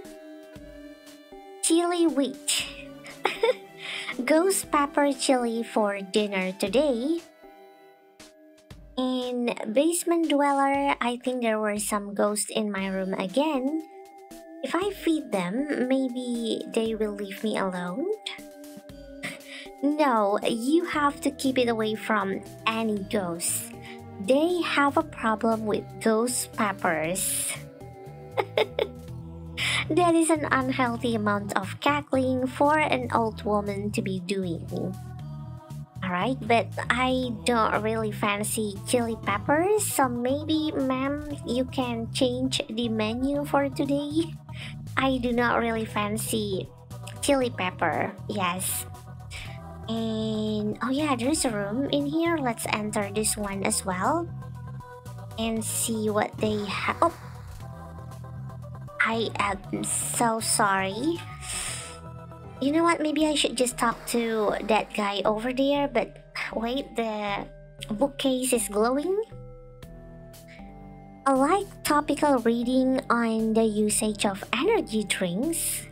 Chili Witch. ghost pepper chili for dinner today. In Basement Dweller, I think there were some ghosts in my room again. If I feed them, maybe they will leave me alone? no, you have to keep it away from any ghosts. They have a problem with ghost peppers. That is an unhealthy amount of cackling for an old woman to be doing. Alright, but I don't really fancy chili peppers, so maybe, ma'am, you can change the menu for today. I do not really fancy chili pepper, yes. And oh yeah, there's a room in here. Let's enter this one as well and see what they have. Oh, I am so sorry. You know what? Maybe I should just talk to that guy over there. But wait, the bookcase is glowing. A light topical reading on the usage of energy drinks.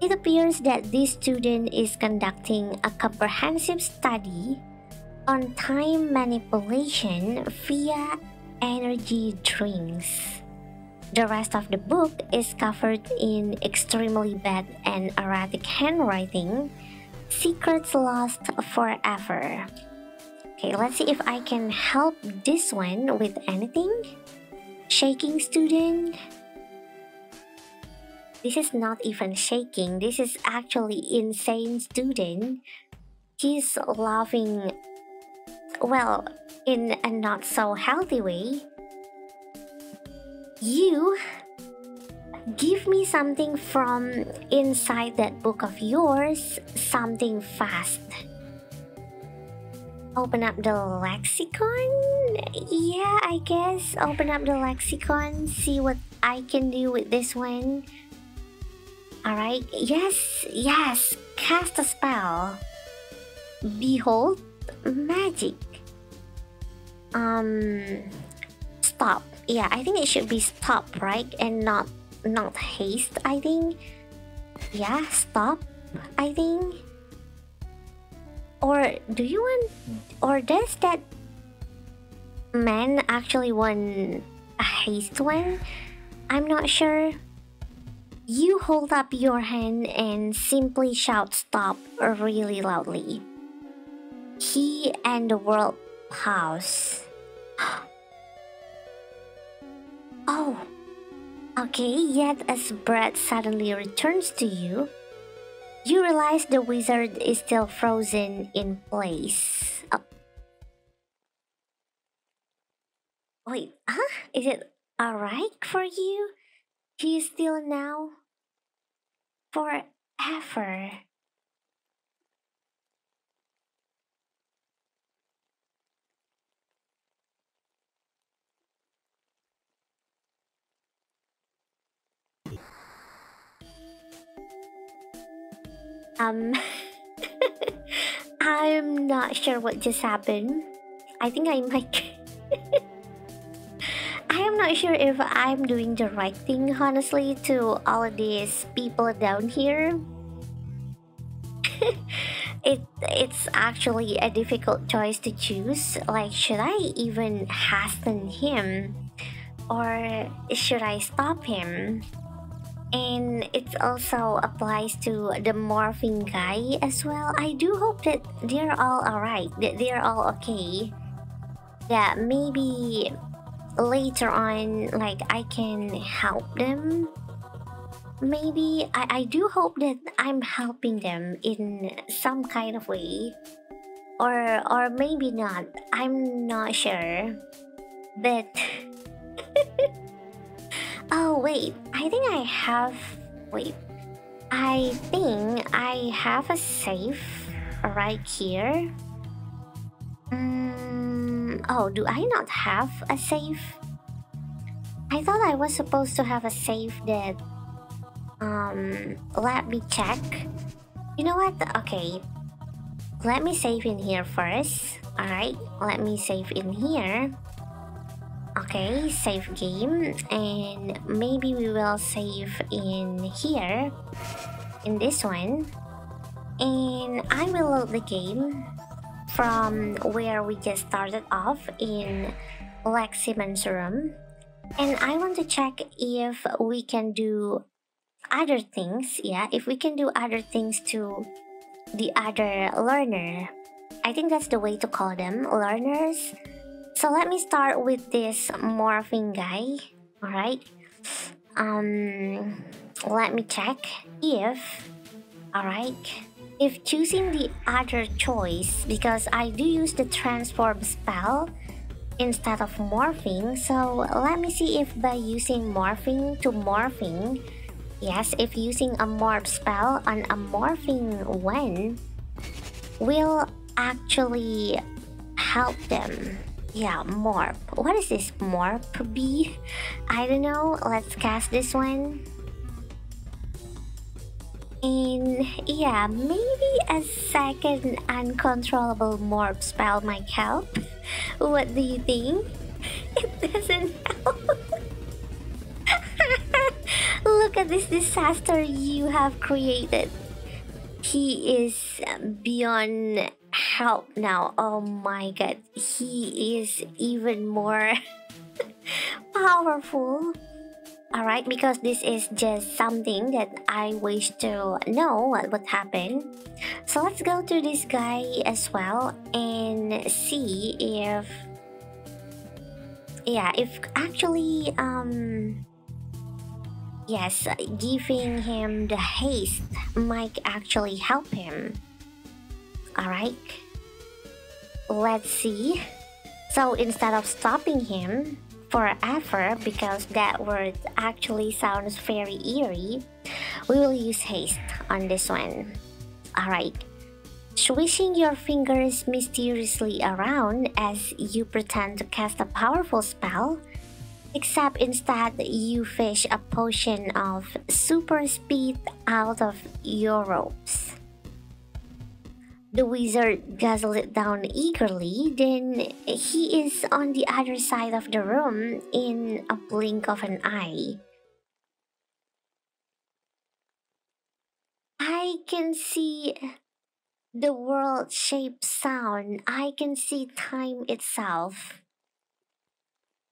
It appears that this student is conducting a comprehensive study on time manipulation via energy drinks. The rest of the book is covered in extremely bad and erratic handwriting. Secrets Lost Forever. Okay, let's see if I can help this one with anything. Shaking student. this is not even shaking. This is actually insane student. He's laughing, well, in a not so healthy way. You give me something from inside that book of yours, something fast. Open up the lexicon? Yeah, I guess. Open up the lexicon, see what I can do with this one. Alright, yes, yes, cast a spell. Behold, magic. Um, stop. Yeah, I think it should be stop, right? And not, not haste, I think. Yeah, stop, I think. Or do you want, or does that man actually want a haste one? I'm not sure. You hold up your hand and simply shout stop really loudly. He and the world pause. Oh, okay, yet as Brett suddenly returns to you, you realize the wizard is still frozen in place. Oh. Wait, huh? Is it alright for you? He's still now? Forever. Um, I'm not sure what just happened. I think I might. I am not sure if I'm doing the right thing, honestly, to all of these people down here. it it's actually a difficult choice to choose. Like, should I even hasten him, or should I stop him? And it also applies to the morphing guy as well. I do hope that they're all alright, that they're all okay. That maybe later on like I can help them maybe I, I do hope that I'm helping them in some kind of way or or maybe not I'm not sure but oh wait I think I have wait I think I have a safe right here Oh, do I not have a safe? I thought I was supposed to have a safe that... Um, let me check. You know what? Okay. Let me save in here first. Alright, let me save in here. Okay, save game. And maybe we will save in here. In this one. And I will load the game from where we just started off in Leximan's room. And I want to check if we can do other things, yeah, if we can do other things to the other learner. I think that's the way to call them, learners. So let me start with this morphing guy, alright? Um, let me check if, alright, if choosing the other choice because I do use the transform spell instead of morphing so let me see if by using morphing to morphing yes if using a morph spell on a morphing one will actually help them yeah morph what is this morph be I don't know let's cast this one and yeah, maybe a second uncontrollable morph spell might help. What do you think? It doesn't help. Look at this disaster you have created. He is beyond help now. Oh my god, he is even more powerful. Alright, because this is just something that I wish to know what would happen. So let's go to this guy as well and see if... Yeah, if actually, um... yes, giving him the haste might actually help him. Alright, let's see. So instead of stopping him forever, because that word actually sounds very eerie, we will use haste on this one. Alright, swishing your fingers mysteriously around as you pretend to cast a powerful spell Except instead you fish a potion of super speed out of your ropes. The wizard guzzles it down eagerly, then he is on the other side of the room in a blink of an eye. I can see the world shape sound. I can see time itself.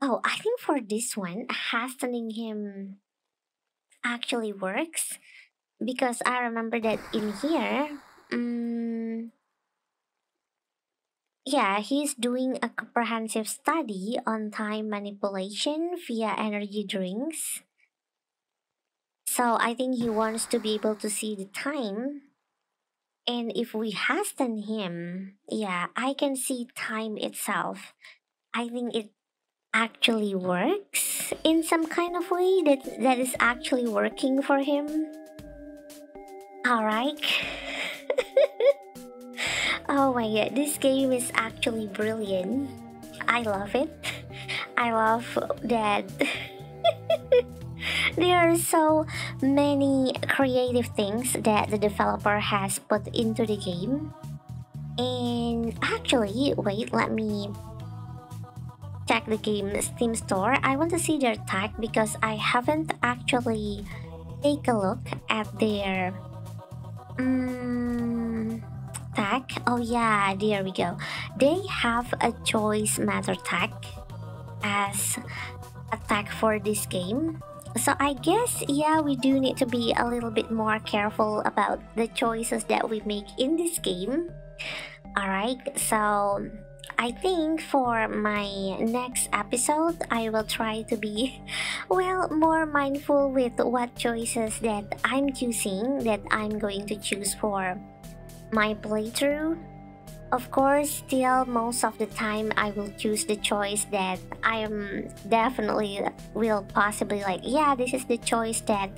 Oh, I think for this one, hastening him actually works because I remember that in here, um, yeah, he's doing a comprehensive study on time manipulation via energy drinks. So I think he wants to be able to see the time. And if we hasten him, yeah, I can see time itself. I think it actually works in some kind of way that that is actually working for him all right oh my god this game is actually brilliant. I love it. I love that. There are so many creative things that the developer has put into the game. And actually wait let me check the game Steam store, I want to see their tag because I haven't actually take a look at their um, tag. Oh yeah, there we go. They have a choice matter tag as a tag for this game. So I guess yeah, we do need to be a little bit more careful about the choices that we make in this game. Alright, so I think for my next episode, I will try to be, well, more mindful with what choices that I'm choosing, that I'm going to choose for my playthrough. Of course, still most of the time I will choose the choice that I am definitely will possibly like, yeah, this is the choice that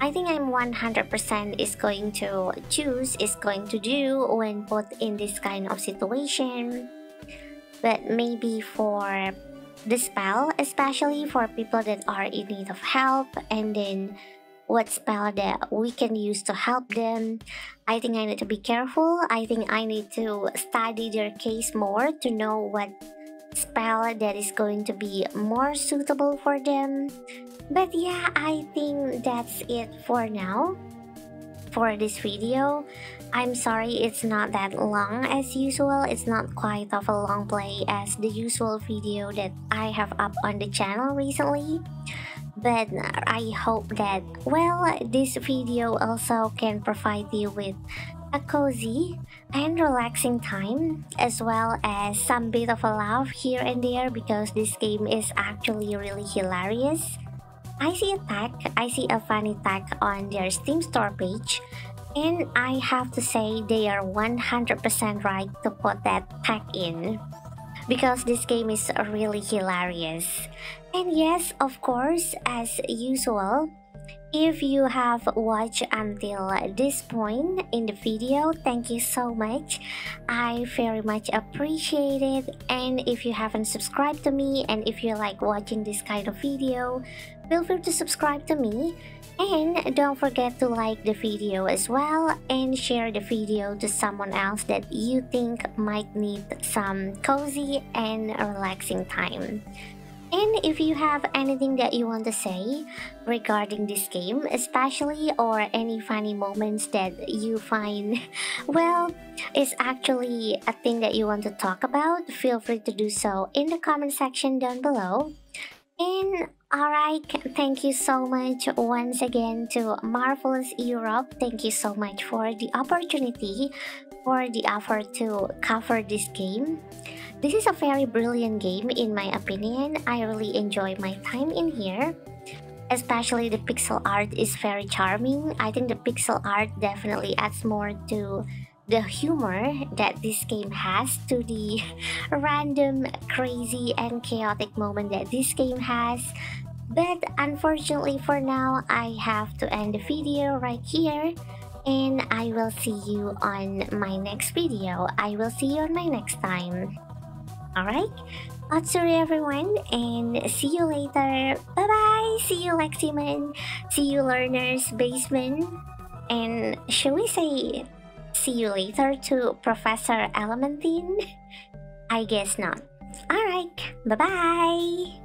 I think I'm 100% is going to choose, is going to do when put in this kind of situation but maybe for the spell, especially for people that are in need of help, and then what spell that we can use to help them. I think I need to be careful. I think I need to study their case more to know what spell that is going to be more suitable for them. But yeah, I think that's it for now for this video. I'm sorry it's not that long as usual. It's not quite of a long play as the usual video that I have up on the channel recently. But I hope that, well, this video also can provide you with a cozy and relaxing time as well as some bit of a laugh here and there because this game is actually really hilarious I see a tag, I see a funny tag on their Steam store page, and I have to say they are 100% right to put that tag in. Because this game is really hilarious. And yes, of course, as usual, if you have watched until this point in the video, thank you so much. I very much appreciate it. And if you haven't subscribed to me and if you like watching this kind of video, feel free to subscribe to me. And don't forget to like the video as well and share the video to someone else that you think might need some cozy and relaxing time. And if you have anything that you want to say regarding this game, especially or any funny moments that you find, well, is actually a thing that you want to talk about, feel free to do so in the comment section down below. And alright, thank you so much once again to Marvelous Europe. Thank you so much for the opportunity, for the offer to cover this game. This is a very brilliant game in my opinion. I really enjoy my time in here. especially the pixel art is very charming. I think the pixel art definitely adds more to the humor that this game has to the random, crazy, and chaotic moment that this game has. But unfortunately for now, I have to end the video right here and I will see you on my next video. I will see you on my next time. Alright? Otsuri everyone and see you later. Bye bye! See you Leximan. See you learners basement. And should we say see you later to Professor Elementine? I guess not. Alright, bye bye!